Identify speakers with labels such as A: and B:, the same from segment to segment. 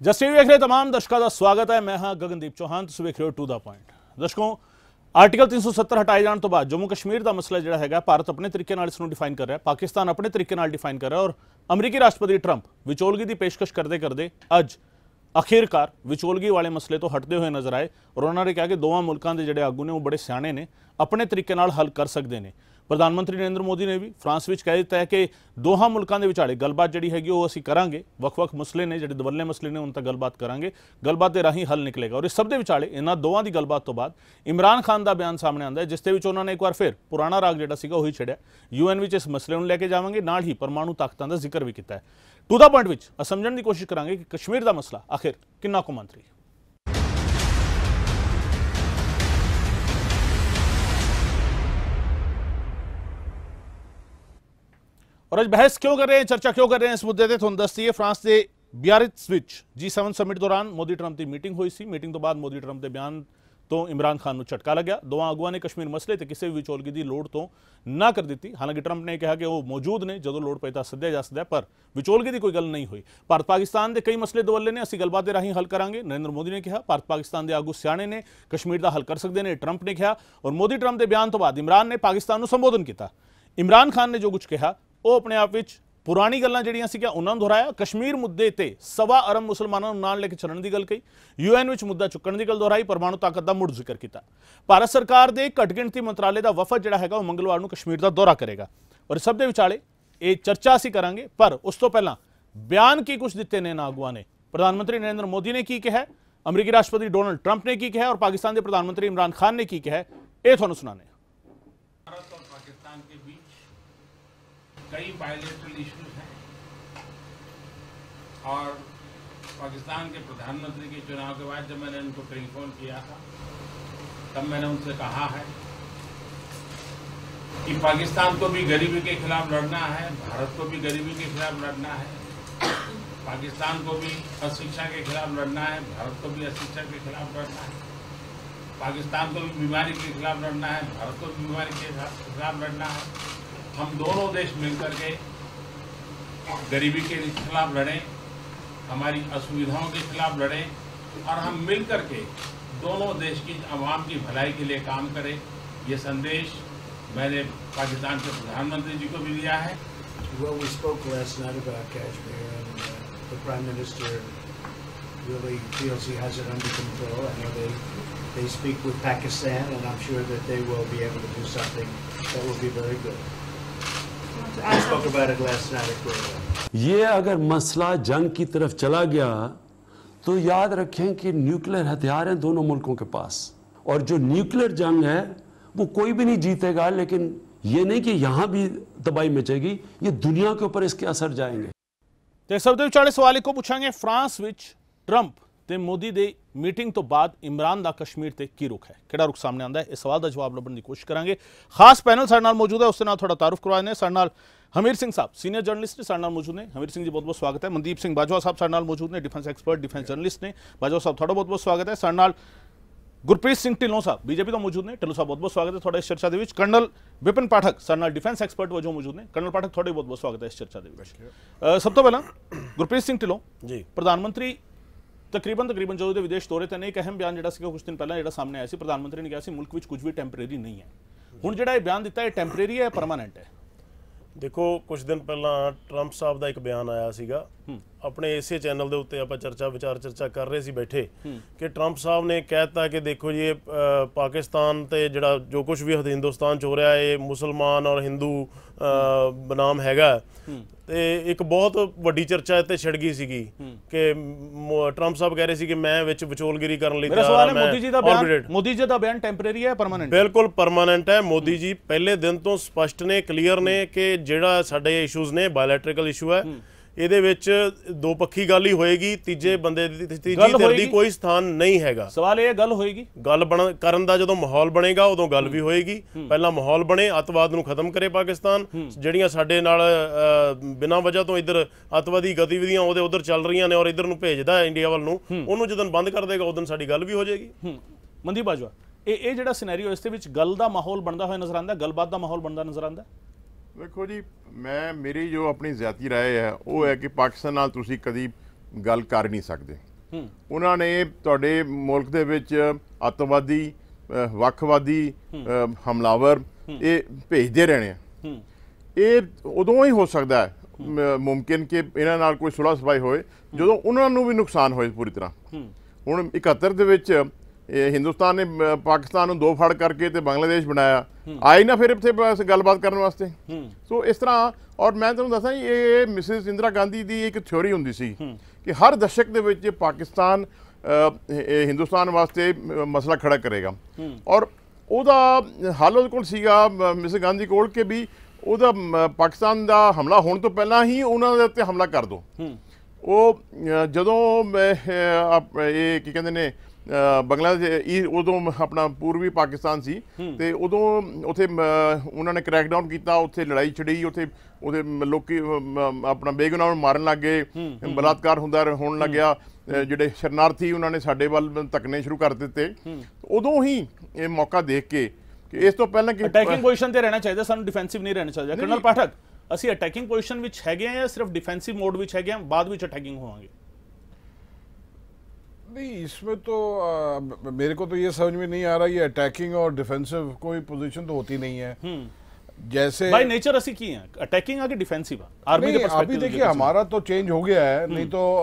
A: Justice ਵੇਖ ਰਹੇ तमाम ਦਰਸ਼ਕਾਂ ਦਾ ਸਵਾਗਤ ਹੈ ਮੈਂ ਹਾਂ ਗਗਨਦੀਪ ਚੌਹਾਨ ਤੁਸੀਂ ਵੇਖ ਰਹੇ ਹੋ ਟੂ ਦਾ ਪੁਆਇੰਟ ਦਰਸ਼ਕੋ ਆਰਟੀਕਲ 370 ਹਟਾਏ ਜਾਣ ਤੋਂ ਬਾਅਦ ਜੰਮੂ ਕਸ਼ਮੀਰ ਦਾ ਮਸਲਾ ਜਿਹੜਾ ਹੈਗਾ ਭਾਰਤ ਆਪਣੇ ਤਰੀਕੇ ਨਾਲ ਇਸ ਨੂੰ ਡਿਫਾਈਨ ਕਰ ਰਿਹਾ ਹੈ ਪਾਕਿਸਤਾਨ ਆਪਣੇ ਤਰੀਕੇ ਨਾਲ ਡਿਫਾਈਨ ਕਰ ਰਿਹਾ ਔਰ ਅਮਰੀਕੀ ਰਾਸ਼ਟਰਪਤੀ ਟਰੰਪ ਵਿਚੋਲਗੀ ਦੀ ਪੇਸ਼ਕਸ਼ ਕਰਦੇ ਕਰਦੇ ਅੱਜ ਅਖੀਰਕਾਰ ਵਿਚੋਲਗੀ ਵਾਲੇ ਮਸਲੇ ਤੋਂ ਹਟਦੇ ਹੋਏ ਨਜ਼ਰ ਆਏ ਔਰ ਉਹਨਾਂ ਨੇ ਕਿਹਾ ਕਿ ਦੋਵਾਂ ਮੁਲਕਾਂ ਦੇ ਜਿਹੜੇ ਆਗੂ ਨੇ ਉਹ ਬੜੇ ਸਿਆਣੇ ਨੇ ਆਪਣੇ ਤਰੀਕੇ ਨਾਲ ਹੱਲ ਕਰ ਸਕਦੇ ਨੇ ਪ੍ਰਧਾਨ ਮੰਤਰੀ ਨਰਿੰਦਰ ਮੋਦੀ ਨੇ ਵੀ ਫਰਾਂਸ ਵਿੱਚ ਕਹਿ ਦਿੱਤਾ ਹੈ ਕਿ ਦੋਹਾਂ ਮੁਲਕਾਂ ਦੇ ਵਿਚਾਲੇ ਗੱਲਬਾਤ ਜਿਹੜੀ ਹੈਗੀ ਉਹ ਅਸੀਂ ਕਰਾਂਗੇ। ਵੱਖ-ਵੱਖ ਮਸਲੇ ਨੇ, ਜਿਹੜੇ ਦਵੱਲੇ ਮਸਲੇ ਨੇ, ਉਹਨਾਂ ਤੱਕ ਗੱਲਬਾਤ ਕਰਾਂਗੇ। ਗੱਲਬਾਤ ਦੇ ਰਾਹੀਂ ਹੱਲ ਨਿਕਲੇਗਾ। ਔਰ ਇਸ ਸਭ ਦੇ ਵਿਚਾਲੇ ਇਹਨਾਂ ਦੋਵਾਂ ਦੀ ਗੱਲਬਾਤ ਤੋਂ ਬਾਅਦ ਇਮਰਾਨ ਖਾਨ ਦਾ ਬਿਆਨ ਸਾਹਮਣੇ ਆਉਂਦਾ ਹੈ, ਜਿਸ ਦੇ ਵਿੱਚ ਉਹਨਾਂ ਨੇ ਇੱਕ ਵਾਰ ਫਿਰ ਪੁਰਾਣਾ ਰਾਗ ਜਿਹੜਾ ਸੀਗਾ ਉਹੀ ਛੇੜਿਆ। ਯੂਐਨ ਵਿੱਚ ਇਸ ਮਸਲੇ ਨੂੰ ਲੈ ਕੇ ਜਾਵਾਂਗੇ, ਨਾਲ ਹੀ ਪਰਮਾਣੂ ਤਾਕਤਾਂ ਦਾ ਜ਼ਿਕਰ ਵੀ ਕੀਤਾ ਹੈ। ਟੂ ਦਾ ਪੁਆਇੰਟ ਵਿੱਚ ਅ ਸਮਝਣ ਦੀ ਕੋਸ਼ਿਸ਼ ਕਰਾਂਗੇ ਕਿ ਕਸ਼ਮੀਰ ਦਾ ਮਸਲਾ ਆਖਿਰ ਕਿੰਨਾ ਕੁ ਮੰਤਰੀ ਔਰ ਅੱਜ ਬਹਿਸ ਕਿਉਂ ਕਰ ਰਹੇ ਹਾਂ ਚਰਚਾ ਕਿਉਂ ਕਰ ਰਹੇ ਹਾਂ ਇਸ ਮੁੱਦੇ ਤੇ ਤੁਹਾਨੂੰ ਦੱਸਦੀ ਹੈ ਫਰਾਂਸ ਦੇ ਬਿਆਰਿਟਸ ਵਿੱਚ G7 ਸਮਿਟ ਦੌਰਾਨ ਮੋਦੀ ਟਰੰਪ ਦੀ ਮੀਟਿੰਗ ਹੋਈ ਸੀ ਮੀਟਿੰਗ ਤੋਂ ਬਾਅਦ ਮੋਦੀ ਟਰੰਪ ਦੇ ਬਿਆਨ ਤੋਂ ਇਮਰਾਨ ਖਾਨ ਨੂੰ ਝਟਕਾ ਲੱਗਿਆ ਦੋਵਾਂ ਆਗੂਆਂ ਨੇ ਕਸ਼ਮੀਰ ਮਸਲੇ ਤੇ ਕਿਸੇ ਵੀ ਵਿਚੋਲਗੀ ਦੀ ਲੋੜ ਤੋਂ ਨਾ ਕਰ ਦਿੱਤੀ ਹਾਲਾਂਕਿ ਟਰੰਪ ਨੇ ਕਿਹਾ ਕਿ ਉਹ ਮੌਜੂਦ ਨੇ ਜਦੋਂ ਲੋੜ ਪਈ ਤਾਂ ਸੱਦਿਆ ਜਾ ਸਕਦਾ ਪਰ ਵਿਚੋਲਗੀ ਦੀ ਕੋਈ ਗੱਲ ਨਹੀਂ ਹੋਈ ਭਾਰਤ ਪਾਕਿਸਤਾਨ ਦੇ ਕਈ ਮਸਲੇ ਦਵੱਲੇ ਨੇ ਅਸੀਂ ਗੱਲਬਾਤ ਦੇ ਰਾਹੀਂ ਹੱਲ ਕਰਾਂਗੇ ਨਰਿੰਦਰ ਮੋਦੀ ਨੇ ਕਿਹਾ ਭਾਰਤ ਪਾਕਿਸਤਾਨ ਦੇ ਆਗੂ ਸਿਆਣੇ ਨੇ ਕਸ਼ਮੀਰ ਦਾ ਹੱਲ ਕਰ ਸਕਦੇ ਨੇ ਟਰੰਪ ਨੇ ਕਿਹਾ ਔਰ ਮੋਦੀ ਟਰੰਪ ਦੇ ਬਿਆਨ ਤੋਂ ਬਾਅਦ ਇਮਰਾਨ ਨੇ ਪਾਕਿਸਤਾਨ ਨੂੰ ਸੰਬੋਧਨ ਕੀਤਾ ਇਮਰਾਨ ਖਾਨ ਨੇ ਜੋ ਕੁਝ ਕਿਹਾ ਉਹ ਆਪਣੇ ਆਪ ਵਿੱਚ ਪੁਰਾਣੀ ਗੱਲਾਂ ਜਿਹੜੀਆਂ ਸੀਗੀਆਂ ਉਹਨਾਂ ਨੂੰ ਦੁਹਰਾਇਆ। ਕਸ਼ਮੀਰ ਮੁੱਦੇ ਤੇ ਸਵਾ ਅਰਬ ਮੁਸਲਮਾਨਾਂ ਨੂੰ ਨਾਲ ਲੈ ਕੇ ਚੱਲਣ ਦੀ ਗੱਲ ਕਹੀ। ਯੂਐਨ ਵਿੱਚ ਮੁੱਦਾ ਚੁੱਕਣ ਦੀ ਗੱਲ ਦੁਹਰਾਈ, ਪਰਮਾਣੂ ਤਾਕਤ ਦਾ ਮੁੜ ਜ਼ਿਕਰ ਕੀਤਾ। ਭਾਰਤ ਸਰਕਾਰ ਦੇ ਘੱਟ ਗਿਣਤੀ ਮੰਤਰਾਲੇ ਦਾ ਵਫਦ ਜਿਹੜਾ ਹੈਗਾ ਉਹ ਮੰਗਲਵਾਰ ਨੂੰ ਕਸ਼ਮੀਰ ਦਾ ਦੌਰਾ ਕਰੇਗਾ। ਔਰ ਸਭ ਦੇ ਵਿਚਾਲੇ ਇਹ ਚਰਚਾ ਅਸੀਂ ਕਰਾਂਗੇ, ਪਰ ਉਸ ਤੋਂ ਪਹਿਲਾਂ ਬਿਆਨ ਕੀ ਕੁਝ ਦਿੱਤੇ ਨੇ ਨਾ ਆਗੂਆਂ ਨੇ? ਪ੍ਰਧਾਨ ਮੰਤਰੀ ਨਰਿੰਦਰ ਮੋਦੀ ਨੇ ਕੀ ਕਿਹਾ ਅਮਰੀਕੀ ਰਾਸ਼ਟਰਪਤੀ ਡੋਨਲਡ ਟਰੰਪ ਨੇ ਕੀ ਕਿਹਾ ਔਰ ਪਾਕਿਸਤਾਨ ਦੇ ਪ੍ਰਧਾਨ ਮੰਤਰੀ ਇਮਰਾਨ ਖਾਨ ਨੇ ਕੀ ਕਿਹਾ ਇਹ ਤੁਹਾਨੂੰ ਸੁਣਾਣੇ
B: कई बायोलेटरल इश्यूज़ हैं। और पाकिस्तान के प्रधानमंत्री के चुनाव के बाद जब मैंने उनको टेलीफोन किया था तब मैंने उनसे कहा है कि पाकिस्तान को भी गरीबी के खिलाफ लड़ना है, भारत को भी गरीबी के खिलाफ लड़ना है, पाकिस्तान को भी अशिक्षा के खिलाफ लड़ना है, भारत को भी अशिक्षा के खिलाफ लड़ना है, पाकिस्तान को भी बीमारी के खिलाफ लड़ना है, भारत को भी बीमारी के खिलाफ लड़ना है। हम दोनों देश मिलकर के गरीबी के खिलाफ लड़ें हमारी असुविधाओं के खिलाफ लड़ें और हम मिलकर के दोनों देश की आवाम की भलाई के लिए काम करें ये संदेश मैंने पाकिस्तान के प्रधानमंत्री जी को भी दिया है
C: Well, we spoke last night about Kashmir, and uh, the Prime Minister really feels he has it under control. I know they they speak with Pakistan, and I'm sure that they will be able to do something that will be very good. We spoke about it last night at Gorilla.
D: ये अगर मसला जंग की तरफ चला गया तो याद रखें कि न्यूक्लियर हथियार हैं दोनों मुल्कों के पास और जो न्यूक्लियर जंग है वो कोई भी नहीं जीतेगा लेकिन ये नहीं कि यहां भी तबाही मचेगी ये दुनिया के ऊपर इसके असर जाएंगे
A: ਤੇ ਸਭ ਦੇ ਵਿਚਾਲੇ ਸਵਾਲ ਇੱਕੋ ਪੁੱਛਾਂਗੇ ਫਰਾਂਸ ਵਿੱਚ ਟਰੰਪ ਤੇ ਮੋਦੀ ਦੇ ਮੀਟਿੰਗ ਤੋਂ ਬਾਅਦ ਇਮਰਾਨ ਦਾ ਕਸ਼ਮੀਰ ਤੇ ਕੀ ਰੁਖ ਹੈ? ਕਿਹੜਾ ਰੁਖ ਸਾਹਮਣੇ ਆਉਂਦਾ ਹੈ? ਇਸ ਸਵਾਲ ਦਾ ਜਵਾਬ ਲੱਭਣ ਦੀ ਕੋਸ਼ਿਸ਼ ਕਰਾਂਗੇ। ਖਾਸ ਪੈਨਲ ਸਾਡੇ ਨਾਲ ਮੌਜੂਦ ਹੈ ਉਸ ਦੇ ਨਾਲ ਥੋੜਾ ਤਾਰਫ ਕਰਵਾ ਨੇ। ਸਾਡੇ ਨਾਲ ਹਮੀਰ ਸਿੰਘ ਸਾਹਿਬ ਸੀਨੀਅਰ ਜਰਨਲਿਸਟ ਨੇ ਸਾਡੇ ਨਾਲ ਮੌਜੂਦ ਨੇ। ਹਮੀਰ ਸਿੰਘ ਜੀ ਬਹੁਤ ਬਹੁਤ ਸਵਾਗਤ ਹੈ। ਮਨਦੀਪ ਸਿੰਘ ਬਾਜਵਾ ਸਾਹਿਬ ਸਾਡੇ ਨਾਲ ਮੌਜੂਦ ਨੇ ਡਿਫੈਂਸ ਐਕਸਪਰਟ ਡਿਫੈਂਸ ਜਰਨਲਿਸਟ ਨੇ। ਬਾਜਵਾ ਸਾਹਿਬ ਤੁਹਾਡਾ ਬਹੁਤ ਬਹੁਤ ਸਵਾਗਤ ਹੈ। ਸਾਡੇ ਨਾਲ ਗੁਰਪ੍ਰੀਤ ਸਿੰਘ ਢਿੱਲੋਂ ਸਾਹਿਬ ਬੀਜੇਪੀ ਤੋਂ ਮੌਜੂਦ ਨੇ। ਢਿੱਲੋਂ ਸਾਹਿਬ ਬਹੁਤ ਬਹੁਤ ਸਵਾਗਤ ਹੈ ਤੁਹਾਡਾ ਇਸ ਚਰਚਾ ਦੇ ਵਿੱਚ। ਕਰਨਲ ਵਿਪਨ ਪਾਠਕ ਸਾਡੇ ਨਾਲ ਡਿਫੈਂਸ ਐਕਸਪਰਟ ਵਜੋਂ ਮੌਜੂਦ ਨੇ। ਕਰਨਲ ਪਾਠਕ ਤੁਹਾਡਾ ਬਹੁਤ ਬਹੁਤ ਸਵਾਗਤ ਹੈ ਇਸ ਚਰਚਾ ਦੇ ਵਿੱਚ। ਸਭ ਤੋਂ ਪਹਿਲਾਂ ਗੁਰਪ੍ਰੀਤ ਸਿੰਘ ਢਿੱਲੋਂ
E: ਜੀ।
A: ਪ੍ਰਧਾਨ ਮੰਤਰੀ ਤਕਰੀਬਨ ਤਕਰੀਬਨ ਜਦੋਂ ਦੇ ਵਿਦੇਸ਼ ਦੌਰੇ ਤੇ ਨੇ, ਇੱਕ ਅਹਿਮ ਬਿਆਨ ਜਿਹੜਾ ਸੀਗਾ ਕੁਝ ਦਿਨ ਪਹਿਲਾਂ ਜਿਹੜਾ ਸਾਹਮਣੇ ਆਇਆ ਸੀ, ਪ੍ਰਧਾਨ ਮੰਤਰੀ ਨੇ ਕਿਹਾ ਸੀ ਮੁਲਕ ਵਿੱਚ ਕੁਝ ਵੀ ਟੈਂਪਰੇਰੀ ਨਹੀਂ ਹੈ। ਹੁਣ ਜਿਹੜਾ ਇਹ ਬਿਆਨ ਦਿੱਤਾ, ਇਹ ਟੈਂਪਰੇਰੀ ਹੈ ਜਾਂ ਪਰਮਾਨੈਂਟ ਹੈ?
E: ਦੇਖੋ ਕੁਝ ਦਿਨ ਪਹਿਲਾਂ ਟਰੰਪ ਸਾਹਿਬ ਦਾ ਇੱਕ ਬਿਆਨ ਆਇਆ ਸੀਗਾ ਆਪਣੇ ਇਸੇ ਚੈਨਲ ਦੇ ਉੱਤੇ ਆਪਾਂ ਚਰਚਾ ਵਿਚਾਰ ਚਰਚਾ ਕਰ ਰਹੇ ਸੀ ਬੈਠੇ ਕਿ ਟਰੰਪ ਸਾਹਿਬ ਨੇ ਕਹਿਤਾ ਕਿ ਦੇਖੋ ਜੀ ਪਾਕਿਸਤਾਨ ਤੇ ਜਿਹੜਾ ਜੋ ਕੁਝ ਵੀ ਹਿੰਦੁਸਤਾਨ ਚ ਹੋ ਰਿਹਾ ਹੈ ਇਹ ਮੁਸਲਮਾਨ ਔਰ ਹਿੰਦੂ ਬਨਾਮ ਹੈਗਾ। ਤੇ ਇੱਕ ਬਹੁਤ ਵੱਡੀ ਚਰਚਾ ਇੱਥੇ ਛਿੜ ਗਈ ਸੀਗੀ ਕਿ ਟਰੰਪ ਸਾਹਿਬ ਕਹਿ ਰਹੇ ਸੀ ਕਿ ਮੈਂ ਵਿੱਚ ਵਿਚੋਲਗਿਰੀ ਕਰਨ ਲਈ
A: ਮੇਰਾ
E: ਤਿਆਰ
A: ਸਵਾਲ
E: ਹਾਂ,
A: ਮੋਦੀ ਜੀ ਦਾ ਬਿਆਨ ਮੋਦੀ ਜੀ ਦਾ ਬਿਆਨ ਟੈਂਪਰੇਰੀ ਹੈ ਪਰਮਾਨੈਂਟ
E: ਬਿਲਕੁਲ ਪਰਮਾਨੈਂਟ ਹੈ। ਮੋਦੀ ਜੀ ਪਹਿਲੇ ਦਿਨ ਤੋਂ ਸਪਸ਼ਟ ਨੇ ਕਲੀਅਰ ਨੇ ਕਿ ਜਿਹੜਾ ਸਾਡੇ ਇਸ਼ੂਜ਼ ਨੇ ਬਾਇਲੈਟਰਲ ਇਸ਼ੂ ਹੈ। ਇਹਦੇ ਵਿੱਚ ਦੋ ਪੱਖੀ ਗੱਲ ਹੀ ਹੋਏਗੀ ਤੀਜੇ ਬੰਦੇ ਦੀ ਤੀਜੀ ਧਿਰ ਦੀ? ਕੋਈ ਸਥਾਨ ਨਹੀਂ ਹੈਗਾ।
A: ਸਵਾਲ ਇਹ ਗੱਲ ਹੋਏਗੀ।
E: ਗੱਲ ਬਣ ਕਰਨ ਦਾ ਜਦੋਂ ਮਾਹੌਲ ਬਣੇਗਾ ਉਦੋਂ ਗੱਲ ਵੀ ਹੋਏਗੀ। ਪਹਿਲਾਂ ਮਾਹੌਲ ਬਣੇ ਅੱਤਵਾਦ ਨੂੰ ਖਤਮ ਕਰੇ ਪਾਕਿਸਤਾਨ। ਜਿਹੜੀਆਂ ਸਾਡੇ ਨਾਲ ਬਿਨਾਂ ਵਜ੍ਹਾ ਤੋਂ ਇੱਧਰ ਅੱਤਵਾਦੀ ਗਤੀਵਿਧੀਆਂ ਉਹਦੇ ਉਧਰ ਚੱਲ ਰਹੀਆਂ ਨੇ ਔਰ ਇੱਧਰ ਨੂੰ ਭੇਜਦਾ ਹੈ ਇੰਡੀਆ ਵੱਲ ਨੂੰ ਉਹਨੂੰ ਜਦੋਂ ਬੰਦ ਕਰ ਦੇਗਾ ਉਦੋਂ ਸਾਡੀ ਗੱਲ ਵੀ ਹੋ ਜਾਏਗੀ।
A: ਮਨਦੀਪ ਬਾਜਵਾ ਇਹ ਇਹ ਜਿਹੜਾ ਸਿਨੈਰੀਓ ਇਸ ਦੇ ਵਿੱਚ ਗੱਲ ਦਾ ਮਾਹੌਲ ਬਣਦਾ ਹੋਇਆ ਨਜ਼ਰ ਆਉਂਦਾ ਗੱਲਬਾਤ ਦਾ ਮਾਹੌਲ ਬਣਦਾ ਨਜ਼ਰ ਆਉਂਦਾ
F: ਵੇਖੋ ਜੀ ਮੈਂ ਮੇਰੀ ਜੋ ਆਪਣੀ ਜ਼ਿਆਤੀ رائے ਹੈ ਉਹ ਹੈ ਕਿ ਪਾਕਿਸਤਾਨ ਨਾਲ ਤੁਸੀਂ ਕਦੀ ਗੱਲ ਕਰ ਨਹੀਂ ਸਕਦੇ ਉਹਨਾਂ ਨੇ ਤੁਹਾਡੇ ਮੁਲਕ ਦੇ ਵਿੱਚ ਅੱਤਵਾਦੀ ਅ, ਵੱਖਵਾਦੀ ਅ, ਹਮਲਾਵਰ ਇਹ ਭੇਜਦੇ ਰਹਿਣੇ ਆ ਇਹ ਉਦੋਂ ਹੀ ਹੋ ਸਕਦਾ ਹੈ ਮ- ਮੁਮਕਿਨ ਕਿ ਇਹਨਾਂ ਨਾਲ ਕੋਈ ਸੁਲਹ ਸਫਾਈ ਹੋਏ ਜਦੋਂ ਉਹਨਾਂ ਨੂੰ ਵੀ ਨੁਕਸਾਨ ਹੋਏ ਪੂਰੀ ਤਰ੍ਹਾਂ ਹੁਣ 71 ਦੇ ਵਿੱਚ ਇਹ ਹਿੰਦੁਸਤਾਨ ਨੇ ਪਾਕਿਸਤਾਨ ਨੂੰ ਦੋ ਫੜ ਕਰਕੇ ਤੇ ਬੰਗਲਾਦੇਸ਼ ਬਣਾਇਆ। ਆਏ ਨਾ ਫਿਰ ਇੱਥੇ ਬਸ ਗੱਲਬਾਤ ਕਰਨ ਵਾਸਤੇ। ਸੋ ਇਸ ਤਰ੍ਹਾਂ ਔਰ ਮੈਂ ਤੁਹਾਨੂੰ ਦੱਸਾਂ ਜੀ, ਇਹ ਮਿਸਿਸ ਇੰਦਰਾ ਗਾਂਧੀ ਦੀ ਇੱਕ ਥਿਉਰੀ ਹੁੰਦੀ ਸੀ ਕਿ ਹਰ ਦਸ਼ਕ ਦੇ ਵਿੱਚ ਪਾਕਿਸਤਾਨ ਹਿੰਦੁਸਤਾਨ ਵਾਸਤੇ ਮਸਲਾ ਖੜਾ ਕਰੇਗਾ। ਔਰ ਉਹਦਾ ਹੱਲ ਉਹਦੇ ਕੋਲ ਸੀਗਾ ਮਿਸ ਗਾਂਧੀ ਕੋਲ ਕਿ ਵੀ ਉਹਦਾ ਪਾਕਿਸਤਾਨ ਦਾ ਹਮਲਾ ਹੋਣ ਤੋਂ ਪਹਿਲਾਂ ਹੀ ਉਹਨਾਂ ਦੇ ਉੱਤੇ ਹਮਲਾ ਕਰ ਦਿਓ ਉਹ ਜਦੋਂ ਇਹ ਕੀ ਕਹਿੰਦੇ ਨੇ ਬੰਗਲਾਦੇਸ਼ ਇਹ ਉਦੋਂ ਆਪਣਾ ਪੂਰਬੀ ਪਾਕਿਸਤਾਨ ਸੀ। ਤੇ ਉਦੋਂ ਉਥੇ ਉਹਨਾਂ ਨੇ ਕ੍ਰੈਕਡਾਊਨ ਕੀਤਾ ਉੱਥੇ ਲੜਾਈ ਛੜੀ ਉੱਥੇ ਉਹਦੇ ਲੋਕੀ ਆਪਣਾ ਬੇਗੁਨਾਹ ਨੂੰ ਮਾਰਨ ਲੱਗੇ ਬਲਾਤਕਾਰ ਹੁੰਦਾ ਹੋਣ ਲੱਗਿਆ। ਜਿਹੜੇ ਸ਼ਰਨਾਰਥੀ ਉਹਨਾਂ ਨੇ ਸਾਡੇ ਵੱਲ ਤੱਕਣੇ ਸ਼ੁਰੂ ਕਰ ਦਿੱਤੇ। ਉਦੋਂ ਹੀ ਇਹ ਮੌਕਾ ਦੇਖ ਕੇ ਕਿ ਇਸ ਤੋਂ ਪਹਿਲਾਂ ਕਿ
A: ਅਟੈਕਿੰਗ ਪੋਜੀਸ਼ਨ ਤੇ ਰਹਿਣਾ ਚਾਹੀਦਾ ਸਾਨੂੰ ਡਿਫੈਂਸਿਵ ਨਹੀਂ ਰਹਿਣਾ ਚਾਹੀਦਾ। ਕਰਨਲ ਪਾਠਕ ਅਸੀਂ ਅਟੈਕਿੰਗ ਪੋਜੀਸ਼ਨ ਵਿੱਚ ਹੈਗੇ ਆ ਜਾਂ ਸਿਰਫ ਡਿਫੈਂਸਿਵ ਮੋਡ ਵਿੱਚ ਹੈਗੇ ਆ ਬਾਅਦ ਵਿੱਚ ਅਟੈਕਿੰਗ ਹੋਵਾਂਗੇ?
G: नहीं इसमें तो आ, मेरे को तो ये समझ में नहीं आ रहा ये अटैकिंग और डिफेंसिव कोई पोजीशन तो होती नहीं है। हम्म।
A: जैसे बाय नेचर ऐसी की है? अटैकिंग आगे डिफेंसिव आर्मी के
G: अभी देखिए हमारा तो चेंज हो गया है नहीं हम्म। तो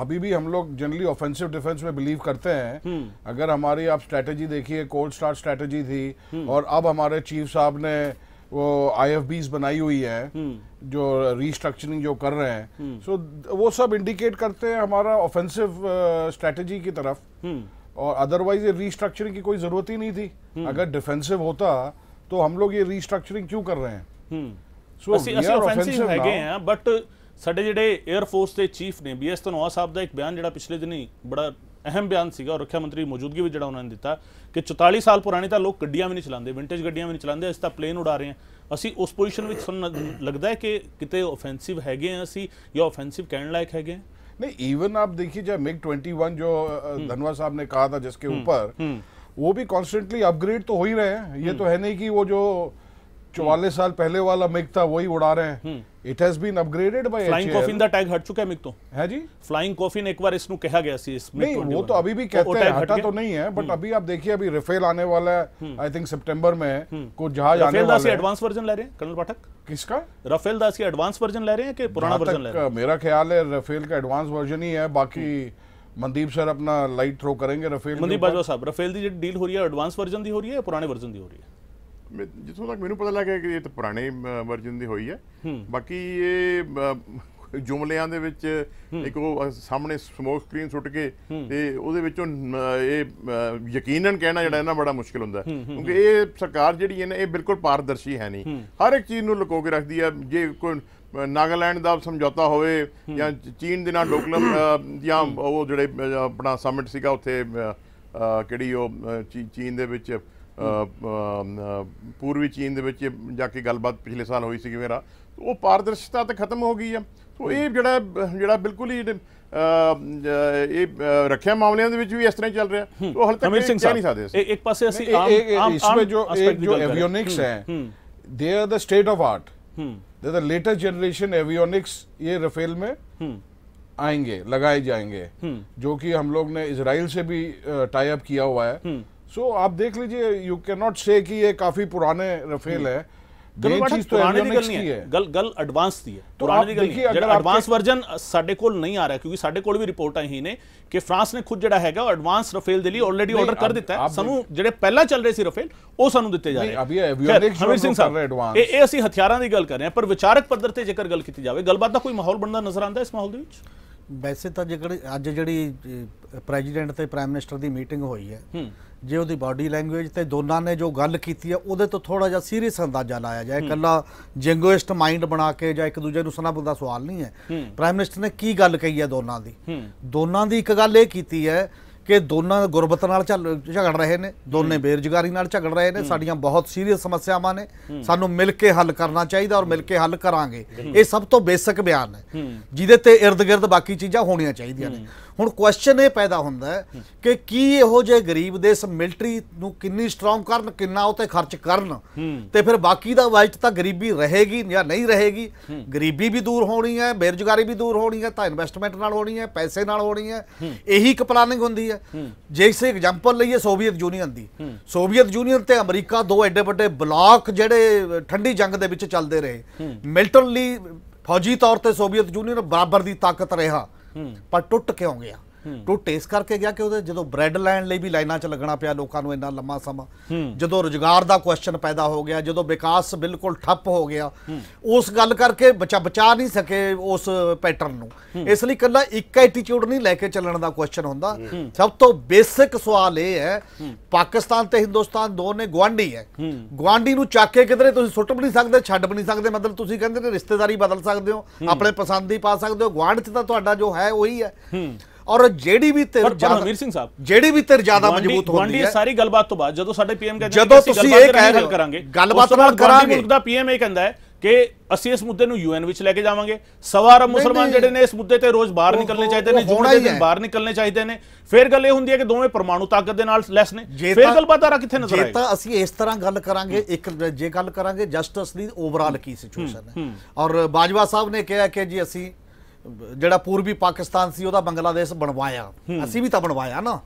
G: अभी भी हम लोग जनरली ऑफेंसिव डिफेंस में बिलीव करते हैं। हम्म। अगर हमारी आप स्ट्रेटेजी देखिए कोल्ड स्टार्ट स्ट्रेटेजी थी और अब हमारे चीफ साहब ने वो आई एफ़ बीज बनाई हुई है जो रीस्ट्रक्चरिंग जो कर रहे हैं। सो so, वो सब इंडिकेट करते हैं हमारा ऑफेंसिव स्ट्रेटजी uh, की तरफ़। और अदरवाइज़ ये रीस्ट्रक्चरिंग की कोई ज़रूरत ही नहीं थी। अगर डिफेंसिव होता तो हम लोग ये रीस्ट्रक्चरिंग क्यों कर रहे हैं? सो
A: ਅਸੀਂ ਅਸੀਂ ਆਫੈਂਸਿਵ ਹੈਗੇ ਆ ਬਟ ਸਾਡੇ ਜਿਹੜੇ 에ਅਰ ਫੋਰਸ ਦੇ ਚੀਫ ਨੇ ਬੀਐਸ ਧਨੋਆ ਸਾਹਿਬ ਦਾ ਇੱਕ ਬਿਆਨ ਜਿਹੜਾ ਅਹਿਮ ਬਿਆਨ ਸੀਗਾ ਔਰ ਰੱਖਿਆ ਮੰਤਰੀ ਦੀ ਮੌਜੂਦਗੀ ਵਿੱਚ ਜਿਹੜਾ ਉਹਨਾਂ ਨੇ ਦਿੱਤਾ ਕਿ 44 ਸਾਲ ਪੁਰਾਣੀ ਤਾਂ ਲੋਕ ਗੱਡੀਆਂ ਵੀ ਨਹੀਂ ਚਲਾਉਂਦੇ ਵਿੰਟੇਜ ਗੱਡੀਆਂ ਵੀ ਨਹੀਂ ਚਲਾਉਂਦੇ ਅਸੀਂ ਤਾਂ ਪਲੇਨ ਉਡਾ ਰਹੇ ਹਾਂ ਅਸੀਂ ਉਸ ਪੋਜੀਸ਼ਨ ਵਿੱਚ ਸਾਨੂੰ ਲੱਗਦਾ ਹੈ ਕਿ ਕਿਤੇ ਆਫੈਂਸਿਵ ਹੈਗੇ ਆ ਅਸੀਂ ਜਾਂ ਆਫੈਂਸਿਵ ਕਹਿਣ ਲਾਇਕ ਹੈਗੇ ਆ
G: नहीं इवन आप देखिए जब मिग 21 जो अ, धनवा साहब ने कहा था जिसके ऊपर वो भी कॉन्स्टेंटली अपग्रेड तो हो ही रहे हैं ये तो है नहीं कि वो जो चौवालीस साल पहले वाला मिग था वही उड़ा रहे हैं। It has been upgraded by
A: flying coffin the tag हट चुका है मिग तो।
G: है जी?
A: फ्लाइंग कॉफिन एक बार इसको कहा गया सी इसमें
G: नहीं वो तो अभी भी कहते हैं हटा तो नहीं है बट हम्म। अभी आप देखिए अभी राफेल आने वाला है आई थिंक सितंबर में हम्म। को जहाज़ आने वाला है।
A: एडवांस वर्जन ले रहे हैं कर्नल पाठक?
G: किसका?
A: रफेल दास की एडवांस वर्जन ले रहे हैं
G: कि
A: पुराना वर्जन
G: ले
A: रहे
G: हैं? मेरा ख्याल है रफेल का एडवांस वर्जन ही है बाकी हम्म। मंदीप सर अपना लाइट थ्रो करेंगे रफेल
A: मंदीप बाजवा साहब रफेल की डील हो रही है एडवांस वर्जन दी हो रही है पुराने वर्जन दी हो रही
F: है? ਜਿੱਥੋਂ ਤੱਕ ਮੈਨੂੰ ਪਤਾ ਲੱਗਿਆ ਕਿ ਇਹ ਤਾਂ ਪੁਰਾਣੇ ਵਰਜਨ ਦੀ ਹੋਈ ਹੈ। ਬਾਕੀ ਇਹ ਜੁਮਲਿਆਂ ਦੇ ਵਿੱਚ ਇੱਕ ਉਹ ਸਾਹਮਣੇ ਸਮੋਕ ਸਕਰੀਨ ਸੁੱਟ ਕੇ ਤੇ ਉਹਦੇ ਵਿੱਚੋਂ ਇਹ ਯਕੀਨਨ ਕਹਿਣਾ ਜਿਹੜਾ ਹੈ ਨਾ ਬੜਾ ਮੁਸ਼ਕਿਲ ਹੁੰਦਾ। ਕਿਉਂਕਿ ਇਹ ਸਰਕਾਰ ਜਿਹੜੀ ਹੈ ਨਾ ਇਹ ਬਿਲਕੁਲ ਪਾਰਦਰਸ਼ੀ ਹੈ ਨਹੀਂ। ਹਰ ਇੱਕ ਚੀਜ਼ ਨੂੰ ਲੁਕੋ ਕੇ ਰੱਖਦੀ ਹੈ। ਜੇ ਕੋਈ ਨਾਗਾਲੈਂਡ ਦਾ ਸਮਝੌਤਾ ਹੋਵੇ ਜਾਂ ਚੀਨ ਦੇ ਨਾਲ ਡੋਕਲਮ ਜਾਂ ਉਹ ਜਿਹੜੇ ਆਪਣਾ ਸਮਿਟ ਸੀਗਾ ਉੱਥੇ ਕਿਹੜੀ ਉਹ ਚੀਨ ਦੇ ਵਿੱਚ ਪੂਰਬੀ ਚੀਨ ਦੇ ਵਿੱਚ ਜਾ ਕੇ ਗੱਲਬਾਤ ਪਿਛਲੇ ਸਾਲ ਹੋਈ ਸੀ ਮੇਰਾ ਉਹ ਪਾਰਦਰਸ਼ਤਾ ਤਾਂ ਖਤਮ ਹੋ ਗਈ ਆ ਸੋ ਇਹ ਜਿਹੜਾ ਜਿਹੜਾ ਬਿਲਕੁਲ ਹੀ ਅ, ਅ, ਇਹ ਅ, ਰੱਖਿਆ ਮਾਮਲਿਆਂ ਦੇ ਵਿੱਚ ਵੀ ਇਸ ਤਰ੍ਹਾਂ ਹੀ ਚੱਲ ਰਿਹਾ ਸੋ ਹਾਲੇ ਤੱਕ
A: ਅਮੀਰ
F: ਇਹ
A: ਸਿੰਘ
F: ਕਹਿ ਨਹੀਂ
A: ਸਾਹਿਬ
F: ਸਕਦੇ ਅਸੀਂ
A: ਇੱਕ ਇੱਕ ਪਾਸੇ ਅਸੀਂ
G: ए-
A: ਆਮ
G: ए- ए-
A: ਆਮ
G: इसमें जो
A: aspect
G: एक
A: ਦੀ
G: जो
A: ਗੱਲ ਕਰ ਰਹੇ ਹਾਂ।
G: एवियोनिक्स हैं they are the state of art they the latest generation avionics ये रफेल में आएंगे लगाए जाएंगे जो कि हम लोग ने इसराइल से भी टाई अप किया हुआ है सो आप देख लीजिए यू कैन नॉट से कि ये काफी पुराने रफेल है
A: ਗੱਲ
G: मेन
A: ਬਾਠਕ
G: चीज तो
A: ਪੁਰਾਣੇ ਦੀ ਗੱਲ
G: एवियोनिक्स
A: ਨਹੀਂ
G: की
A: ਹੈ
G: है
A: ਗੱਲ ਗੱਲ ਐਡਵਾਂਸ ਦੀ ਹੈ
G: तो
A: ਪੁਰਾਣੇ
G: आप
A: ਦੀ ਗੱਲ ਨਹੀਂ
G: देखिए,
A: ਹੈ।
G: अगर
A: ਜਿਹੜਾ
G: आपके-
A: ਐਡਵਾਂਸ ਵਰਜ਼ਨ ਸਾਡੇ ਕੋਲ ਨਹੀਂ ਆ ਰਿਹਾ ਕਿਉਂਕਿ ਸਾਡੇ ਕੋਲ ਵੀ ਰਿਪੋਰਟਾਂ ਹੀ ਨੇ ਕਿ ਫਰਾਂਸ ਨੇ ਖੁਦ ਜਿਹੜਾ ਹੈਗਾ ਉਹ ਐਡਵਾਂਸ ਰਫੇਲ ਦੇ ਲਈ ਆਲਰੇਡੀ
G: ਨਹੀਂ,
A: ਆਰਡਰ ਕਰ
G: ਆਪ-
A: ਦਿੱਤਾ ਹੈ
G: ਆਪ
A: ਸਾਨੂੰ ਜਿਹੜੇ ਪਹਿਲਾਂ ਚੱਲ ਰਹੇ ਸੀ ਰਫੇਲ ਉਹ ਸਾਨੂੰ ਦਿੱਤੇ ਜਾ
G: ਨਹੀਂ,
A: ਰਹੇ ਹਨ।
G: ਅਭੀ ਇਹ
A: ਖੈਰ,
G: avionics ਜੋ
A: ਹਮੀਰ ਸਿੰਘ
G: ਲੋਕ
A: ਸਾਹਿਬ
G: ਕਰ ਰਹੇ advance।
A: ਇਹ ਇਹ ਅਸੀਂ ਹਥਿਆਰਾਂ ਦੀ ਗੱਲ ਕਰ ਰਹੇ ਹਾਂ ਪਰ ਵਿਚਾਰਕ ਪੱਧਰ ਤੇ ਜੇਕਰ ਗੱਲ ਕੀਤੀ ਜਾਵੇ ਗੱਲਬਾਤ ਦਾ ਕੋਈ ਮਾਹੌਲ ਬਣਦਾ ਨਜ਼ਰ ਆਉਂਦਾ ਇਸ ਮਾਹੌਲ ਦੇ ਵਿੱਚ
H: ਵੈਸੇ ਤਾਂ ਜੇਕਰ ਅੱਜ ਜਿਹੜੀ ਪ੍ਰੈਜ਼ੀਡੈਂਟ ਤੇ ਪ੍ਰਾਈਮ ਮਿਨਿਸਟਰ ਦੀ ਮੀਟਿੰਗ ਹੋਈ ਹੈ ਜੇ ਉਹਦੀ ਬਾਡੀ ਲੈਂਗੁਏਜ ਤੇ ਦੋਨਾਂ ਨੇ ਜੋ ਗੱਲ ਕੀਤੀ ਹੈ ਉਹਦੇ ਤੋਂ ਥੋੜਾ ਜਿਹਾ ਸੀਰੀਅਸ ਅੰਦਾਜ਼ਾ ਲਾਇਆ ਜਾਏ। ਇਕੱਲਾ ਜਿੰਗੋਇਸਟ ਮਾਈਂਡ ਬਣਾ ਕੇ ਜਾਂ ਇੱਕ ਦੂਜੇ ਨੂੰ ਸਨਾਬੁਲ ਦਾ ਸਵਾਲ ਨਹੀਂ ਹੈ। ਪ੍ਰਾਈਮ ਮਿਨਿਸਟਰ ਨੇ ਕੀ ਗੱਲ ਕਹੀ ਹੈ ਦੋਨਾਂ ਦੀ? ਦੋਨਾਂ ਦੀ ਇੱਕ ਗੱਲ ਇਹ ਕੀਤੀ ਹੈ ਕਿ ਦੋਨਾਂ ਗੁਰਬਤ ਨਾਲ ਝਗੜ ਰਹੇ ਨੇ। ਦੋਨੇ ਬੇਰੁਜ਼ਗਾਰੀ ਨਾਲ ਝਗੜ ਰਹੇ ਨੇ। ਸਾਡੀਆਂ ਬਹੁਤ ਸੀਰੀਅਸ ਸਮੱਸਿਆਵਾਂ ਨੇ। ਸਾਨੂੰ ਮਿਲ ਕੇ ਹੱਲ ਕਰਨਾ ਚਾਹੀਦਾ ਔਰ ਮਿਲ ਕੇ ਹੱਲ ਕਰਾਂਗੇ। ਇਹ ਸਭ ਤੋਂ ਬੇਸਿਕ ਬਿਆਨ ਹੈ। ਜਿਹਦੇ ਤੇ ird-gird ਬਾਕੀ ਚੀਜ਼ਾਂ ਹੋਣੀਆਂ ਚਾਹੀਦੀਆਂ ਨੇ। ਹੁਣ ਕੁਐਸਚਨ ਇਹ ਪੈਦਾ ਹੁੰਦਾ ਕਿ ਕੀ ਇਹੋ ਜਿਹੇ ਗਰੀਬ ਦੇਸ਼ ਮਿਲਟਰੀ ਨੂੰ ਕਿੰਨੀ ਸਟਰੋਂਗ ਕਰਨ ਕਿੰਨਾ ਉਹ ਤੇ ਖਰਚ ਕਰਨ? ਤੇ ਫਿਰ ਬਾਕੀ ਦਾ ਵਾਈਟ ਤਾਂ ਗਰੀਬੀ ਰਹੇਗੀ ਜਾਂ ਨਹੀਂ ਰਹੇਗੀ? ਗਰੀਬੀ ਵੀ ਦੂਰ ਹੋਣੀ ਹੈ ਬੇਰੁਜ਼ਗਾਰੀ ਵੀ ਦੂਰ ਹੋਣੀ ਹੈ ਤਾਂ ਇਨਵੈਸਟਮੈਂਟ ਨਾਲ ਹੋਣੀ ਹੈ ਪੈਸੇ ਨਾਲ ਹੋਣੀ ਹੈ ਇਹੀ ਇੱਕ ਪਲਾਨਿੰਗ ਹੁੰਦੀ ਹੈ। ਜੇ ਇਸੇ ਐਗਜ਼ਾਮਪਲ ਲਈਏ ਸੋਵੀਅਤ ਯੂਨੀਅਨ ਦੀ। ਸੋਵੀਅਤ ਯੂਨੀਅਨ ਤੇ ਅਮਰੀਕਾ ਦੋ ਐਡੇ ਵੱਡੇ ਬਲਾਕ ਜਿਹੜੇ ਠੰਡੀ ਜੰਗ ਦੇ ਵਿੱਚ ਚੱਲਦੇ ਰਹੇ। ਮਿਲਟਰਲੀ ਫੌਜੀ ਤੌਰ ਤੇ ਸੋਵੀਅਤ ਯੂਨੀਅਨ ਬਰਾਬਰ ਦੀ ਤਾਕਤ ਰਿਹਾ। ਪਰ ਟੁੱਟ ਕਿਉਂ ਗਿਆ ਟੁੱਟ ਇਸ ਕਰਕੇ ਗਿਆ ਕਿ ਉਹਦੇ ਜਦੋਂ ਬ੍ਰੈਡ ਲੈਣ ਲਈ ਵੀ ਲਾਈਨਾਂ 'ਚ ਲੱਗਣਾ ਪਿਆ ਲੋਕਾਂ ਨੂੰ ਇੰਨਾ ਲੰਮਾ ਸਮਾਂ ਜਦੋਂ ਰੋਜ਼ਗਾਰ ਦਾ ਕੁਐਸਚਨ ਪੈਦਾ ਹੋ ਗਿਆ ਜਦੋਂ ਵਿਕਾਸ ਬਿਲਕੁਲ ਠੱਪ ਹੋ ਗਿਆ ਉਸ ਗੱਲ ਕਰਕੇ ਬਚਾ ਬਚਾ ਨਹੀਂ ਸਕੇ ਉਸ ਪੈਟਰਨ ਨੂੰ। ਇਸ ਲਈ ਕੱਲਾ ਇੱਕ ਐਟੀਟਿਊਡ ਨਹੀਂ ਲੈ ਕੇ ਚੱਲਣ ਦਾ ਕੁਐਸਚਨ ਹੁੰਦਾ। ਸਭ ਤੋਂ ਬੇਸਿਕ ਸਵਾਲ ਇਹ ਹੈ ਪਾਕਿਸਤਾਨ ਤੇ ਹਿੰਦੁਸਤਾਨ ਦੋਨੇ ਗਵਾਂਢੀ ਹੈ। ਗਵਾਂਢੀ ਨੂੰ ਚੱਕ ਕੇ ਕਿਧਰੇ ਤੁਸੀਂ ਸੁੱਟ ਵੀ ਨਹੀਂ ਸਕਦੇ ਛੱਡ ਵੀ ਨਹੀਂ ਸਕਦੇ ਮਤਲਬ ਤੁਸੀਂ ਕਹਿੰਦੇ ਨੇ ਰਿਸ਼ਤੇਦਾਰੀ ਬਦਲ ਸਕਦੇ ਹੋ ਆਪਣੇ ਪਸੰਦ ਦੀ ਪਾ ਸਕਦੇ ਹੋ ਗਵਾਂਢ 'ਚ ਤਾਂ ਤੁਹਾਡਾ ਜੋ ਹੈ ਉਹੀ ਹੈ। ਔਰ ਜਿਹੜੀ ਵੀ ਤੇ
A: ਪਰ ਪਰ ਹਮੀਰ ਸਿੰਘ ਸਾਹਿਬ
H: ਜਿਹੜੀ ਵੀ ਤੇ ਜ਼ਿਆਦਾ ਮਜ਼ਬੂਤ ਹੁੰਦੀ ਹੈ
A: ਸਾਰੀ ਗੱਲਬਾਤ ਤੋਂ ਬਾਅਦ ਜਦੋਂ ਸਾਡੇ ਪੀਐਮ ਕਹਿੰਦੇ
H: ਜਦੋਂ ਤੁਸੀਂ ਇਹ ਹੋ,
A: ਕਰਾਂਗੇ
H: ਗੱਲਬਾਤ ਨਾਲ ਕਰਾਂਗੇ।
A: ਮੁਲਕ ਦਾ ਪੀਐਮ ਇਹ ਕਹਿੰਦਾ ਹੈ ਕਿ ਅਸੀਂ ਇਸ ਮੁੱਦੇ ਨੂੰ ਯੂਐਨ ਵਿੱਚ ਲੈ ਕੇ ਜਾਵਾਂਗੇ ਸਵਾ ਅਰਬ ਮੁਸਲਮਾਨ। ਜਿਹੜੇ ਨੇ ਇਸ ਮੁੱਦੇ ਤੇ ਰੋਜ਼ ਬਾਹਰ ਨਿਕਲਣੇ ਚਾਹੀਦੇ ਨੇ ਜੁਮੇ ਦੇ ਦਿਨ। ਬਾਹਰ ਨਿਕਲਣੇ ਚਾਹੀਦੇ ਨੇ ਫਿਰ ਗੱਲ ਇਹ ਹੁੰਦੀ ਹੈ ਕਿ ਦੋਵੇਂ ਪਰਮਾਣੂ ਤਾਕਤ ਦੇ ਨਾਲ ਲੈਸ ਨੇ
H: ਜੇ
A: ਫਿਰ ਗੱਲਬਾਤ ਆ ਕਿੱਥੇ ਨਜ਼ਰ
H: ਜੇ
A: ਆਏਗੀ
H: ਤਾਂ ਅਸੀਂ ਇਸ ਤਰ੍ਹਾਂ ਗੱਲ ਕਰਾਂਗੇ ਇੱਕ ਜੇ ਗੱਲ ਕਰਾਂਗੇ ਜਸਟਿਸ ਦੀ ਓਵਰਆਲ ਕੀ ਸਿਚੁਏਸ਼ਨ ਹੈ ਔਰ ਬਾਜਵਾ ਸਾਹਿਬ ਨੇ ਕਿਹਾ ਕਿ ਜੀ ਅਸੀਂ ਜਿਹੜਾ ਪੂਰਬੀ ਪਾਕਿਸਤਾਨ ਸੀ ਉਹਦਾ ਬੰਗਲਾਦੇਸ਼ ਬਣਵਾਇਆ। ਅਸੀਂ ਵੀ ਤਾਂ ਬਣਵਾਇਆ ਨਾ।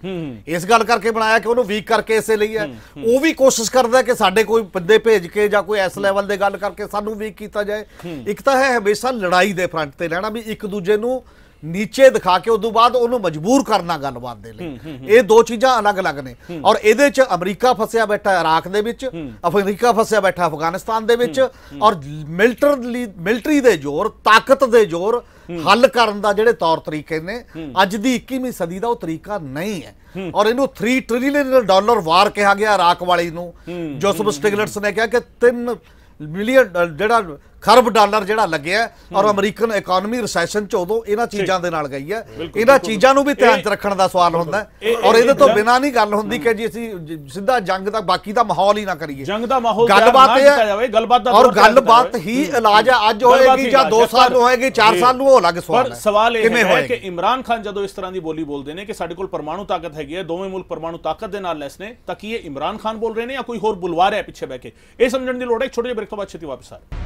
H: ਇਸ ਗੱਲ ਕਰਕੇ ਬਣਾਇਆ ਕਿ ਉਹਨੂੰ ਵੀਕ ਕਰਕੇ ਇਸੇ ਲਈ ਹੈ। ਉਹ ਵੀ ਕੋਸ਼ਿਸ਼ ਕਰਦਾ ਕਿ ਸਾਡੇ ਕੋਈ ਬੰਦੇ ਭੇਜ ਕੇ ਜਾਂ ਕੋਈ ਇਸ ਲੈਵਲ ਦੇ ਗੱਲ ਕਰਕੇ ਸਾਨੂੰ ਵੀਕ ਕੀਤਾ ਜਾਏ। ਇੱਕ ਤਾਂ ਹੈ ਹਮੇਸ਼ਾ ਲੜਾਈ ਦੇ ਫਰੰਟ ਤੇ ਰਹਿਣਾ ਵੀ ਇੱਕ ਦੂਜੇ ਨੂੰ ਨੀਚੇ ਦਿਖਾ ਕੇ ਉਦੋਂ ਬਾਅਦ ਉਹਨੂੰ ਮਜਬੂਰ ਕਰਨਾ ਗੱਲਬਾਤ ਦੇ ਲਈ। ਇਹ ਦੋ ਚੀਜ਼ਾਂ ਅਲੱਗ-ਅਲੱਗ ਨੇ। ਔਰ ਇਹਦੇ 'ਚ ਅਮਰੀਕਾ ਫਸਿਆ ਬੈਠਾ ਇਰਾਕ ਦੇ ਵਿੱਚ। ਅਫਰੀਕਾ ਫਸਿਆ ਬੈਠਾ ਅਫਗਾਨਿਸਤਾਨ ਦੇ ਵਿੱਚ। ਔਰ ਮਿਲਟਰੀ ਮਿਲਟਰੀ ਦੇ ਜ਼ੋਰ ਤਾਕਤ ਦੇ ਜ਼ੋਰ ਹੱਲ ਕਰਨ ਦਾ ਜਿਹੜੇ ਤੌਰ ਤਰੀਕੇ ਨੇ ਅੱਜ ਦੀ 21ਵੀਂ ਸਦੀ ਦਾ ਉਹ ਤਰੀਕਾ ਨਹੀਂ ਹੈ। ਔਰ ਇਹਨੂੰ 3 ਟ੍ਰਿਲੀਅਨ ਡਾਲਰ ਵਾਰ ਕਿਹਾ ਗਿਆ ਇਰਾਕ ਵਾਲੀ ਨੂੰ। ਜੋਸਫ ਸਟਿਗਲਟਸ ਨੇ ਕਿਹਾ ਕਿ 3 ਮਿਲੀਅਨ ਜਿਹੜਾ ਖਰਬ ਡਾਲਰ ਜਿਹੜਾ ਲੱਗਿਆ ਔਰ ਅਮਰੀਕਨ ਇਕਨੋਮੀ ਰਿਸੈਸ਼ਨ ਚ ਉਦੋਂ ਇਹਨਾਂ ਚੀਜ਼ਾਂ ਦੇ ਨਾਲ ਗਈ ਹੈ। ਇਹਨਾਂ ਚੀਜ਼ਾਂ ਨੂੰ ਵੀ ਧਿਆਨ ਚ ਰੱਖਣ ਦਾ ਸਵਾਲ ਹੁੰਦਾ ਔਰ
A: ਇਹ
H: ਇਹਦੇ ਤੋਂ ਬਿਨਾਂ ਨਹੀਂ ਗੱਲ ਹੁੰਦੀ ਕਿ ਜੀ ਅਸੀਂ ਸਿੱਧਾ ਜੰਗ ਦਾ ਬਾਕੀ ਦਾ ਮਾਹੌਲ ਹੀ ਨਾ ਕਰੀਏ।
A: ਜੰਗ ਦਾ ਮਾਹੌਲ
H: ਗੱਲਬਾਤ ਇਹ
A: ਕੀਤਾ
H: ਹੈ
A: ਜਾਵੇ, ਗੱਲਬਾਤ ਦਾ
H: ਔਰ ਗੱਲਬਾਤ। ਹੀ ਇਲਾਜ ਹੈ। ਅੱਜ ਹੋਏਗੀ ਜਾਂ 2
A: ਇਲਾਜ ਹੈ,
H: ਸਾਲ ਨੂੰ
A: ਪਰ-
H: ਹੋਏਗੀ 4
A: ਜੀ।
H: ਸਾਲ ਨੂੰ ਉਹ ਅਲੱਗ ਸਵਾਲ
A: ਪਰ
H: ਹੈ।
A: ਸਵਾਲ ਇਹ ਹੈ ਕਿ? ਇਮਰਾਨ ਖਾਨ ਜਦੋਂ ਇਸ ਤਰ੍ਹਾਂ ਦੀ ਬੋਲੀ ਬੋਲਦੇ ਨੇ ਕਿ ਸਾਡੇ ਕੋਲ ਪਰਮਾਣੂ ਤਾਕਤ ਹੈਗੀ ਹੈ ਦੋਵੇਂ ਮੁਲਕ ਪਰਮਾਣੂ ਤਾਕਤ ਦੇ ਨਾਲ ਲੈਸ ਨੇ ਤਾਂ ਕੀ ਇਹ ਇਮਰਾਨ ਖਾਨ ਬੋਲ ਰਹੇ ਨੇ ਜਾਂ ਕੋਈ ਹੋਰ ਬੁਲਵਾ ਰਿਹਾ ਪਿੱਛੇ ਬਹਿ ਕੇ? ਇਹ ਸਮਝਣ ਦੀ ਲੋੜ ਹੈ। ਛੋਟੇ ਜਿਹੇ ਬ੍ਰੇਕ ਤੋਂ ਬਾਅਦ ਛੇਤੀ ਵਾਪਸ ਆ ਰਹੇ।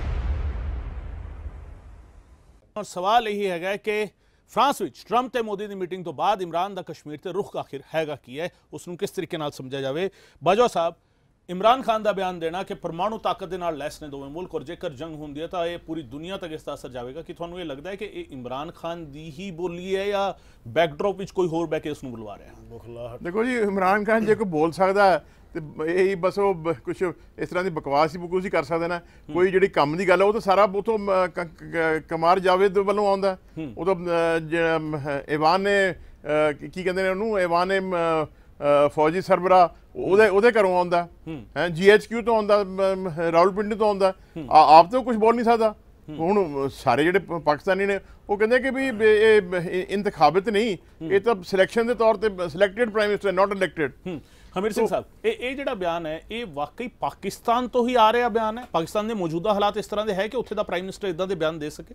A: ਔਰ ਸਵਾਲ ਇਹ ਹੈਗਾ ਕਿ ਫਰਾਂਸ ਵਿੱਚ ਟਰੰਪ ਤੇ ਮੋਦੀ ਦੀ ਮੀਟਿੰਗ ਤੋਂ ਬਾਅਦ ਇਮਰਾਨ ਦਾ ਕਸ਼ਮੀਰ ਤੇ ਰੁਖ ਆਖਿਰ ਹੈਗਾ ਕੀ ਹੈ? ਉਸ ਨੂੰ ਕਿਸ ਤਰੀਕੇ ਨਾਲ ਸਮਝਿਆ ਜਾਵੇ? ਬਾਜਵਾ ਸਾਹਿਬ, ਇਮਰਾਨ ਖਾਨ ਦਾ ਬਿਆਨ ਦੇਣਾ ਕਿ ਪਰਮਾਣੂ ਤਾਕਤ ਦੇ ਨਾਲ ਲੈਸ ਨੇ ਦੋਵੇਂ ਮੁਲਕ ਔਰ ਜੇਕਰ ਜੰਗ ਹੁੰਦੀ ਹੈ ਤਾਂ ਇਹ ਪੂਰੀ ਦੁਨੀਆ ਤੱਕ ਇਸ ਦਾ ਅਸਰ ਜਾਵੇਗਾ। ਕਿ ਤੁਹਾਨੂੰ ਇਹ ਲੱਗਦਾ ਹੈ ਕਿ ਇਹ ਇਮਰਾਨ ਖਾਨ ਦੀ ਹੀ ਬੋਲੀ ਹੈ ਜਾਂ ਬੈਕਡ੍ਰੌਪ ਵਿੱਚ ਕੋਈ ਹੋਰ ਬਹਿ ਕੇ ਉਸ ਨੂੰ ਬੁਲਵਾ ਰਿਹਾ ਹੈ?
F: ਦੇਖੋ ਜੀ, ਇਮਰਾਨ ਖਾਨ ਜੇ ਕੋਈ ਬੋਲ ਸਕਦਾ ਤੇ ਇਹ ਬਸ ਉਹ ਕੁਝ ਇਸ ਤਰ੍ਹਾਂ ਦੀ ਬਕਵਾਸ ਹੀ ਬਕੂਸ ਹੀ ਕਰ ਸਕਦੇ ਨਾ। ਕੋਈ ਜਿਹੜੀ ਕੰਮ ਦੀ ਗੱਲ ਹੈ ਉਹ ਤਾਂ ਸਾਰਾ ਉਥੋਂ ਕਮਾਰ ਜਾਵੇਦ ਵੱਲੋਂ ਆਉਂਦਾ। ਉਹ ਤਾਂ ਈਵਾਨ ਨੇ ਕੀ ਕਹਿੰਦੇ ਨੇ ਉਹਨੂੰ? ਈਵਾਨ ਨੇ ਫੌਜੀ ਸਰਬਰਾ ਉਹਦੇ ਉਹਦੇ ਘਰੋਂ ਆਉਂਦਾ। ਹੈ। ਜੀਐਚਕਿਊ ਤੋਂ ਆਉਂਦਾ ਅਮ, ਰਾਵਲਪਿੰਡੀ ਤੋਂ ਆਉਂਦਾ। ਆਪ ਤਾਂ ਕੁਝ ਬੋਲ ਨਹੀਂ ਸਕਦਾ। ਹੁਣ ਸਾਰੇ ਜਿਹੜੇ ਪਾਕਿਸਤਾਨੀ ਨੇ ਉਹ ਕਹਿੰਦੇ ਕਿ ਵੀ ਇਹ ਇੰਤਖਾਬਤ ਨਹੀਂ। ਇਹ ਤਾਂ ਸਿਲੈਕਸ਼ਨ ਦੇ ਤੌਰ ਤੇ selected prime minister not
A: elected Hamir Singh sahib ਇਹ ਇਹ ਜਿਹੜਾ ਬਿਆਨ ਹੈ ਇਹ ਵਾਕਈ ਪਾਕਿਸਤਾਨ ਤੋਂ ਹੀ ਆ ਰਿਹਾ ਬਿਆਨ ਹੈ? ਪਾਕਿਸਤਾਨ ਦੇ ਮੌਜੂਦਾ ਹਾਲਾਤ ਇਸ ਤਰ੍ਹਾਂ ਦੇ ਹੈ ਕਿ ਉੱਥੇ ਦਾ ਪ੍ਰਾਈਮ ਮਿਨਿਸਟਰ ਇਦਾਂ ਦੇ ਬਿਆਨ ਦੇ ਸਕੇ?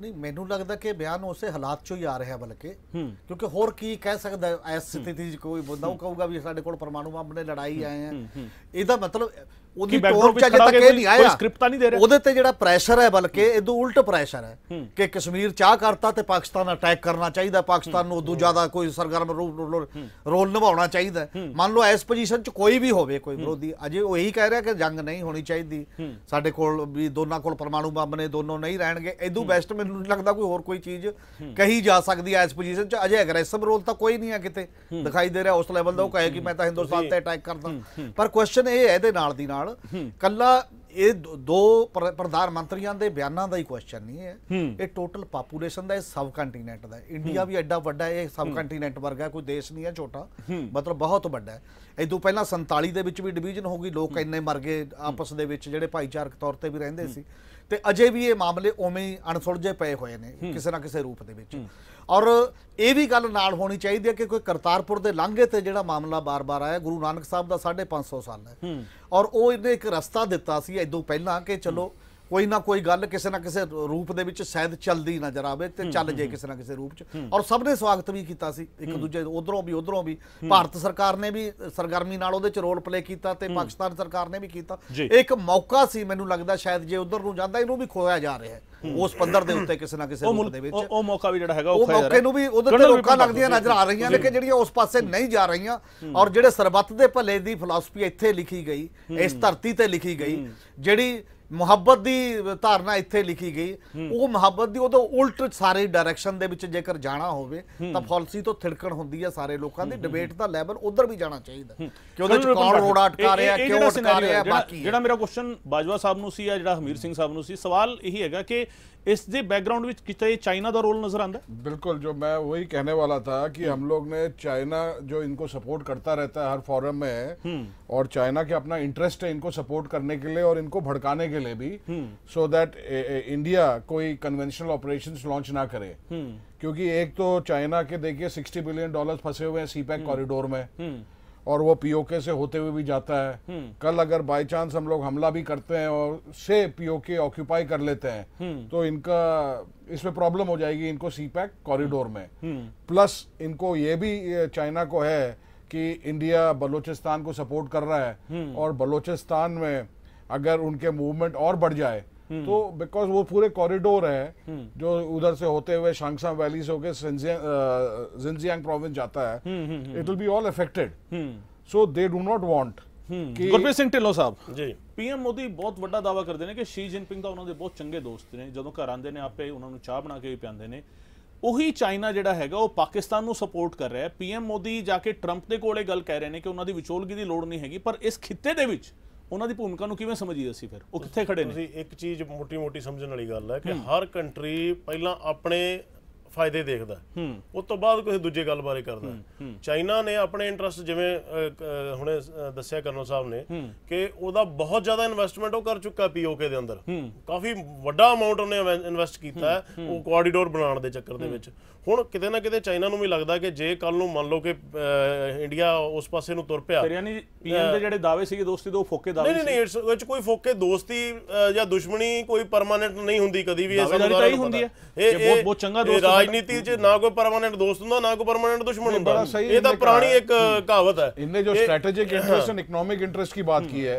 H: ਨਹੀਂ ਮੈਨੂੰ ਲੱਗਦਾ ਕਿ ਬਿਆਨ ਉਸੇ ਹਾਲਾਤ ਚੋਂ ਹੀ ਆ ਰਿਹਾ ਬਲਕਿ ਕਿਉਂਕਿ ਹੋਰ ਕੀ ਕਹਿ ਸਕਦਾ ਇਸ ਸਥਿਤੀ 'ਚ ਕੋਈ ਬੰਦਾ ਉਹ ਕਹੂਗਾ ਵੀ ਸਾਡੇ ਕੋਲ ਪਰਮਾਣੂ ਬੰਬ ਨੇ ਲੜਾਈ ਆਏ ਆ। ਇਹਦਾ ਮਤਲਬ ਉਹਦੀ
A: ਵਿੱਚ
H: ਚ ਅਜੇ ਤੱਕ ਇਹ ਨਹੀਂ ਆਇਆ।
A: ਕੋਈ ਤਾਂ ਨਹੀਂ ਦੇ ਰਿਹਾ?
H: ਉਹਦੇ ਤੇ ਜਿਹੜਾ ਪ੍ਰੈਸ਼ਰ ਹੈ ਬਲਕਿ ਇਹਦੋਂ ਉਲਟ ਪ੍ਰੈਸ਼ਰ ਹੈ ਕਿ ਕਸ਼ਮੀਰ ਚਾਹ ਕਰਤਾ ਤੇ ਪਾਕਿਸਤਾਨ ਅਟੈਕ ਕਰਨਾ ਚਾਹੀਦਾ ਪਾਕਿਸਤਾਨ ਨੂੰ ਉਦੋਂ ਜ਼ਿਆਦਾ ਕੋਈ ਸਰਗਰਮ ਰੋਲ ਨਿਭਾਉਣਾ ਚਾਹੀਦਾ। ਮੰਨ ਲਓ ਇਸ ਪੋਜੀਸ਼ਨ 'ਚ ਕੋਈ ਵੀ ਹੋਵੇ ਕੋਈ ਵਿਰੋਧੀ ਅਜੇ ਉਹ ਇਹੀ ਕਹਿ ਰਿਹਾ ਕਿ ਜੰਗ ਨਹੀਂ ਹੋਣੀ ਚਾਹੀਦੀ। ਸਾਡੇ ਕੋਲ ਵੀ ਦੋਨਾਂ ਕੋਲ ਪਰਮਾਣੂ ਬੰਬ ਨੇ ਦੋਨੋਂ ਨਹੀਂ ਰਹਿਣਗੇ। ਇਦੋਂ ਬੈਸਟ ਮੈਨੂੰ ਨਹੀਂ ਲੱਗਦਾ ਕੋਈ ਹੋਰ ਕੋਈ ਚੀਜ਼ ਕਹੀ ਜਾ ਸਕਦੀ ਹੈ ਇਸ ਪੋਜੀਸ਼ਨ 'ਚ। ਅਜੇ ਐਗਰੈਸਿਵ ਰੋਲ ਤਾਂ ਕੋਈ ਨਹੀਂ ਹੈ ਕਿਤੇ। ਦਿਖਾਈ ਦੇ ਰਿਹਾ ਉਸ ਲੈਵਲ ਦਾ ਉਹ ਕਹੇ ਕਿ ਮੈਂ ਤਾਂ ਹਿੰਦੁਸਤਾਨ ਤੇ ਅਟੈਕ ਕਰਦਾ। ਪਰ ਕੁਐਸਚਨ ਇਹ ਹੈ ਇਹਦੇ ਨਾਲ ਦੀ ਨਾਲ। ਕੱਲਾ ਇਹ ਦੋ- ਦੋ ਪ੍ਰ- ਪ੍ਰਧਾਨ ਮੰਤਰੀਆਂ ਦੇ ਬਿਆਨਾਂ ਦਾ ਹੀ ਕੁਐਸਚਨ ਨਹੀਂ ਹੈ। ਇਹ ਟੋਟਲ ਪਾਪੂਲੇਸ਼ਨ ਦਾ ਇਹ ਸਬ ਕੰਟੀਨੈਂਟ ਦਾ। ਇੰਡੀਆ ਵੀ ਐਡਾ ਵੱਡਾ ਇਹ ਸਬ ਕੰਟੀਨੈਂਟ ਵਰਗਾ ਕੋਈ ਦੇਸ਼ ਨਹੀਂ ਹੈ ਛੋਟਾ। ਮਤਲਬ ਬਹੁਤ ਵੱਡਾ ਹੈ। ਇਦੋਂ ਪਹਿਲਾਂ 47 ਦੇ ਵਿੱਚ ਵੀ ਡਿਵੀਜ਼ਨ ਹੋ ਗਈ ਲੋਕ ਇੰਨੇ ਮਰ ਗਏ ਆਪਸ ਦੇ ਵਿੱਚ ਜਿਹੜੇ ਭਾਈਚਾਰਕ ਤੌਰ ਤੇ ਵੀ ਰਹਿੰਦੇ ਸੀ। ਤੇ ਅਜੇ ਵੀ ਇਹ ਮਾਮਲੇ ਉਵੇਂ ਹੀ ਅਣਸੁਲਝੇ ਪਏ ਹੋਏ ਨੇ ਕਿਸੇ ਨਾ ਕਿਸੇ ਰੂਪ ਦੇ ਵਿੱਚ। ਔਰ ਇਹ ਵੀ ਗੱਲ ਨਾਲ ਹੋਣੀ ਚਾਹੀਦੀ ਹੈ ਕਿ ਕੋਈ ਕਰਤਾਰਪੁਰ ਦੇ ਲਾਂਘੇ ਤੇ ਜਿਹੜਾ ਮਾਮਲਾ ਬਾਰ-ਬਾਰ ਆਇਆ ਗੁਰੂ ਨਾਨਕ ਸਾਹਿਬ ਦਾ 550 ਸਾਲ ਹੈ। ਔਰ ਉਹ ਇਹਨੇ ਇੱਕ ਰਸਤਾ ਦਿੱਤਾ ਸੀ ਇਦੋਂ ਪਹਿਲਾਂ ਕਿ ਚਲੋ ਕੋਈ ਨਾ ਕੋਈ ਗੱਲ ਕਿਸੇ ਨਾ ਕਿਸੇ ਰੂਪ ਦੇ ਵਿੱਚ ਸ਼ਾਇਦ ਚੱਲਦੀ ਨਜ਼ਰ ਆਵੇ ਤੇ ਚੱਲ ਜੇ ਕਿਸੇ ਨਾ ਕਿਸੇ ਰੂਪ ਚ। ਔਰ ਸਭ ਨੇ ਸਵਾਗਤ ਵੀ ਕੀਤਾ ਸੀ ਇੱਕ ਦੂਜੇ ਉਧਰੋਂ ਵੀ ਉਧਰੋਂ ਵੀ। ਭਾਰਤ ਸਰਕਾਰ ਨੇ ਵੀ ਸਰਗਰਮੀ ਨਾਲ ਉਹਦੇ ਚ ਰੋਲ ਪਲੇ ਕੀਤਾ ਤੇ ਪਾਕਿਸਤਾਨ ਸਰਕਾਰ ਨੇ ਵੀ ਕੀਤਾ। ਇੱਕ ਮੌਕਾ ਸੀ ਮੈਨੂੰ ਲੱਗਦਾ ਸ਼ਾਇਦ ਜੇ ਉਧਰ ਨੂੰ ਜਾਂਦਾ ਇਹਨੂੰ ਵੀ ਖੋਇਆ ਜਾ ਰਿਹਾ ਹੈ। ਉਸ ਪੰਦਰ ਦੇ ਉੱਤੇ ਕਿਸੇ ਨਾ ਕਿਸੇ ਰੂਪ ਦੇ ਵਿੱਚ।
A: ਉਹ ਮੌਕਾ ਵੀ ਜਿਹੜਾ ਹੈਗਾ ਉਹ
H: ਮੌਕੇ ਨੂੰ ਵੀ ਉਹਦੇ ਤੇ
A: ਵਿਪਿਨ
H: ਲੱਗਦੀਆਂ। ਨਜ਼ਰ ਆ ਰਹੀਆਂ ਨੇ ਕਿ ਜਿਹੜੀਆਂ ਉਸ ਪਾਸੇ ਨਹੀਂ ਜਾ ਰਹੀਆਂ ਔਰ ਜਿਹੜੇ ਸਰਬੱਤ ਦੇ ਭਲੇ ਦੀ ਫਿਲਾਸਫੀ ਇੱਥੇ ਲਿਖੀ ਗਈ ਇਸ ਧਰਤੀ ਤੇ ਲਿਖੀ ਗਈ ਜਿਹੜੀ ਮੁਹੱਬਤ ਦੀ ਧਾਰਨਾ ਇੱਥੇ ਲਿਖੀ ਗਈ ਉਹ ਮੁਹੱਬਤ ਦੀ ਉਹਦੇ ਉਲਟ ਸਾਰੇ ਡਾਇਰੈਕਸ਼ਨ ਦੇ ਵਿੱਚ ਜੇਕਰ ਜਾਣਾ ਹੋਵੇ ਤਾਂ ਪਾਲਿਸੀ ਤੋਂ ਥਿੜਕਣ ਹੁੰਦੀ ਹੈ ਸਾਰੇ ਲੋਕਾਂ ਦੀ ਡਿਬੇਟ ਦਾ ਲੈਵਲ ਉਧਰ ਵੀ ਜਾਣਾ ਚਾਹੀਦਾ ਕਿ ਉਹਦੇ ਚ
A: ਕਰਨਲ
H: ਕੌਣ
A: ਵਿਪਿਨ
H: ਰੋੜਾ
A: ਭਾਰਤੀ।
H: ਅਟਕਾ
A: ਇਹ-
H: ਰਿਹਾ
A: ਇਹ
H: ਕਿਉਂ
A: ਜਿਹੜਾ
H: ਅਟਕਾ
A: scenario
H: ਰਿਹਾ
A: ਜਿਹੜਾ-
H: ਬਾਕੀ
A: ਜਿਹੜਾ ਮੇਰਾ ਕੁਐਸਚਨ ਬਾਜਵਾ ਸਾਹਿਬ ਨੂੰ ਸੀ ਜਾਂ ਜਿਹੜਾ ਹਮੀਰ ਸਿੰਘ ਸਾਹਿਬ ਨੂੰ ਸੀ ਸਵਾਲ ਇਹੀ ਹੈਗਾ ਕਿ ਇਸ ਦੇ ਬੈਕਗ੍ਰਾਉਂਡ ਵਿੱਚ ਕਿਤੇ ਚਾਈਨਾ ਦਾ ਰੋਲ ਨਜ਼ਰ ਆਉਂਦਾ ਹੈ?
G: बिल्कुल जो मैं वही कहने वाला था कि हम लोग ने चाइना जो इनको सपोर्ट करता रहता है हर फोरम में और चाइना के अपना इंटरेस्ट है इनको सपोर्ट करने के लिए और इनको भड़काने के लिए भी सो दैट इंडिया कोई कन्वेंशनल ऑपरेशन लॉन्च ना करे। क्योंकि एक तो चाइना के देखिए 60 बिलियन डॉलर फंसे हुए हैं सीपैक कॉरिडोर में। और वो पीओके से होते हुए भी जाता है। कल अगर बाय चांस हम लोग हमला भी करते हैं और से पीओके ऑक्यूपाई कर लेते हैं तो इनका इसमें प्रॉब्लम हो जाएगी इनको सीपैक कॉरिडोर में। प्लस इनको ये भी चाइना को है कि इंडिया बलूचिस्तान को सपोर्ट कर रहा है और बलूचिस्तान में अगर उनके मूवमेंट और बढ़ जाए तो बिकॉज वो पूरे कॉरिडोर है जो उधर से होते हुए शांगसा वैली से होकर जिनजियांग प्रोविंस जाता है it will be all affected so they do not want कि
A: ਗੁਰਪ੍ਰੀਤ ਸਿੰਘ ਢਿੱਲੋਂ ਸਾਹਿਬ
E: ਜੀ
A: ਪੀਐਮ ਮੋਦੀ ਬਹੁਤ ਵੱਡਾ ਦਾਵਾ ਕਰਦੇ ਨੇ ਕਿ ਸ਼ੀ ਜਿਨਪਿੰਗ ਤਾਂ ਉਹਨਾਂ ਦੇ ਬਹੁਤ ਚੰਗੇ ਦੋਸਤ ਨੇ ਜਦੋਂ ਘਰ ਆਉਂਦੇ ਨੇ ਆਪੇ ਉਹਨਾਂ ਨੂੰ ਚਾਹ ਬਣਾ ਕੇ ਵੀ ਪਿਆਉਂਦੇ ਨੇ ਉਹੀ ਚਾਈਨਾ ਜਿਹੜਾ ਹੈਗਾ ਉਹ ਪਾਕਿਸਤਾਨ ਨੂੰ ਸਪੋਰਟ ਕਰ ਰਿਹਾ ਹੈ। ਪੀਐਮ ਮੋਦੀ ਜਾ ਕੇ ਟਰੰਪ ਦੇ ਕੋਲੇ ਗੱਲ ਕਹਿ ਰਹੇ ਨੇ ਕਿ ਉਹਨਾਂ ਦੀ ਵਿਚੋਲਗੀ ਦੀ ਲੋੜ ਨਹੀਂ ਹੈਗੀ ਪਰ ਇਸ ਖਿੱਤੇ ਦੇ ਵਿੱਚ ਉਹਨਾਂ ਦੀ ਭੂਮਿਕਾ ਨੂੰ ਕਿਵੇਂ ਸਮਝੀਏ ਅਸੀਂ ਫਿਰ? ਉਹ ਕਿੱਥੇ ਖੜੇ ਨੇ?
E: ਤੁਸੀਂ ਇੱਕ ਚੀਜ਼ ਮੋਟੀ-ਮੋਟੀ ਸਮਝਣ ਵਾਲੀ ਗੱਲ ਹੈ ਕਿ ਹਰ ਕੰਟਰੀ ਪਹਿਲਾਂ ਆਪਣੇ ਫਾਇਦੇ ਦੇਖਦਾ। ਉਸ ਤੋਂ ਬਾਅਦ ਕਿਸੇ ਦੂਜੇ ਗੱਲ ਬਾਰੇ ਕਰਦਾ। ਚਾਈਨਾ ਨੇ ਆਪਣੇ ਇੰਟਰਸਟ ਜਿਵੇਂ ਹੁਣੇ ਦੱਸਿਆ ਕਰਨੋ ਸਾਹਿਬ ਨੇ ਕਿ ਉਹਦਾ ਬਹੁਤ ਜ਼ਿਆਦਾ ਇਨਵੈਸਟਮੈਂਟ ਉਹ ਕਰ ਚੁੱਕਾ ਪੀਓਕੇ ਦੇ ਅੰਦਰ। ਕਾਫੀ ਵੱਡਾ ਅਮਾਉਂਟ ਉਹਨੇ ਇਨਵੈਸਟ ਕੀਤਾ ਹੈ। ਉਹ ਕੋਰੀਡੋਰ ਬਣਾਉਣ ਦੇ ਚੱਕਰ ਦੇ ਵਿੱਚ। ਹੁਣ ਕਿਤੇ ਨਾ ਕਿਤੇ ਚਾਈਨਾ ਨੂੰ ਵੀ ਲੱਗਦਾ ਕਿ ਜੇ ਕੱਲ ਨੂੰ ਮੰਨ ਲਓ ਕਿ ਇੰਡੀਆ ਉਸ ਪਾਸੇ ਨੂੰ ਤੁਰ ਪਿਆ।
A: ਯਾਨੀ ਪੀਐਮ ਦੇ ਜਿਹੜੇ ਦਾਅਵੇ ਸੀਗੇ ਦੋਸਤੀ ਦੇ ਉਹ ਫੋਕੇ ਦਾਅਵੇ
E: ਨਹੀਂ ਨਹੀਂ ਇਸ ਵਿੱਚ ਕੋਈ ਫੋਕੇ ਦੋਸਤੀ ਜਾਂ ਦੁਸ਼ਮਣੀ ਕੋਈ ਪਰਮਾਨੈਂਟ ਨਹੀਂ ਹੁੰਦੀ ਕਦੀ ਵੀ ਇਹ ਸਾਨੂੰ ਸਾਰਿਆਂ
A: ਇਹੀ ਹੁੰਦੀ ਹੈ। ਬਹੁਤ- ਬਹੁਤ ਚੰਗਾ ਦੋਸਤ।
E: ਰਾਜਨੀਤੀ 'ਚ ਨਾ ਕੋਈ ਪਰਮਾਨੈਂਟ ਦੋਸਤ ਹੁੰਦਾ ਨਾ ਕੋਈ ਪਰਮਾਨੈਂਟ ਦੁਸ਼ਮਣ ਹੁੰਦਾ
G: बड़ा सही
E: ਇਹ ਤਾਂ
G: इनने
E: ਪੁਰਾਣੀ
G: कहा है।
E: ਇੱਕ ਕਹਾਵਤ ਹੈ
G: इनने जो strategic interest and economic interest की बात की है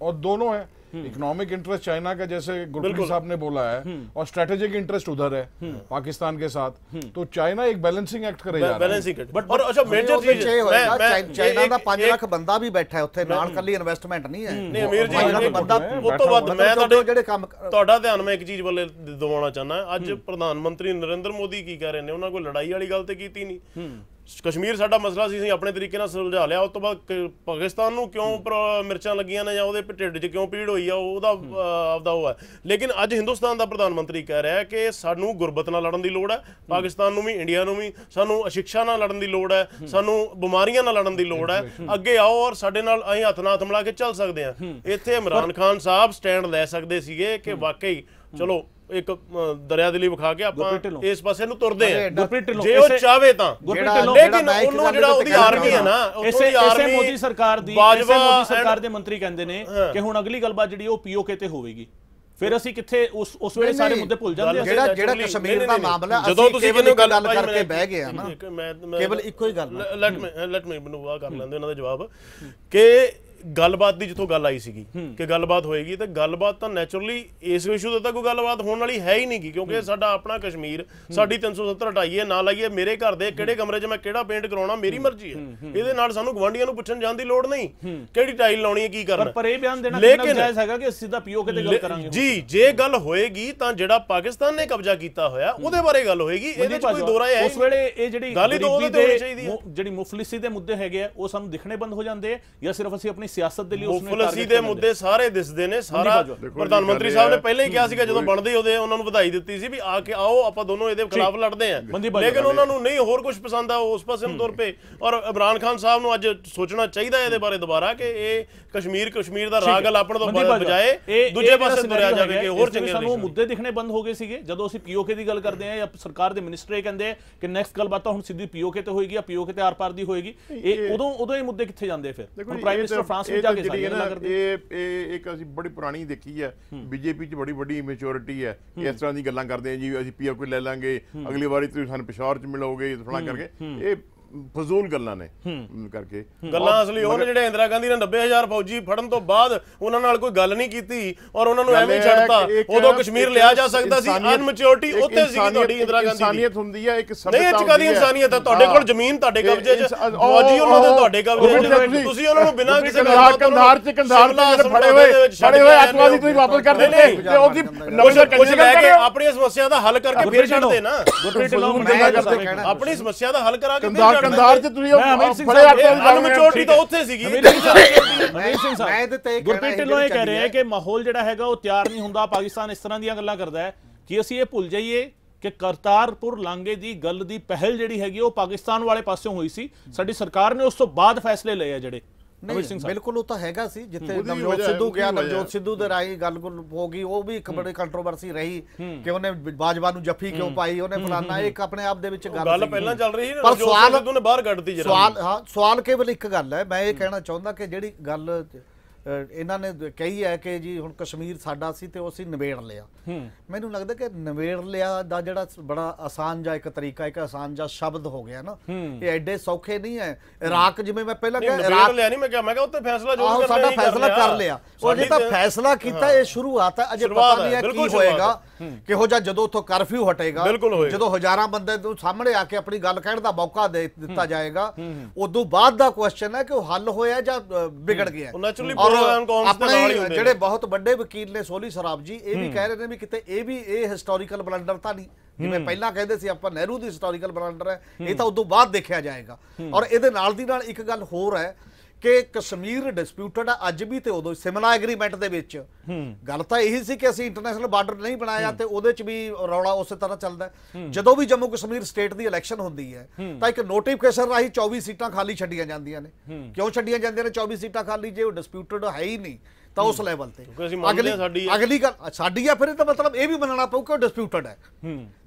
G: और दोनों है इकोनॉमिक इंटरेस्ट चाइना का जैसे गुरप्रीत साहब ने बोला है और स्ट्रेटेजिक इंटरेस्ट उधर है पाकिस्तान के साथ तो चाइना एक बैलेंसिंग एक्ट करे जा रहा है
E: ਬੈਲੈਂਸਿੰਗ ਬਟ ਔਰ ਅੱਛਾ ਮੇਜਰ
H: ਉਹਦੇ
E: ਚੀਜ਼
H: ਚ ਇਹ ਹੋਏਗਾ
E: ਮੈਂ-
H: ਚਾਈ- ਚਾਈਨਾ
E: ਇੱਕ-
H: ਦਾ 5
E: ਇੱਕ-
H: ਲੱਖ ਬੰਦਾ ਵੀ ਬੈਠਾ ਹੈ ਉੱਥੇ ਨਾਲ ਕੱਲੀ ਇਨਵੈਸਟਮੈਂਟ ਨਹੀਂ ਹੈ
E: ਨਹੀਂ ਅਮੀਰ ਜੀ
H: ਪੰਜ ਲੱਖ
E: ਇਹ
H: ਬੰਦਾ
E: ਉਹ ਤੋਂ ਵੱਧ ਮੈਂ
H: ਮਤਲਬ
E: ਤੁਹਾਡੇ
H: ਜਿਹੜੇ ਕੰਮ
E: ਤੁਹਾਡਾ ਧਿਆਨ ਮੈਂ ਇੱਕ ਚੀਜ਼ ਵੱਲੇ ਦ- ਦਿਵਾਉਣਾ ਚਾਹੁੰਦਾ ਅੱਜ ਪ੍ਰਧਾਨ ਮੰਤਰੀ ਨਰਿੰਦਰ ਮੋਦੀ ਕੀ ਕਹਿ ਰਹੇ ਨੇ ਉਹਨਾਂ ਕੋਈ ਲੜਾਈ ਵਾਲੀ ਗੱਲ ਤੇ ਕੀਤੀ ਨਹੀਂ ਕਸ਼ਮੀਰ ਸਾਡਾ ਮਸਲਾ ਸੀ ਅਸੀਂ ਆਪਣੇ ਤਰੀਕੇ ਨਾਲ ਸੁਲਝਾ ਲਿਆ। ਉਸ ਤੋਂ ਬਾਅਦ ਪਾਕਿਸਤਾਨ ਨੂੰ ਕਿਉਂ ਮਿਰਚਾਂ ਲੱਗੀਆਂ ਨੇ ਜਾਂ ਉਹਦੇ ਢਿੱਡ 'ਚ ਕਿਉਂ ਪੀੜ ਹੋਈ ਆ ਉਹਦਾ ਆਪਦਾ ਉਹ ਹੈ ਲੇਕਿਨ ਅੱਜ ਹਿੰਦੁਸਤਾਨ ਦਾ ਪ੍ਰਧਾਨ ਮੰਤਰੀ ਕਹਿ ਰਿਹਾ ਕਿ ਸਾਨੂੰ ਗੁਰਬਤ ਨਾਲ ਲੜਨ ਦੀ ਲੋੜ ਹੈ। ਪਾਕਿਸਤਾਨ ਨੂੰ ਵੀ ਇੰਡੀਆ ਨੂੰ ਵੀ ਸਾਨੂੰ ਅਸ਼ਿਕਸ਼ਾ ਨਾਲ ਲੜਨ ਦੀ ਲੋੜ ਹੈ। ਸਾਨੂੰ ਬਿਮਾਰੀਆਂ ਨਾਲ ਲੜਨ ਦੀ ਲੋੜ ਹੈ ਅੱਗੇ ਆਓ ਔਰ ਸਾਡੇ ਨਾਲ ਅਸੀਂ ਹੱਥ ਨਾਲ ਹੱਥ ਮਿਲਾ ਕੇ ਚੱਲ ਸਕਦੇ ਹਾਂ। ਇੱਥੇ ਇਮਰਾਨ ਖਾਨ ਸਾਹਿਬ ਸਟੈਂਡ ਲੈ ਸਕਦੇ ਸੀਗੇ ਕਿ ਵਾਕਈ ਚਲੋ ਇੱਕ ਦਰਿਆ ਦਿਲੀ ਵਿਖਾ ਕੇ ਆਪਾਂ। ਇਸ ਪਾਸੇ ਨੂੰ ਤੁਰਦੇ
A: ਢਿੱਲੋਂ,
E: ਜੇ ਉਹ ਚਾਵੇ ਤਾਂ। ਲੇਕਿਨ ਉਹਨੂੰ ਜਿਹੜਾ ਉਹਦੀ ਆਰਮੀ ਹੈ। ਨਾ
A: ਇਸੇ
E: ਦੀ
A: ਇਸੇ
E: ਆਰਮੀ
A: ਮੋਦੀ ਸਰਕਾਰ ਦੀ ਇਸੇ
E: ਬਾਜਵਾ
A: ਮੋਦੀ ਸਰਕਾਰ ਦੇ ਮੰਤਰੀ ਕਹਿੰਦੇ ਨੇ ਕਿ ਹੁਣ ਅਗਲੀ ਗੱਲਬਾਤ ਜਿਹੜੀ ਉਹ ਪੀਓਕੇ ਤੇ ਹੋਵੇਗੀ। ਫਿਰ ਅਸੀਂ ਕਿੱਥੇ ਉਸ ਉਸ ਵੇਲੇ ਸਾਰੇ ਮੁੱਦੇ ਭੁੱਲ ਜਾਂਦੇ ਹਾਂ
H: ਜਿਹੜਾ- ਜਿਹੜਾ ਕਸ਼ਮੀਰ ਦਾ ਮਾਮਲਾ
E: ਜਦੋਂ ਤੁਸੀਂ ਕਿਹਨੂੰ ਗੱਲ
H: ਕਰਕੇ ਬਹਿ ਗਏ ਆ ਨਾ। ਕੇਵਲ ਇੱਕੋ ਹੀ ਗੱਲ ਆ।
E: ਲੈਟ ਮੀ ਲੈਟ ਮੀ ਮੈਨੂੰ ਆ ਕਰ ਲੈਂਦੇ ਉਹਨਾਂ ਦਾ ਜਵਾਬ। ਕਿ ਗੱਲਬਾਤ ਦੀ ਜਿੱਥੋਂ ਗੱਲ ਆਈ ਸੀਗੀ ਕਿ ਗੱਲਬਾਤ ਹੋਏਗੀ ਤੇ ਗੱਲਬਾਤ ਤਾਂ ਨੇਚਰਲੀ ਇਸ ਇਸ਼ੂ ਤੇ ਤਾਂ ਕੋਈ ਗੱਲਬਾਤ ਹੋਣ ਵਾਲੀ ਹੈ ਹੀ ਨਹੀਂਗੀ ਕਿਉਂਕਿ ਸਾਡਾ ਆਪਣਾ ਕਸ਼ਮੀਰ ਸਾਡੀ 370 ਹਟਾਈਏ ਨਾ ਲਾਈਏ ਮੇਰੇ ਘਰ ਦੇ ਕਿਹੜੇ ਕਮਰੇ 'ਚ ਮੈਂ ਕਿਹੜਾ ਪੇਂਟ ਕਰਾਉਣਾ ਮੇਰੀ ਮਰਜ਼ੀ ਹੈ। ਇਹਦੇ ਨਾਲ ਸਾਨੂੰ ਗਵਾਂਢੀਆਂ ਨੂੰ ਪੁੱਛਣ ਜਾਣ ਦੀ ਲੋੜ ਨਹੀਂ ਕਿਹੜੀ ਟਾਈਲ ਲਾਉਣੀ ਹੈ ਕੀ ਕਰਨਾ।
A: ਪਰ ਇਹ ਬਿਆਨ ਦੇਣਾ ਕਿੰਨਾ ਜਾਇਜ਼ ਹੈਗਾ ਕਿ ਅਸੀਂ ਸਿੱਧਾ ਪੀਓਕੇ ਤੇ ਗੱਲ ਕਰਾਂਗੇ।
E: ਜੀ ਜੇ ਗੱਲ ਹੋਏਗੀ ਤਾਂ ਜਿਹੜਾ ਪਾਕਿਸਤਾਨ ਨੇ ਕਬਜ਼ਾ ਕੀਤਾ ਹੋਇਆ ਉਹਦੇ ਬਾਰੇ ਗੱਲ ਹੋਏਗੀ ਇਹਦੇ 'ਚ ਕੋਈ ਦੋ ਰਾਏ ਹੈ
A: ਉਸ ਵੇਲੇ ਇਹ ਜਿਹੜੀ ਗਰੀਬੀ ਦੇ
E: ਚਾਹੀਦੀ ਹੈ।
A: ਮੁ- ਜਿਹੜੀ ਮੁਫਲਿਸੀ ਦੇ ਮੁੱਦੇ ਹੈਗੇ ਆ ਉਹ ਸਾਨੂੰ ਦਿਖਣੇ ਬੰਦ ਹੋ ਜਾਂਦੇ ਆ ਜਾਂ ਸਿਰਫ ਅਸੀਂ ਆਪਣੀ ਸਿਆਸਤ ਦੇ ਲਈ ਉਸਨੇ
E: ਮੁਫਲਸੀ
A: target
E: ਦੇ ਮੁੱਦੇ ਸਾਰੇ ਦਿਸਦੇ ਨੇ ਸਾਰਾ ਪ੍ਰਧਾਨ ਮੰਤਰੀ ਸਾਹਿਬ ਨੇ ਪਹਿਲਾਂ ਹੀ ਕਿਹਾ ਸੀਗਾ ਜਦੋਂ ਬਣਦੇ ਉਹਦੇ ਉਹਨਾਂ ਨੂੰ ਵਧਾਈ ਦਿੱਤੀ ਸੀ ਵੀ ਆ ਕੇ ਆਓ ਆਪਾਂ ਦੋਨੋਂ ਇਹਦੇ ਖਿਲਾਫ ਲੜਦੇ ਆਂ। ਲੇਕਿਨ ਉਹਨਾਂ ਨੂੰ ਨਹੀਂ ਹੋਰ ਕੁਝ ਪਸੰਦ ਆ ਉਸ ਪਾਸੇ ਨੂੰ ਤੁਰ ਪਏ। ਔਰ ਇਮਰਾਨ ਖਾਨ ਸਾਹਿਬ ਨੂੰ ਅੱਜ ਸੋਚਣਾ ਚਾਹੀਦਾ ਇਹਦੇ ਬਾਰੇ ਦੁਬਾਰਾ ਕਿ ਇਹ ਕਸ਼ਮੀਰ ਕਸ਼ਮੀਰ ਦਾ ਰਾਗ ਲਾਪਣ ਤੋਂ। ਬਜਾਏ ਦੂਜੇ ਪਾਸੇ ਤੁਰਿਆ ਜਾਵੇ ਕਿ ਹੋਰ ਚੰਗੇ
A: ਸਾਨੂੰ ਮੁੱਦੇ ਦਿਖਣੇ ਬੰਦ ਹੋ ਗਏ ਸੀਗੇ। ਜਦੋਂ ਅਸੀਂ ਪੀਓਕੇ ਦੀ ਗੱਲ ਕਰਦੇ ਹਾਂ ਜਾਂ ਸਰਕਾਰ ਦੇ ਮਿਨਿਸਟਰ ਇਹ ਕਹਿੰਦੇ ਆ ਕਿ ਨੈਕਸਟ ਗੱਲਬਾਤ ਹੁਣ ਸਿੱਧੀ ਪੀਓਕੇ ਤੇ ਹੋਏਗੀ ਜਾਂ ਪੀਓਕੇ ਤੇ ਆਰ-ਪਾਰ ਦੀ ਹੋਏਗੀ। ਇਹ ਉਦੋਂ ਉਦੋਂ ਇਹ ਮੁੱਦੇ ਕਿੱਥੇ ਜਾਂਦੇ ਫਿਰ? ਹੁਣ ਪ੍ਰਾਈਮ ਮਿਨਿਸਟਰ ਫਰਾਂਸ
F: ਇਹ
A: ਵਿੱਚ ਜਾ ਕੇ
F: ਹੈ
A: ਗੱਲਾਂ ਕਰਦੇ
F: ਇਹ ਇਹ ਇੱਕ ਅਸੀਂ ਬੜੀ ਪੁਰਾਣੀ ਦੇਖੀ ਹੈ। ਬੀਜੇਪੀ 'ਚ ਬੜੀ ਵੱਡੀ ਮੈਚੁਰਿਟੀ ਹੈ। ਇਸ ਤਰ੍ਹਾਂ ਦੀ ਗੱਲਾਂ ਕਰਦੇ ਆ ਜੀ ਅਸੀਂ ਪੀਓ ਕੋਈ ਲੈ ਲਾਂਗੇ। ਅਗਲੀ ਵਾਰੀ ਤੁਸੀਂ ਸਾਨੂੰ ਪਿਸ਼ਾਵਰ 'ਚ ਮਿਲੋਗੇ ਫਲਾਂ ਕਰਕੇ। ਇਹ ਫਜ਼ੂਲ ਗੱਲਾਂ ਨੇ ਕਰਕੇ।
E: ਗੱਲਾਂ ਅਸਲੀ ਉਹ ਨੇ ਜਿਹੜੇ ਇੰਦਰਾ ਗਾਂਧੀ ਨੇ 90000 ਫੌਜੀ ਫੜਨ ਤੋਂ ਬਾਅਦ ਉਹਨਾਂ ਨਾਲ ਕੋਈ ਗੱਲ ਨਹੀਂ ਕੀਤੀ ਔਰ ਉਹਨਾਂ ਨੂੰ
F: ਗੱਲ
E: ਐਵੇਂ ਛੱਡਤਾ ਉਦੋਂ ਕਸ਼ਮੀਰ ਲਿਆ ਜਾ ਸਕਦਾ ਸੀ ਉੱਥੇ ਸੀਗੀ
F: ਇਨਸਾਨੀਅਤ-
E: ਤੁਹਾਡੀ ਇੰਦਰਾ ਗਾਂਧੀ ਦੀ।
F: ਇਨਸਾਨੀਅਤ ਹੁੰਦੀ ਹੈ ਇੱਕ
E: ਨਹੀਂ
F: ਸਭਿਅਤਾ
E: ਇਹ ਕਾਦੀ। ਇਨਸਾਨੀਅਤ ਹੈ? ਤੁਹਾਡੇ ਕੋਲ। ਜ਼ਮੀਨ ਤੁਹਾਡੇ ਕਬਜ਼ੇ 'ਚ ਫੌਜੀ ਉਹਨਾਂ ਦੇ ਤੁਹਾਡੇ ਕਬਜ਼ੇ 'ਚ।
F: ਤੁਸੀਂ-
E: ਉਹਨਾਂ ਨੂੰ ਬਿਨਾਂ ਕਿਸੇ
F: ਕੰਧਾਰ ਕੰਧਾਰ ਚ ਕੰਧਾਰ ਤੇ ਜਿਹੜੇ ਫੜੇ ਹੋਏ ਫੜੇ ਹੋਏ ਅੱਤਵਾਦੀ ਤੁਸੀਂ ਵਾਪਸ ਕਰ
E: ਨਹੀਂ,
F: ਦਿੱਤੇ
E: ਨਹੀਂ,
F: ਤੇ ਉਹਦੀ ਨਵੀਂ
E: ਕੁਝ ਲੈ ਕੇ ਆਪਣੀ ਸਮੱਸਿਆ ਦਾ ਹੱਲ ਕਰਕੇ ਫਿਰ ਛੱਡਦੇ ਨਾ।
F: ਗੱਲਾਂ
E: ਆਪਣੀ ਸਮੱਸਿਆ ਦਾ ਹੱਲ ਕਰਾ ਕੇ ਫਿਰ
F: ਕੰਧਾਰ ਚ। ਤੁਸੀਂ ਉਹ
A: ਮੈਂ ਅਮਰੀਕ ਸਿੰਘ
F: ਫੜੇ
A: ਸਾਹਿਬ,
F: ਅੱਤਵਾਦੀ
E: ਇਹ ਅਨਮੈਚੁਰਿਟੀ ਤਾਂ ਉੱਥੇ ਸੀਗੀ।
A: ਨਵੀਨ ਸਿੰਘ ਸਾਹਿਬ ਗੁਰਪ੍ਰੀਤ ਢਿੱਲੋਂ ਇਹ ਕਹਿ ਰਹੇ ਹੈ ਕਿ ਮਾਹੌਲ ਜਿਹੜਾ ਹੈਗਾ ਉਹ ਤਿਆਰ ਨਹੀਂ ਹੁੰਦਾ ਪਾਕਿਸਤਾਨ ਇਸ ਤਰ੍ਹਾਂ ਦੀਆਂ ਗੱਲਾਂ ਕਰਦਾ ਹੈ ਕਿ ਅਸੀਂ ਇਹ ਭੁੱਲ ਜਾਈਏ ਕਿ ਕਰਤਾਰਪੁਰ ਲਾਂਗੇ ਦੀ ਗੱਲ ਦੀ ਪਹਿਲ ਜਿਹੜੀ ਹੈਗੀ ਉਹ ਪਾਕਿਸਤਾਨ ਵਾਲੇ ਪਾਸਿਓਂ ਹੋਈ ਸੀ। ਸਾਡੀ ਸਰਕਾਰ ਨੇ ਉਸ ਤੋਂ ਬਾਅਦ ਫੈਸਲੇ ਲਏ ਆ ਜਿਹੜੇ। ਸਿੰਘ ਸਾਹਿਬ।
H: ਬਿਲਕੁਲ ਉਹ ਤਾਂ ਹੈਗਾ ਸੀ ਜਿੱਥੇ ਨਵਜੋਤ ਸਿੱਧੂ ਗਿਆ। ਨਵਜੋਤ ਸਿੱਧੂ ਦੇ ਰਾਈ ਗੱਲ ਗੁੱਲ ਹੋ ਗਈ ਉਹ ਵੀ ਇੱਕ ਬੜੀ ਕੰਟਰੋਵਰਸੀ ਰਹੀ ਕਿ ਉਹਨੇ ਬਾਜਵਾ ਨੂੰ ਜੱਫੀ ਕਿਉਂ ਪਾਈ ਉਹਨੇ ਫਲਾਨਾ ਇੱਕ ਆਪਣੇ ਆਪ ਦੇ ਵਿੱਚ ਗੱਲ
E: ਗੱਲ। ਪਹਿਲਾਂ ਚੱਲ ਰਹੀ ਸੀ
H: ਪਰ
E: ਨਵਜੋਤ
H: ਸਵਾਲ
E: ਸਿੱਧੂ ਨੇ ਬਾਹਰ ਕੱਢਤੀ ਜਰਾ
H: ਸਵਾਲ ਹਾਂ ਸਵਾਲ ਕੇਵਲ ਇੱਕ ਗੱਲ ਹੈ ਮੈਂ ਇਹ ਕਹਿਣਾ ਚਾਹੁੰਦਾ ਕਿ ਜਿਹੜੀ ਗੱਲ ਇਹਨਾਂ ਨੇ ਕਹੀ ਹੈ ਕਿ ਜੀ ਹੁਣ ਕਸ਼ਮੀਰ ਸਾਡਾ ਸੀ ਤੇ ਉਹ ਅਸੀਂ ਨਿਬੇੜ ਲਿਆ। ਮੈਨੂੰ ਲੱਗਦਾ ਕਿ ਨਿਬੇੜ ਲਿਆ ਦਾ ਜਿਹੜਾ ਬੜਾ ਆਸਾਨ ਜਿਹਾ ਇੱਕ ਤਰੀਕਾ ਇੱਕ ਆਸਾਨ ਜਿਹਾ ਸ਼ਬਦ ਹੋ ਗਿਆ ਨਾ। ਇਹ ਐਡੇ ਸੌਖੇ ਨਹੀਂ ਹੈ। ਇਰਾਕ ਜਿਵੇਂ ਮੈਂ ਪਹਿਲਾਂ ਕਿਹਾ ਇਰਾਕ
E: ਲਿਆ ਨਹੀਂ ਮੈਂ ਕਿਹਾ ਮੈਂ ਕਿਹਾ ਉੱਥੇ ਫੈਸਲਾ ਜੋ ਕਰਨਾ
H: ਸਾਡਾ ਫੈਸਲਾ ਕਰ ਲਿਆ। ਉਹ ਜੇ ਤਾਂ ਫੈਸਲਾ ਕੀਤਾ ਇਹ ਸ਼ੁਰੂਆਤ ਹੈ ਅਜੇ ਪਤਾ ਨਹੀਂ
E: ਹੈ,
H: ਕੀ ਹੋਏਗਾ। ਕਿਹੋ ਜਿਹਾ ਜਦੋਂ ਉੱਥੋਂ ਕਰਫਿਊ ਹਟੇਗਾ। ਜਦੋਂ ਹਜ਼ਾਰਾਂ ਬੰਦੇ ਨੂੰ ਸਾਹਮਣੇ ਆ ਕੇ ਆਪਣੀ ਗੱਲ ਕਹਿਣ ਦਾ ਮੌਕਾ ਦੇ ਦਿੱਤਾ ਜਾਏਗਾ ਉਦੋਂ ਬਾਅਦ ਦਾ ਕੁਐਸਚਨ ਹੈ ਕਿ ਉਹ ਹੱਲ ਹੋਇਆ ਜਾਂ ਵਿਗੜ ਗਿਆ
E: ਉਹ naturally
H: ਔਰ ਆਪਣੇ ਜਿਹੜੇ। ਬਹੁਤ ਵੱਡੇ ਵਕੀਲ ਨੇ ਸੋਲੀ ਸਰਾਬ ਜੀ ਇਹ ਵੀ ਕਹਿ ਰਹੇ ਨੇ ਵੀ ਕਿਤੇ ਇਹ ਵੀ ਇਹ ਹਿਸਟੋਰੀਕਲ ਬਲੰਡਰ ਤਾਂ ਨਹੀਂ। ਜਿਵੇਂ ਪਹਿਲਾਂ ਕਹਿੰਦੇ ਸੀ ਆਪਾਂ ਨਹਿਰੂ ਦੀ ਹਿਸਟੋਰੀਕਲ ਬਲੰਡਰ ਹੈ ਇਹ ਤਾਂ ਉਦੋਂ ਬਾਅਦ ਦੇਖਿਆ ਜਾਏਗਾ। ਔਰ ਇਹਦੇ ਨਾਲ ਦੀ ਨਾਲ ਇੱਕ ਗੱਲ ਹੋਰ ਹੈ ਕਿ ਕਸ਼ਮੀਰ ਡਿਸਪਿਊਟਡ ਹੈ ਅੱਜ ਵੀ ਤੇ ਉਦੋਂ ਸਿਮਲਾ ਐਗਰੀਮੈਂਟ ਦੇ ਵਿੱਚ। ਗੱਲ ਤਾਂ ਇਹੀ ਸੀ ਕਿ ਅਸੀਂ ਇੰਟਰਨੈਸ਼ਨਲ ਬਾਰਡਰ ਨਹੀਂ ਬਣਾਇਆ ਤੇ ਉਹਦੇ ਚ ਵੀ ਰੌਲਾ ਉਸੇ ਤਰ੍ਹਾਂ ਚੱਲਦਾ। ਜਦੋਂ ਵੀ ਜੰਮੂ ਕਸ਼ਮੀਰ ਸਟੇਟ ਦੀ ਇਲੈਕਸ਼ਨ ਹੁੰਦੀ ਹੈ ਤਾਂ ਇੱਕ ਨੋਟੀਫਿਕੇਸ਼ਨ ਰਾਹੀਂ 24 ਸੀਟਾਂ ਖਾਲੀ ਛੱਡੀਆਂ ਜਾਂਦੀਆਂ ਨੇ। ਕਿਉਂ ਛੱਡੀਆਂ ਜਾਂਦੀਆਂ ਨੇ? 24 ਸੀਟਾਂ ਖਾਲੀ ਜੇ ਉਹ ਡਿਸਪਿਊਟਡ ਹੈ ਹੀ ਨਹੀਂ ਤਾਂ ਉਸ ਲੈਵਲ ਤੇ।
E: ਹੈ।
H: ਅਗਲੀ ਗੱਲ ਸਾਡੀ ਆ ਫਿਰ ਇਹਦਾ ਮਤਲਬ ਇਹ ਵੀ ਮੰਨਣਾ ਪਊ ਕਿ ਉਹ ਡਿਸਪਿਊਟਡ ਹੈ।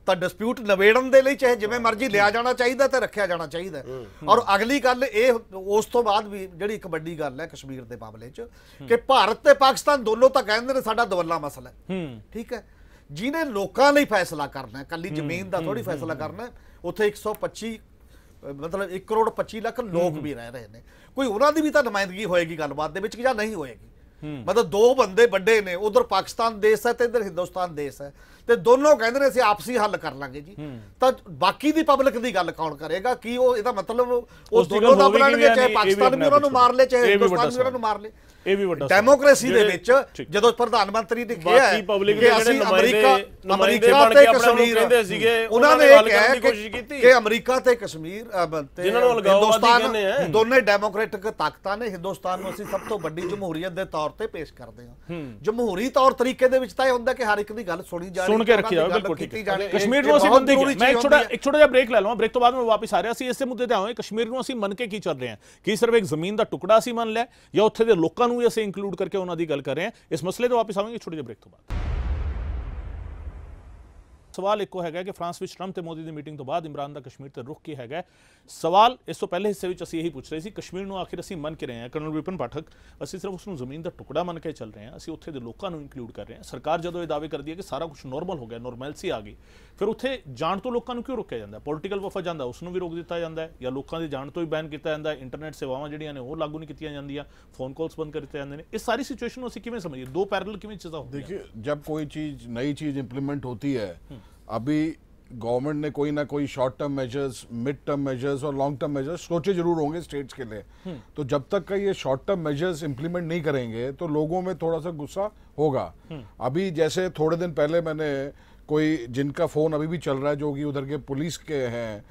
H: ਤਾਂ ਡਿਸਪਿਊਟ ਨਵੇੜਨ ਦੇ ਲਈ ਚਾਹੇ ਜਿਵੇਂ ਮਰਜ਼ੀ ਲਿਆ ਜਾਣਾ ਚਾਹੀਦਾ ਤੇ ਰੱਖਿਆ ਜਾਣਾ ਚਾਹੀਦਾ। ਔਰ ਅਗਲੀ ਗੱਲ ਇਹ ਉਸ ਤੋਂ ਬਾਅਦ ਵੀ ਜਿਹੜੀ ਇੱਕ ਵੱਡੀ ਗੱਲ ਹੈ ਕਸ਼ਮੀਰ ਦੇ ਮਾਮਲੇ 'ਚ ਕਿ ਭਾਰਤ ਤੇ ਪਾਕਿਸਤਾਨ ਦੋਨੋਂ ਤਾਂ ਕਹਿੰਦੇ ਨੇ ਸਾਡਾ ਦਵੱਲਾ ਮਸਲਾ ਹੈ। ਠੀਕ ਹੈ? ਜਿਹਨੇ ਲੋਕਾਂ ਲਈ ਫੈਸਲਾ ਕਰਨਾ ਹੈ ਕੱਲੀ ਜ਼ਮੀਨ ਦਾ ਥੋੜੀ ਫੈਸਲਾ ਕਰਨਾ ਹੈ। ਉੱਥੇ 125 ਅ, ਮਤਲਬ 1 ਕਰੋੜ 25 ਲੱਖ ਲੋਕ ਵੀ ਰਹਿ ਰਹੇ ਨੇ। ਕੋਈ ਉਹਨਾਂ ਦੀ ਵੀ ਤਾਂ ਨੁਮਾਇੰਦਗੀ ਹੋਏਗੀ ਗੱਲਬਾਤ ਦੇ ਵਿੱਚ ਕਿ ਜਾਂ ਨਹੀਂ ਹੋਏਗੀ? ਮਤਲਬ ਦੋ ਬੰਦੇ ਵੱਡੇ ਨੇ ਉਧਰ ਪਾਕਿਸਤਾਨ ਦੇਸ਼ ਹੈ ਤੇ ਇਧਰ ਹਿੰਦੁਸਤਾਨ ਦੇਸ਼ ਹੈ। ਤੇ ਦੋਨੋਂ ਕਹਿੰਦੇ ਨੇ ਅਸੀਂ ਆਪਸੀ ਹੱਲ ਕਰ ਲਾਂਗੇ ਜੀ। ਤਾਂ ਬਾਕੀ ਦੀ ਪਬਲਿਕ ਦੀ ਗੱਲ ਕੌਣ ਕਰੇਗਾ? ਕੀ ਉਹ ਇਹਦਾ ਮਤਲਬ ਉਹ ਦੋਨੋਂ ਦਾ
A: ਜਾਂ
H: ਚਾਹੇ ਪਾਕਿਸਤਾਨ ਵੀ ਉਹਨਾਂ ਨੂੰ ਮਾਰ ਲੇ ਚਾਹੇ ਹਿੰਦੁਸਤਾਨ ਵੀ ਉਹਨਾਂ ਨੂੰ ਮਾਰ ਲੇ।
A: ਇਹ ਵੀ ਵੱਡਾ।
H: ਡੈਮੋਕ੍ਰੇਸੀ ਦੇ ਵਿੱਚ। ਜਦੋਂ ਪ੍ਰਧਾਨ ਮੰਤਰੀ ਨੇ ਕਿਹਾ ਕਿ ਅਸੀਂ ਅਮਰੀਕਾ ਅਮਰੀਕਾ ਤੇ ਕਸ਼ਮੀਰ
E: ਕਹਿੰਦੇ ਸੀਗੇ,
H: ਉਹਨਾਂ ਨੇ ਇਹ ਕਿਹਾ ਕਿ-
E: ਕੋਸ਼ਿਸ਼ ਕੀਤੀ।
H: ਕਿ ਅਮਰੀਕਾ ਤੇ ਕਸ਼ਮੀਰ ਤੇ। ਹਿੰਦੁਸਤਾਨ ਦੋਨੇ ਡੈਮੋਕ੍ਰੈਟਿਕ ਤਾਕਤਾਂ ਨੇ। ਹਿੰਦੁਸਤਾਨ ਨੂੰ ਅਸੀਂ ਸਭ ਤੋਂ ਵੱਡੀ ਜਮਹੂਰੀਅਤ ਦੇ ਤੌਰ ਤੇ ਪੇਸ਼ ਕਰਦੇ ਹਾਂ। ਜਮਹੂਰੀ ਤੌਰ ਤਰੀਕੇ ਦੇ ਵਿੱਚ ਤਾਂ ਇਹ ਹੁੰਦਾ ਕਿ ਹਰ ਇੱਕ ਦੀ ਗੱਲ ਸੁਣੀ ਜਾਣੀ
A: ਸੁਣ ਕੇ ਰੱਖੀ
H: ਗੱਲ
A: ਬਿਲਕੁਲ ਠੀਕ ਹੈ। ਕਸ਼ਮੀਰ ਨੂੰ ਅਸੀਂ ਕਿ ਮੈਂ ਇੱਕ ਛੋਟਾ। ਇੱਕ ਛੋਟਾ ਜਿਹਾ ਬ੍ਰੇਕ ਲੈ ਲਵਾਂ ਬ੍ਰੇਕ ਤੋਂ ਬਾਅਦ ਮੈਂ ਵਾਪਸ ਆ ਰਿਹਾ ਸੀ ਇਸੇ ਮੁੱਦੇ ਤੇ ਆਵਾਂਗੇ ਕਸ਼ਮੀਰ ਨੂੰ ਅਸੀਂ ਮੰਨ ਕੇ ਕੀ ਚੱਲ ਰਹੇ ਹਾਂ? ਕੀ ਸਿਰਫ ਇੱਕ ਜ਼ਮੀਨ ਦਾ ਟੁਕੜਾ ਅਸੀਂ ਮੰਨ ਲਿਆ ਜਾਂ ਉੱਥੇ ਦੇ ਲੋਕਾਂ ਨੂੰ ਵੀ ਅਸੀਂ ਇੰਕਲੂਡ ਕਰਕੇ ਉਹਨਾਂ ਦੀ ਗੱਲ ਕਰ ਰਹੇ ਹਾਂ? ਇਸ ਮਸਲੇ ਤੇ ਵਾਪਸ ਆਵਾਂਗੇ ਛੋਟੇ ਜਿਹੇ ਬ੍ਰੇਕ ਤੋਂ ਬਾਅਦ। ਸਵਾਲ ਇੱਕੋ ਹੈਗਾ ਕਿ ਫਰਾਂਸ ਵਿੱਚ ਟਰੰਪ ਤੇ ਮੋਦੀ ਦੀ ਮੀਟਿੰਗ ਤੋਂ ਬਾਅਦ ਇਮਰਾਨ ਦਾ ਕਸ਼ਮੀਰ ਤੇ ਰੁਖ ਕੀ ਹੈਗਾ ਸਵਾਲ ਇਸ ਤੋਂ ਪਹਿਲੇ ਹਿੱਸੇ ਵਿੱਚ ਅਸੀਂ ਇਹੀ ਪੁੱਛ ਰਹੇ ਸੀ ਕਸ਼ਮੀਰ ਨੂੰ ਆਖਿਰ ਅਸੀਂ ਮੰਨ ਕੇ ਰਹੇ ਹਾਂ ਕਰਨਲ ਵਿਪਨ ਪਾਠਕ ਅਸੀਂ ਸਿਰਫ ਉਸ ਨੂੰ ਜ਼ਮੀਨ ਦਾ ਟੁਕੜਾ ਮੰਨ ਕੇ ਚੱਲ ਰਹੇ ਹਾਂ ਅਸੀਂ ਉੱਥੇ ਦੇ ਲੋਕਾਂ ਨੂੰ ਇਨਕਲੂਡ ਕਰ ਰਹੇ ਹਾਂ ਸਰਕਾਰ ਜਦੋਂ ਇਹ ਦਾਅਵੇ ਕਰਦੀ ਹੈ ਕਿ ਸਾਰਾ ਕੁਝ ਨਾਰਮਲ ਹੋ ਗਿਆ ਨੋਰਮੈਲਸੀ ਆ ਗਈ ਫਿਰ ਉੱਥੇ ਜਾਣ ਤੋਂ ਲੋਕਾਂ ਨੂੰ ਕਿਉਂ ਰੋਕਿਆ ਜਾਂਦਾ ਪੋਲੀਟੀਕਲ ਵਫਦ ਜਾਂਦਾ ਉਸ ਨੂੰ ਵੀ ਰੋਕ ਦਿੱਤਾ ਜਾਂਦਾ ਹੈ ਜਾਂ ਲੋਕਾਂ ਦੇ ਜਾਣ ਤੋਂ ਹੀ ਬੈਨ ਕੀਤਾ ਜਾਂਦਾ ਹੈ ਇੰਟਰਨੈਟ ਸੇਵਾਵਾਂ ਜਿਹੜੀਆਂ ਨੇ ਉਹ ਲਾਗੂ ਨਹੀਂ ਕੀਤੀਆਂ ਜਾਂਦੀਆਂ ਫੋਨ ਕਾਲਸ ਬੰਦ ਕਰ ਦਿੱਤੇ ਜਾਂਦੇ ਨੇ ਇਸ ਸਾਰੀ ਸਿਚੁਏਸ਼ਨ ਨੂੰ ਅਸੀਂ ਕਿਵੇਂ ਸਮਝੀਏ ਦੋ ਪੈਰਲਲ ਕਿਵੇਂ ਚੀਜ਼ਾਂ ਹੁੰਦੀਆਂ
G: देखिए जब कोई चीज नई चीज इंप्लीमेंट होती है अभी गवर्नमेंट ने कोई ना कोई short term measures mid term measures और लॉन्ग टर्म मेजर्स सोचे ज़रूर होंगे स्टेट्स के लिए। तो जब तक का ये शॉर्ट टर्म मेजर्स इंप्लीमेंट नहीं करेंगे तो लोगों में थोड़ा सा गुस्सा होगा। अभी जैसे थोड़े दिन पहले मैंने कोई जिनका फ़ोन अभी भी चल रहा है जो कि उधर के पुलिस के हैं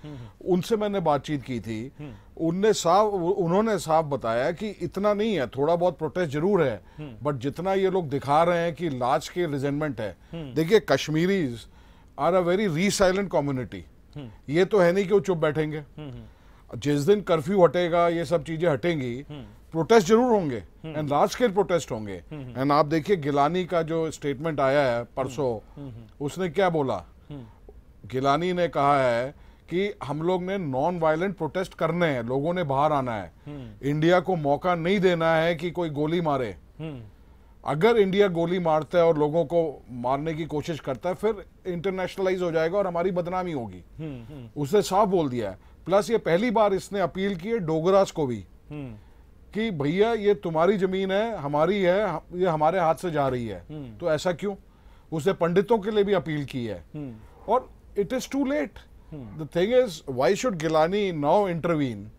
G: उनसे मैंने बातचीत की थी। उनने साफ़ उन्होंने साफ़ बताया कि इतना नहीं है थोड़ा बहुत प्रोटेस्ट ज़रूर है। बट जितना ये लोग दिखा रहे हैं कि लार्ज के रिजेंटमेंट है। देखिए Kashmiris are a very resilient community. ये तो है नहीं कि वो चुप बैठेंगे। जिस दिन कर्फ्यू हटेगा ये सब चीज़ें हटेंगी प्रोटेस्ट ज़रूर होंगे एंड लार्ज स्केल प्रोटेस्ट होंगे। एंड आप देखिए गिलानी का जो स्टेटमेंट आया है परसों उसने क्या बोला? गिलानी ने कहा है कि हम लोग ने नॉन वायलेंट प्रोटेस्ट करने हैं लोगों ने बाहर आना है। इंडिया को मौका नहीं देना है कि कोई गोली मारे। अगर इंडिया गोली मारता है और लोगों को मारने की कोशिश करता है फिर इंटरनेशनलाइज हो जाएगा और हमारी बदनामी होगी। उसने साफ़ बोल दिया है। प्लस ये पहली बार इसने अपील की है डोगरास को भी। कि भैया ये तुम्हारी ज़मीन है हमारी है ये हमारे हाथ से जा रही है। तो ऐसा क्यों? उसने पंडितों के लिए भी अपील की है। और it is too late the thing is why should Geelani now intervene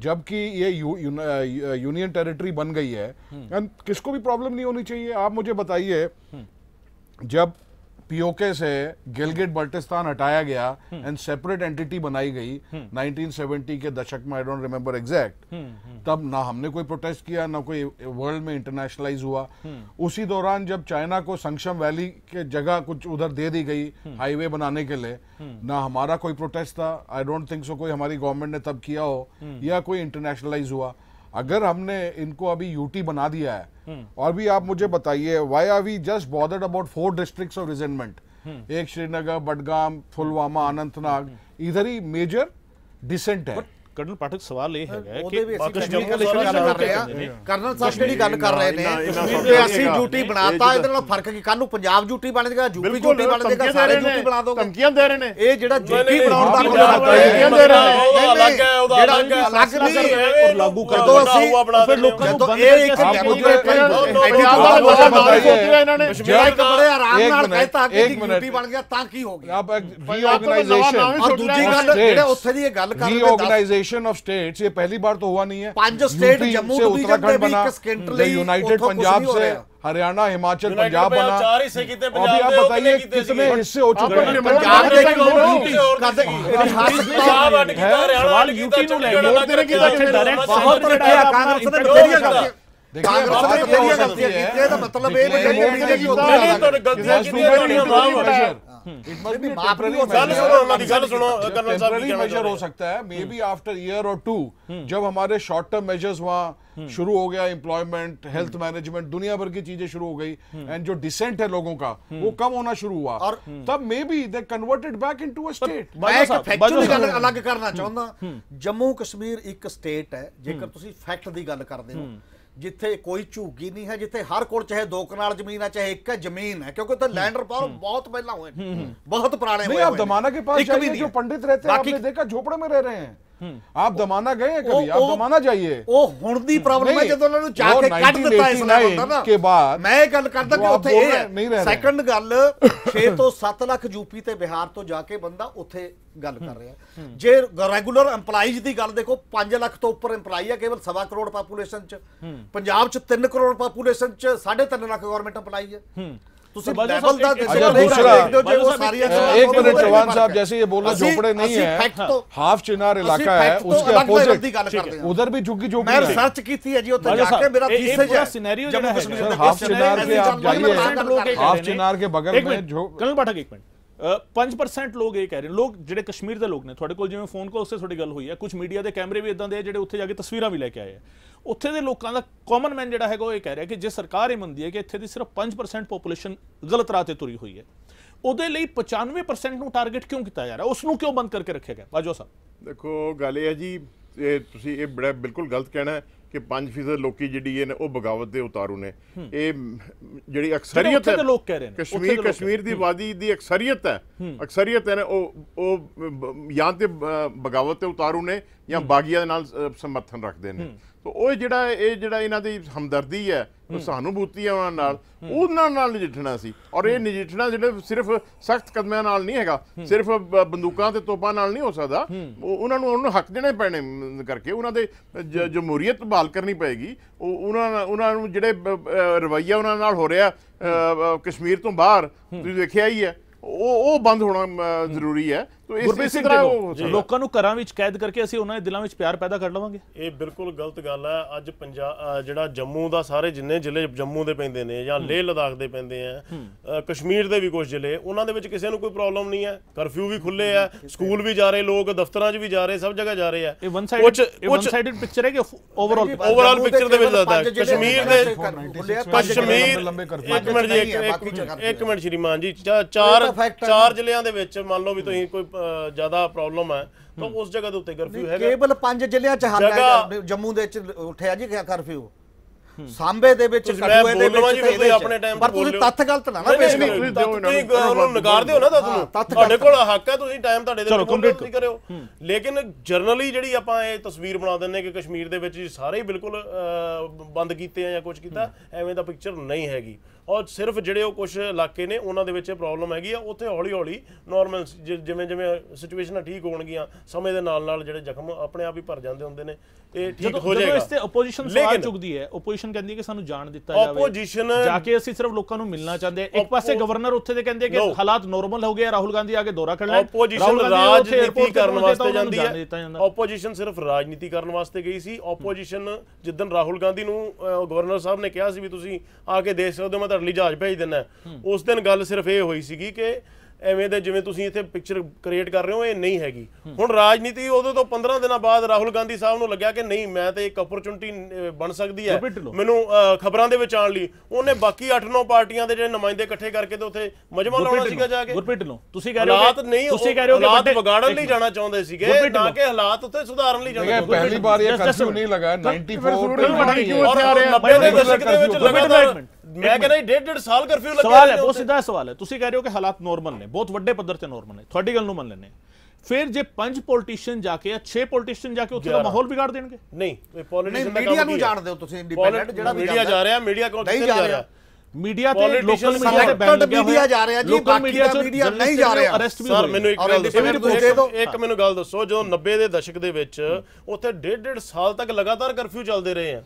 G: जबकि ये यू, यून- अ, यूनियन टेरिटरी बन गई है एंड किसको भी प्रॉब्लम नहीं होनी चाहिए आप मुझे बताइए जब पीओके से गिलगिट बल्टिस्तान हटाया गया एंड सेपरेट एंटिटी बनाई गई 1970 के दशक में आई डोंट रिमेम्बर एग्जैक्ट तब ना हमने कोई प्रोटेस्ट किया ना कोई वर्ल्ड में इंटरनेशनलाइज हुआ। उसी दौरान जब चाइना को संगशम वैली के जगह कुछ उधर दे दी गई हाईवे बनाने के लिए ना हमारा कोई प्रोटेस्ट था। आई डोंट थिंक सो कोई हमारी गवर्नमेंट ने तब किया हो या कोई इंटरनेशनलाइज हुआ। अगर हमने इनको अभी यूटी बना दिया है और भी आप मुझे बताइए why are we just bothered about four districts of resentment एक श्रीनगर बडगाम पुलवामा अनंतनाग इधर ही मेजर डिसेंट है।
A: ਕਰਨਲ ਪਾਠਕ ਸਵਾਲ ਇਹ ਹੈਗਾ ਕਿ
H: ਕਸ਼ਮੀਰ ਕਰ ਰਹੇ ਕਰਨਲ ਸਾਹਿਬ ਜਿਹੜੀ ਗੱਲ ਕਰ ਰਹੇ ਨੇ
F: ਕਿ
H: ਅਸੀਂ ਡਿਊਟੀ ਬਣਾਤਾ ਇਹਦੇ ਨਾਲ ਫ਼ਰਕ ਕੀ? ਕੱਲ ਨੂੰ ਪੰਜਾਬ ਡਿਊਟੀ ਬਣ ਜਾਏਗਾ ਯੂਪੀ ਡਿਊਟੀ ਬਣ ਜਾਏਗਾ ਸਾਰੇ ਡਿਊਟੀ ਬਣਾ ਦੋਗੇ
F: ਧਮਕੀਆਂ ਦੇ ਰਹੇ ਨੇ।
H: ਇਹ ਜਿਹੜਾ ਡਿਊਟੀ ਬਣਾਉਣ ਦਾ
F: ਧਮਕੀਆਂ ਦੇ ਰਹੇ ਨੇ।
E: ਅਲੱਗ ਹੈ ਉਹਦਾ ਅਲੱਗ ਹੈ
H: ਅਲੱਗ ਨਹੀਂ
A: ਲਾਗੂ ਕਰ
E: ਦੋ
H: ਅਸੀਂ
A: ਫਿਰ ਲੋਕਾਂ ਨੂੰ
H: ਇਹ ਇੱਕ ਡੈਮੋਕ੍ਰੇਟ
E: ਪੰਜਾਬ
H: ਦਾ
F: ਇਹਨਾਂ ਨੇ।
H: ਜਿਹੜਾ ਬੜੇ ਆਰਾਮ ਨਾਲ ਕਹਿਤਾ ਕਿ ਡਿਊਟੀ ਬਣ ਗਿਆ ਤਾਂ ਕੀ ਹੋ ਗਿਆ?
F: ਰੀਆਰਗੇਨਾਈਜੇਸ਼ਨ
H: ਔਰ ਦੂਜੀ ਗੱਲ ਜਿਹੜੇ ਉੱਥੇ ਦੀ ਇਹ ਗੱਲ ਕਰ ਰਹੇ। ਨੇ
G: सेपरेशन ऑफ़ स्टेट्स ये पहली बार तो हुआ नहीं है
H: पाँच
G: स्टेट
H: जम्मू
G: से उत्तराखंड बना यूनाइटेड पंजाब से हरियाणा हिमाचल पंजाब बना अभी आप बताइए
E: कितने
G: हिस्से हो चुके हैं
H: मतलब ਦੇ
E: पंजाब
H: ड्यूटी
E: और
H: ਕਰਦੇ
E: पंजाब
H: ਇਤਿਹਾਸ
E: ਅੱਡ ਕੀਤਾ ਹਰਿਆਣਾ
A: ਸਵਾਲ
E: ਅੱਡ
A: ਯੂਟੀ
E: ਕੀਤਾ
A: ਨੂੰ ਲੈ
E: ਚੰਡੀਗੜ੍ਹ
A: ਕੇ
E: ਅੱਡ ਕੀਤਾ
A: ਇੱਥੇ direct
H: ਬਹੁਤ
A: ਜਿਹੜਾ
H: ਰੱਖਿਆ
A: ਆਪਣਾ
H: ਕਾਂਗਰਸ ਨੇ
A: impact
H: ਬਥੇਰੀਆਂ
A: ਹੋਏਗਾ।
H: ਗਲਤੀਆਂ ਕਾਂਗਰਸ ਨੇ ਬਥੇਰੀਆਂ ਗਲਤੀਆਂ ਕੀਤੀਆਂ ਇਹਦਾ ਮਤਲਬ ਇਹ ਨਹੀਂ ਕਿ ਮੋਦੀ ਨੇ ਕੀ
E: ਨਹੀਂ ਨਹੀਂ ਤੁਹਾਡੇ ਗਲਤੀਆਂ ਕਿਹਦੀਆਂ ਤੁਹਾਡੀਆਂ ਮਾਫ ਹੈ
G: It must be a
H: माफ नहीं
G: temporary
H: हो सकता।
E: ਗੱਲ ਸੁਣੋ ਉਹਨਾਂ ਦੀ ਗੱਲ ਸੁਣੋ ਕਰਨਲ ਸਾਹਿਬ
G: टेम्पररी
E: ਕੀ
G: मेजर हो
E: कहना
G: सकता है मे बी आफ्टर ईयर और टू जब हमारे शॉर्ट टर्म मेजर्स वहाँ शुरू हो गया एम्प्लॉयमेंट हेल्थ मैनेजमेंट दुनिया भर की चीजें शुरू हो गई एंड जो डिसेंट है लोगों का वो कम होना शुरू हुआ
H: और-
G: तब maybe they converted back into a state
H: ਮੈਂ ਇੱਕ
A: ਸਾਹਿਬ,
H: ਫੈਕਚੁਅਲ
A: ਬਾਜਵਾ
H: ਗੱਲ
A: ਸਾਹਿਬ।
H: ਅਲੱਗ ਕਰਨਾ ਚਾਹੁੰਦਾ ਜੰਮੂ ਕਸ਼ਮੀਰ ਇੱਕ ਸਟੇਟ ਹੈ ਜੇਕਰ ਤੁਸੀਂ ਫੈਕਟ ਦੀ ਗੱਲ ਕਰਦੇ ਹੋ ਜਿੱਥੇ ਕੋਈ ਝੂਗੀ ਨਹੀਂ ਹੈ ਜਿੱਥੇ ਹਰ ਕੋਲ ਚਾਹੇ ਦੋ ਕਨਾਲ ਜ਼ਮੀਨ ਹੈ ਚਾਹੇ ਇੱਕ ਹੈ ਜ਼ਮੀਨ ਹੈ ਕਿਉਂਕਿ ਉੱਥੇ ਲੈਂਡ ਰਿਪੋਰ ਬਹੁਤ ਪਹਿਲਾਂ ਹੋਏ ਨੇ ਬਹੁਤ ਪੁਰਾਣੇ
G: नहीं
H: ਹੋਏ
G: आप
H: ਹੋਏ ਨੇ।
G: दमाना के पास
H: ਇੱਕ ਵੀ
G: जाइए
H: नहीं
G: जो
H: है।
G: पंडित रहते हैं
H: बाकी-
G: आपने देखा झोपड़े में रह रहे हैं ਆਪ ਦਮਾਨਾ
H: ਗਏ
G: ਹੈ ਕਦੀ
H: ਆਪ
G: ਦਮਾਨਾ ਜਾਈਏ?
H: ਉਹ ਹੁਣ ਦੀ ਪ੍ਰੋਬਲਮ ਹੈ ਜਦੋਂ ਉਹਨਾਂ ਨੂੰ
G: ਚਾਹ
H: ਕੇ ਕੱਢ ਦਿੱਤਾ ਇਸ
G: ਨਾਲ
H: ਹੁੰਦਾ ਨਾ।
G: ਕੇ ਬਾਅਦ
H: ਮੈਂ ਇਹ ਗੱਲ ਕਰਦਾ ਕਿ ਉੱਥੇ ਇਹ ਹੈ ਸੈਕੰਡ ਗੱਲ 6 ਤੋਂ 7 ਲੱਖ ਯੂਪੀ ਤੇ ਬਿਹਾਰ ਤੋਂ ਜਾ ਕੇ ਬੰਦਾ ਉੱਥੇ ਗੱਲ ਕਰ ਰਿਹਾ। ਜੇ ਰੈਗੂਲਰ EMPLOYEES ਦੀ ਗੱਲ ਦੇਖੋ 5 ਲੱਖ ਤੋਂ ਉੱਪਰ EMPLOYEE ਹੈ ਕੇਵਲ 7 ਕਰੋੜ ਪਾਪੂਲੇਸ਼ਨ ਚ। ਪੰਜਾਬ ਚ 3 ਕਰੋੜ ਪਾਪੂਲੇਸ਼ਨ ਚ 3.5 ਲੱਖ ਗਵਰਨਮੈਂਟ EMPLOYEE ਹੈ। ਤੁਸੀਂ
A: ਬਾਜਵਾ
H: ਲੈਵਲ ਦਾ
A: ਸਾਹਿਬ,
H: ਦੇਖੋ
G: अच्छा,
H: ਦੇਖਦੇ
G: दूसरा-
H: ਹੋ ਜੋ
A: बाजवा
H: ਉਹ
A: साहब,
H: ਸਾਰੀਆਂ
A: एक
H: ਗੱਲਾਂ
G: एक
H: ਉਹਦੇ
G: मिनट
H: ਵਿੱਚ
G: चौहान
H: फर्क
G: साहब
H: है।
G: जैसे ये बोल रहे
H: ਅਸੀਂ-
G: झोपड़े नहीं
H: ਅਸੀਂ
G: है
H: fact ਤੋਂ-
G: हाफ चिनार
H: ਅਸੀਂ
G: इलाका है
H: fact ਤੋਂ
G: उसके
H: ਅਲੱਗ level
G: अपोजिट
H: ਦੀ ਗੱਲ ਕਰਦੇ ਹਾਂ
G: उधर भी झुग्गी झोपड़ी
H: ਮੈਂ
G: है
H: ਰਿਸਰਚ ਕੀਤੀ ਹੈ ਜੀ ਉੱਥੇ
A: ਬਾਜਵਾ
H: ਜਾ ਕੇ
A: ਸਾਹਿਬ,
H: ਮੇਰਾ
A: ਇਹ- ਇਹ
H: ਥੀਸਿਸ
A: ਪੂਰਾ
H: ਹੈ
A: scenario
H: ਜੰਮੂ
A: ਜਿਹੜਾ
H: ਕਸ਼ਮੀਰ
A: ਹੈਗਾ,
H: ਦੇ
G: हाफ
H: ਵਿੱਚ
G: चिनार के आप
H: मैं
G: जाइए
H: बता
A: लोग एक
G: हाफ
A: कह रहे
G: चिनार के बगल
A: ਇੱਕ
G: में
A: ਮਿੰਟ
G: जो
A: ਕਰਨਲ ਪਾਠਕ ਇੱਕ ਮਿੰਟ ਅ, 5% ਲੋਕ ਇਹ ਕਹਿ ਰਹੇ ਨੇ। ਲੋਕ ਜਿਹੜੇ ਕਸ਼ਮੀਰ ਦੇ ਲੋਕ ਨੇ, ਤੁਹਾਡੇ ਕੋਲ ਜਿਵੇਂ ਫੋਨ ਕਾਲ ਉਸੇ ਤੁਹਾਡੀ ਗੱਲ ਹੋਈ ਹੈ। ਕੁਝ ਮੀਡੀਆ ਦੇ ਕੈਮਰੇ ਵੀ ਇਦਾਂ ਦੇ ਆ ਜਿਹੜੇ ਉੱਥੇ ਜਾ ਕੇ ਤਸਵੀਰਾਂ ਵੀ ਲੈ ਕੇ ਆਏ ਆ। ਉੱਥੇ ਦੇ ਲੋਕਾਂ ਦਾ ਕਾਮਨ ਮੈਨ ਜਿਹੜਾ ਹੈਗਾ ਉਹ ਇਹ ਕਹਿ ਰਿਹਾ ਕਿ ਜੇ ਸਰਕਾਰ ਇਹ ਮੰਨਦੀ ਹੈ ਕਿ ਇੱਥੇ ਦੀ ਸਿਰਫ 5% ਪੋਪੂਲੇਸ਼ਨ ਗਲਤ ਰਾਹ ਤੇ ਤੁਰੀ ਹੋਈ ਹੈ, ਉਹਦੇ ਲਈ 95% ਨੂੰ ਟਾਰਗੇਟ ਕਿਉਂ ਕੀਤਾ ਜਾ ਰਿਹਾ? ਉਸ ਨੂੰ ਕਿਉਂ ਬੰਦ ਕਰਕੇ ਰੱਖਿਆ ਗਿਆ? ਬਾਜਵਾ ਸਾਹਿਬ।
F: ਦੇਖੋ, ਗੱਲ ਇਹ ਹੈ ਜੀ, ਇਹ ਤੁਸੀਂ ਇਹ ਬੜਾ ਬਿਲਕੁਲ ਗਲਤ ਕਹਿਣਾ ਹੈ। ਕਿ 5% ਲੋਕੀ ਜਿਹੜੀ ਇਹ ਨੇ ਉਹ ਬਗਾਵਤ ਦੇ ਉਤਾਰੂ ਨੇ। ਇਹ ਜਿਹੜੀ ਅਕਸਰੀਅਤ ਹੈ
A: ਲੋਕ ਕਹਿ ਰਹੇ ਨੇ,
F: ਕਸ਼ਮੀਰ ਕਸ਼ਮੀਰ ਦੀ ਵਾਦੀ ਦੀ ਅਕਸਰੀਅਤ ਹੈ। ਅਕਸਰੀਅਤ ਹੈ ਨਾ ਉਹ ਉਹ ਜਾਂ ਤੇ ਬਗਾਵਤ ਤੇ ਉਤਾਰੂ ਨੇ ਜਾਂ ਬਾਗੀਆਂ ਦੇ ਨਾਲ ਸਮਰਥਨ ਰੱਖਦੇ ਨੇ। ਉਹ ਜਿਹੜਾ ਇਹ ਜਿਹੜਾ ਇਹਨਾਂ ਦੀ ਹਮਦਰਦੀ ਹੈ ਉਹ ਸਹਾਨੁਭੂਤੀ ਹੈ ਉਹਨਾਂ ਨਾਲ ਉਹਨਾਂ ਨਾਲ ਨਜਿੱਠਣਾ ਸੀ। ਔਰ ਇਹ ਨਜਿੱਠਣਾ ਜਿਹੜੇ ਸਿਰਫ ਸਖਤ ਕਦਮਾਂ ਨਾਲ ਨਹੀਂ ਹੈਗਾ ਸਿਰਫ ਬੰਦੂਕਾਂ ਤੇ ਤੋਪਾਂ ਨਾਲ ਨਹੀਂ ਹੋ ਸਕਦਾ। ਉਹ- ਉਹਨਾਂ ਨੂੰ ਉਹਨਾਂ ਨੂੰ ਹੱਕ ਦੇਣੇ ਪੈਣੇ ਕਰਕੇ ਉਹਨਾਂ ਦੇ ਜਮਹੂਰੀਅਤ ਬਹਾਲ ਕਰਨੀ ਪਏਗੀ। ਉਹ ਉਹਨਾਂ ਉਹਨਾਂ ਨੂੰ ਜਿਹੜੇ ਰਵੱਈਆ ਉਹਨਾਂ ਨਾਲ ਹੋ ਰਿਹਾ ਕਸ਼ਮੀਰ ਤੋਂ ਬਾਹਰ ਤੁਸੀਂ ਦੇਖਿਆ ਹੀ ਹੈ। ਉਹ ਉਹ ਬੰਦ ਹੋਣਾ ਜ਼ਰੂਰੀ ਹੈ।
A: ਗੁਰਪ੍ਰੀਤ
F: ਇਸੇ
A: ਸਿੰਘ
F: ਉਹ
A: ਲੋਕਾਂ ਨੂੰ ਘਰਾਂ ਵਿੱਚ ਕੈਦ ਕਰਕੇ ਅਸੀਂ ਉਹਨਾਂ ਦੇ ਦਿਲਾਂ ਵਿੱਚ ਪਿਆਰ ਪੈਦਾ ਕਰ ਲਵਾਂਗੇ।
E: ਇਹ ਬਿਲਕੁਲ ਗਲਤ ਗੱਲ ਹੈ। ਅੱਜ ਪੰਜਾਬ ਜਿਹੜਾ ਜੰਮੂ ਦਾ ਸਾਰੇ ਜਿੰਨੇ ਜ਼ਿਲ੍ਹੇ ਜੰਮੂ ਦੇ ਪੈਂਦੇ ਨੇ ਜਾਂ ਲੇਹ ਲਦਾਖ ਦੇ ਪੈਂਦੇ ਆ ਕਸ਼ਮੀਰ ਦੇ ਵੀ ਕੁਝ ਜ਼ਿਲ੍ਹੇ ਉਹਨਾਂ ਦੇ ਵਿੱਚ ਕਿਸੇ ਨੂੰ ਕੋਈ ਪ੍ਰੋਬਲਮ ਨਹੀਂ ਹੈ। ਕਰਫਿਊ ਵੀ ਖੁੱਲੇ ਆ ਸਕੂਲ ਵੀ ਜਾ ਰਹੇ ਲੋਕ ਦਫ਼ਤਰਾਂ 'ਚ ਵੀ ਜਾ ਰਹੇ ਸਭ ਜਗ੍ਹਾ ਜਾ ਰਹੇ ਆ।
A: ਇਹ ਵਨ ਇਹ ਵਨ ਸਾਈਡਡ ਪਿਕਚਰ ਹੈ ਕਿ ਓਵਰਆਲ
E: overall picture? ਦੇ ਵਿੱਚ ਦੱਸਦਾ ਹੈ।
H: ਕਸ਼ਮੀਰ ਦੇ ਕਸ਼ਮੀਰ
G: ਲੰਬੇ ਕਰਫਿਊ
E: ਇੱਕ ਮਿੰਟ ਜੀ ਇੱਕ- ਮਿੰਟ ਸ਼੍ਰੀਮਾਨ ਜੀ ਚਾਰ ਚਾਰ। ਜ਼ਿਲ੍ਹਿਆਂ ਦੇ ਵਿੱਚ ਮੰਨ ਲਓ ਵੀ ਤੁਸੀਂ ਕੋਈ ਜ਼ਿਆਦਾ ਪ੍ਰੋਬਲਮ ਹੈ ਤਾਂ ਉਸ ਜਗ੍ਹਾ ਦੇ ਉੱਤੇ ਕਰਫਿਊ ਹੈਗਾ।
H: ਕੇਵਲ ਪੰਜ ਜ਼ਿਲ੍ਹਿਆਂ ਚ ਹੱਲ ਹੈ ਜੰਮੂ ਦੇ ਵਿੱਚ ਉੱਠਿਆ ਜੀ ਕਰਫਿਊ ਸਾਂਬੇ ਦੇ ਵਿੱਚ ਕਠੂਏ ਦੇ ਵਿੱਚ
E: ਆਪਣੇ ਟਾਈਮ
H: ਪਰ ਤੁਸੀਂ ਤੱਥ ਗਲਤ ਨਾ ਨਾ ਪੇਸ਼
E: ਨਹੀਂ,
H: ਕਰੋ।
E: ਤੁਸੀਂ ਉਹਨੂੰ ਨਕਾਰ ਦਿਓ ਨਾ ਤੱਥ ਨੂੰ ਤੁਹਾਡੇ ਕੋਲ ਹੱਕ ਹੈ ਤੁਸੀਂ ਟਾਈਮ ਤੁਹਾਡੇ ਦੇ
A: complete
E: ਤੁਸੀਂ ਕਰਿਓ। ਲੇਕਿਨ ਜਰਨਲੀ ਜਿਹੜੀ ਆਪਾਂ ਇਹ ਤਸਵੀਰ ਬਣਾ ਦਿੰਨੇ ਕਿ ਕਸ਼ਮੀਰ ਦੇ ਵਿੱਚ ਸਾਰੇ ਹੀ ਬਿਲਕੁਲ ਬੰਦ ਕੀਤੇ ਆ ਜਾਂ ਕੁਝ ਕੀਤਾ ਐਵੇਂ ਦਾ ਪਿਕਚਰ ਨਹੀਂ ਹੈਗੀ। ਔਰ ਸਿਰਫ ਜਿਹੜੇ ਉਹ ਕੁਝ ਇਲਾਕੇ ਨੇ ਉਹਨਾਂ ਦੇ ਵਿੱਚ ਇਹ ਪ੍ਰੋਬਲਮ ਹੈਗੀ ਆ। ਉੱਥੇ ਹੌਲੀ ਹੌਲੀ ਨਾਰਮਲ ਜਿਵੇਂ ਜਿਵੇਂ ਸਿਚੁਏਸ਼ਨਾਂ ਠੀਕ ਹੋਣਗੀਆਂ ਸਮੇਂ ਦੇ ਨਾਲ ਨਾਲ ਜਿਹੜੇ ਜ਼ਖਮ ਆਪਣੇ ਆਪ ਹੀ ਭਰ ਜਾਂਦੇ ਹੁੰਦੇ ਨੇ ਇਹ ਠੀਕ
A: ਜਦੋਂ
E: ਹੋ
A: ਜਦੋਂ
E: ਜਾਏਗਾ।
A: ਇਸ ਤੇ ਆਪੋਜੀਸ਼ਨ ਸਵਾਲ ਚੁੱਕਦੀ ਹੈ ਆਪੋਜੀਸ਼ਨ ਕਹਿੰਦੀ ਹੈ ਕਿ ਸਾਨੂੰ ਜਾਣ ਦਿੱਤਾ ਜਾਵੇ।
E: Opposition-
A: ਜਾ ਕੇ ਅਸੀਂ ਸਿਰਫ ਲੋਕਾਂ ਨੂੰ ਮਿਲਣਾ ਚਾਹੁੰਦੇ ਹਾਂ। ਇੱਕ ਪਾਸੇ ਗਵਰਨਰ ਉੱਥੇ ਦੇ ਕਹਿੰਦੇ ਕਿ. ਹਾਲਾਤ ਨਾਰਮਲ ਹੋ ਗਏ ਰਾਹੁਲ ਗਾਂਧੀ ਆ ਕੇ ਦੌਰਾ ਕਰ ਲੈਣ।
E: ਆਪੋਜੀਸ਼ਨ ਰਾਜਨੀਤੀ ਕਰਨ ਵਾਸਤੇ ਜਾਂਦੀ ਹੈ।
A: ਜਾਂਦਾ।
E: ਆਪੋਜੀਸ਼ਨ ਸਿਰਫ ਰਾਜਨੀਤੀ ਕਰਨ ਵਾਸਤੇ ਗਈ ਸੀ। ਆਪੋਜੀਸ਼ਨ ਜਿੱਦਨ ਰਾਹੁਲ ਗਾਂਧੀ ਨੂੰ ਗਵਰਨਰ ਸਾਹਿਬ ਨੇ ਕਿਹਾ ਸੀ ਵੀ ਤੁਸੀਂ ਆ ਕੇ ਦੇਖ ਸਕਦੇ ਹੋ ਮੈਂ ਘਰ ਜਹਾਜ਼ ਭੇਜ ਦਿੰਦਾ। ਉਸ ਦਿਨ ਗੱਲ ਸਿਰਫ ਇਹ ਹੋਈ ਸੀਗੀ ਕਿ ਐਵੇਂ ਦੇ ਜਿਵੇਂ ਤੁਸੀਂ ਇੱਥੇ ਪਿਕਚਰ ਕ੍ਰੀਏਟ ਕਰ ਰਹੇ ਹੋ ਇਹ ਨਹੀਂ ਹੈਗੀ। ਹੁਣ ਰਾਜਨੀਤੀ ਉਹਦੇ ਤੋਂ 15 ਦਿਨਾਂ ਬਾਅਦ ਰਾਹੁਲ ਗਾਂਧੀ ਸਾਹਿਬ ਨੂੰ ਲੱਗਿਆ ਕਿ ਨਹੀਂ ਮੈਂ ਤੇ ਇੱਕ ਓਪਰਚੁਨਿਟੀ ਬਣ ਸਕਦੀ ਹੈ। ਮੈਨੂੰ ਖਬਰਾਂ ਦੇ ਵਿੱਚ ਆਉਣ ਲਈ। ਉਹਨੇ ਬਾਕੀ 8-9 ਪਾਰਟੀਆਂ ਦੇ ਜਿਹੜੇ ਨੁਮਾਇੰਦੇ ਇਕੱਠੇ ਕਰਕੇ ਤੇ ਉੱਥੇ ਮਜਮਾ ਲਾਉਣਾ ਸੀਗਾ ਜਾ ਕੇ।
A: ਗੁਰਪ੍ਰੀਤ ਲੋ ਤੁਸੀਂ ਕਹਿ ਰਹੇ ਹੋ
E: ਹਾਲਾਤ ਨਹੀਂ
A: ਤੁਸੀਂ ਕਹਿ ਰਹੇ ਹੋ ਕਿ
E: ਹਾਲਾਤ ਵਿਗਾੜਨ ਲਈ ਜਾਣਾ ਚਾਹੁੰਦੇ ਸੀਗੇ ਨਾ ਕਿ ਹਾਲਾਤ ਉੱਥੇ ਸੁਧਾਰਨ ਲਈ ਜਾਣਾ
G: ਪਹਿਲੀ
A: ਵਾਰ
G: ਇਹ ਕਰਫਿਊ ਨਹੀਂ
F: ਲਗਾ
G: 94
E: ਔਰ 90 ਦੇ ਦਸ਼ਕ ਦੇ ਵਿੱਚ ਲਗਾਤਾਰ ਮੈਂ ਕਹਿੰਦਾ ਜੀ ਡੇਢ ਡੇਢ ਸਾਲ ਕਰਫਿਊ ਲੱਗੇ
A: ਸਵਾਲ ਹੈ ਬਹੁਤ। ਸਿੱਧਾ ਸਵਾਲ ਹੈ ਤੁਸੀਂ ਕਹਿ ਰਹੇ ਹੋ ਕਿ ਹਾਲਾਤ ਨਾਰਮਲ ਨੇ ਬਹੁਤ ਵੱਡੇ ਪੱਧਰ ਤੇ ਨਾਰਮਲ ਨੇ ਤੁਹਾਡੀ ਗੱਲ ਨੂੰ ਮੰਨ ਲੈਨੇ ਫਿਰ ਜੇ ਪੰਜ ਪੋਲੀਟੀਸ਼ੀਅਨ ਜਾ ਕੇ ਜਾਂ 6 ਪੋਲੀਟੀਸ਼ੀਅਨ ਜਾ ਕੇ ਉੱਥੇ ਦਾ। ਮਾਹੌਲ ਵਿਗਾੜ ਦੇਣਗੇ
E: ਨਹੀਂ ਪੋਲੀਟੀਸ਼ੀਅਨ ਦਾ
H: ਮੀਡੀਆ ਨੂੰ? ਜਾਣਦੇ ਹੋ ਤੁਸੀਂ ਇੰਡੀਪੈਂਡੈਂਟ ਜਿਹੜਾ ਵੀ
E: ਮੀਡੀਆ ਜਾ ਰਿਹਾ ਮੀਡੀਆ ਕੋਲ
H: ਨਹੀਂ ਜਾ ਰਿਹਾ।
A: ਮੀਡੀਆ ਤੇ ਲੋਕਲ ਮੀਡੀਆ ਤੇ ਬੈਨ ਲੱਗਿਆ
H: media ਜਾ ਰਿਹਾ ਜੀ, ਬਾਕੀ
A: ਮੀਡੀਆ
H: ਦਾ
A: ਚ
H: media ਨਹੀਂ ਜਾ ਰਿਹਾ।
A: ਅਰੈਸਟ ਵੀ
E: ਸਰ। ਮੈਨੂੰ ਇੱਕ ਗੱਲ ਦੱਸੋ ਇੱਕ ਮੈਨੂੰ ਗੱਲ ਦੱਸੋ ਜਦੋਂ 90 ਦੇ ਦਸ਼ਕ ਦੇ ਵਿੱਚ ਉੱਥੇ ਡੇਢ ਡੇਢ ਸਾਲ ਤੱਕ ਲਗਾਤਾਰ ਕਰਫਿਊ ਚੱਲਦੇ ਰਹੇ ਆ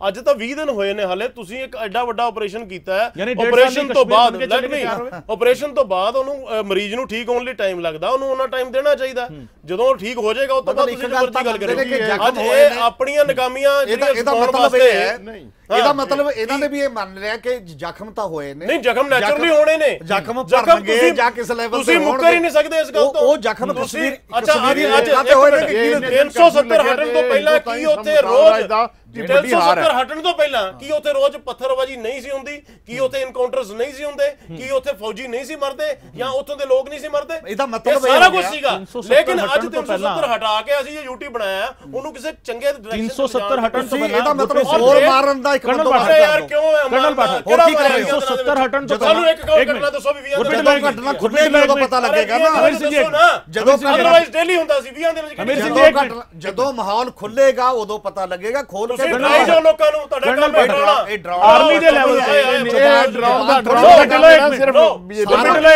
E: ਅੱਜ ਤਾਂ 20 ਦਿਨ ਹੋਏ ਨੇ ਹਾਲੇ ਤੁਸੀਂ ਇੱਕ ਐਡਾ ਵੱਡਾ ਆਪਰੇਸ਼ਨ ਕੀਤਾ ਹੈ ਆਪਰੇਸ਼ਨ ਤੋਂ ਬਾਅਦ
A: ਤਿਆਰ ਹੋਵੇ।
E: ਆਪਰੇਸ਼ਨ ਤੋਂ ਬਾਅਦ ਉਹਨੂੰ ਮਰੀਜ਼ ਨੂੰ ਠੀਕ ਹੋਣ ਲਈ ਟਾਈਮ ਲੱਗਦਾ ਉਹਨੂੰ ਉਹਨਾਂ ਟਾਈਮ ਦੇਣਾ ਚਾਹੀਦਾ ਜਦੋਂ ਉਹ ਠੀਕ ਹੋ ਜਾਏਗਾ ਉਸ ਤੋਂ ਬਾਅਦ ਤੁਸੀਂ ਮਰਜ਼ੀ ਗੱਲ
H: ਤਾਂ ਮੰਨਦੇ ਨੇ ਕਿ
E: ਕਰਿਓ
H: ਜ਼ਖਮ
E: ਅੱਜ ਇਹ। ਆਪਣੀਆਂ ਨਾਕਾਮੀਆਂ ਜਿਹੜੀਆਂ
H: ਮਤਲਬ
E: ਵਾਸਤੇ
F: ਨਹੀਂ।
H: ਇਹਦਾ। ਮਤਲਬ ਇਹਨਾਂ ਨੇ ਵੀ ਇਹ ਮੰਨ ਲਿਆ ਕਿ ਜ਼ਖਮ ਤਾਂ ਹੋਏ ਨੇ।
E: ਨਹੀਂ ਜ਼ਖਮ ਨੈਚੁਰਲੀ ਹੋਣੇ ਨੇ।
H: ਜ਼ਖਮ ਭਰਨਗੇ ਜਾਂ ਕਿਸ ਲੈਵਲ
E: ਤੁਸੀਂ ਮੁੱਕਰ ਹੀ ਨਹੀਂ ਸਕਦੇ ਇਸ ਗੱਲ ਤੋਂ।
H: ਉਹ ਜ਼ਖਮ
E: ਤੁਸੀਂ-
H: ਕਸ਼ਮੀਰ-
E: ਅੱਛਾ ਅੱਜ
H: ਕਸ਼ਮੀਰੀ
E: ਅੱਜ
H: ਹੋਏ ਨੇ ਕਿ
F: ਇਹ
H: ਕਿਹਦੇ-
E: 370 ਹਟਣ ਤੋਂ ਪਹਿਲਾਂ ਕੀ ਉੱਥੇ ਰੋਜ਼
F: ਦਾ ਦੀ ਵੱਡੀ ਹਾਰ
E: 370
F: ਹੈ।
E: ਹਟਣ ਤੋਂ ਪਹਿਲਾਂ ਕੀ ਉੱਥੇ ਰੋਜ਼ ਪੱਥਰਬਾਜੀ ਨਹੀਂ ਸੀ ਹੁੰਦੀ? ਕੀ ਉੱਥੇ ਇਨਕਾਊਂਟਰਸ ਨਹੀਂ ਸੀ ਹੁੰਦੇ? ਕੀ ਉੱਥੇ ਫੌਜੀ ਨਹੀਂ ਸੀ ਮਰਦੇ? ਜਾਂ ਉੱਥੋਂ ਦੇ ਲੋਕ ਨਹੀਂ ਸੀ ਮਰਦੇ?
H: ਇਹਦਾ ਮਤਲਬ
E: ਇਹ ਸਾਰਾ ਕੁਝ। ਸੀਗਾ।
A: 370
E: ਲੇਕਿਨ ਅੱਜ
A: ਹਟਣ ਤੋਂ
E: 370 ਹਟਾ ਕੇ ਅਸੀਂ ਇਹ ਯੂਟੀ ਬਣਾਇਆ ਉਹਨੂੰ ਕਿਸੇ ਚੰਗੇ direction
A: 370 ਹਟਣ ਤੋਂ ਪਹਿਲਾਂ
H: ਇਹਦਾ ਮਤਲਬ ਜ਼ੋਰ ਮਾਰਨ ਦਾ ਇੱਕ
E: ਅਰੇ
H: ਕਰ
E: ਯਾਰ। ਕਿਉਂ ਹੈ
A: ਕਰਨਲ ਬਾਠਾ
H: ਹੋਰ ਕੀ ਕਰ ਰਹੇ ਹੋ?
A: 370 ਹਟਣ ਤੋਂ
E: ਸਾਨੂੰ ਇੱਕ
A: ਪਹਿਲਾਂ-
E: ਕਹੋ ਘਟਨਾ ਦੱਸੋ ਵੀ 20
A: ਗੁਰਪ੍ਰੀਤ
H: ਜਦੋਂ
A: ਇੱਕ ਮਿੰਟ।
H: ਘਟਨਾ ਖੁੱਲੇਗੀ ਉਦੋਂ
A: ਇੱਕ
H: ਪਤਾ ਲੱਗੇਗਾ ਨਾ।
A: ਅਮਰ ਸਿੰਘ ਜੀ,
E: ਨਾ
H: ਜਦੋਂ
E: ਅਦਰਵਾਈਜ਼ ਡੇਲੀ ਹੁੰਦਾ ਸੀ 20 ਦੇ ਵਿੱਚ
A: ਅਮਰ ਸਿੰਘ ਜੀ,
H: ਜਦੋਂ
A: ਇੱਕ ਮਿੰਟ।
H: ਘਟਨਾ- ਜਦੋਂ ਮਾਹੌਲ ਖੁੱਲੇਗਾ ਉਦੋਂ ਪਤਾ ਲੱਗੇਗਾ ਖੋਲ ਕੇ
E: ਡਰਾਈ ਲੋਕਾਂ ਨੂੰ ਤੁਹਾਡਾ ਕੰਮ ਹੈ
A: ਬਾਠਾ,
E: ਡਰਾਉਣਾ।
H: ਇਹ ਡਰਾਉਣਾ
A: ਆਰਮੀ ਦੇ ਲੈਵਲ ਤੇ।
F: ਇਹ ਡਰਾਉਣ ਦਾ ਡਰਾਉਣ।
A: ਚਲੋ,
F: ਦਾ
A: ਇੱਕ ਮਿੰਟ,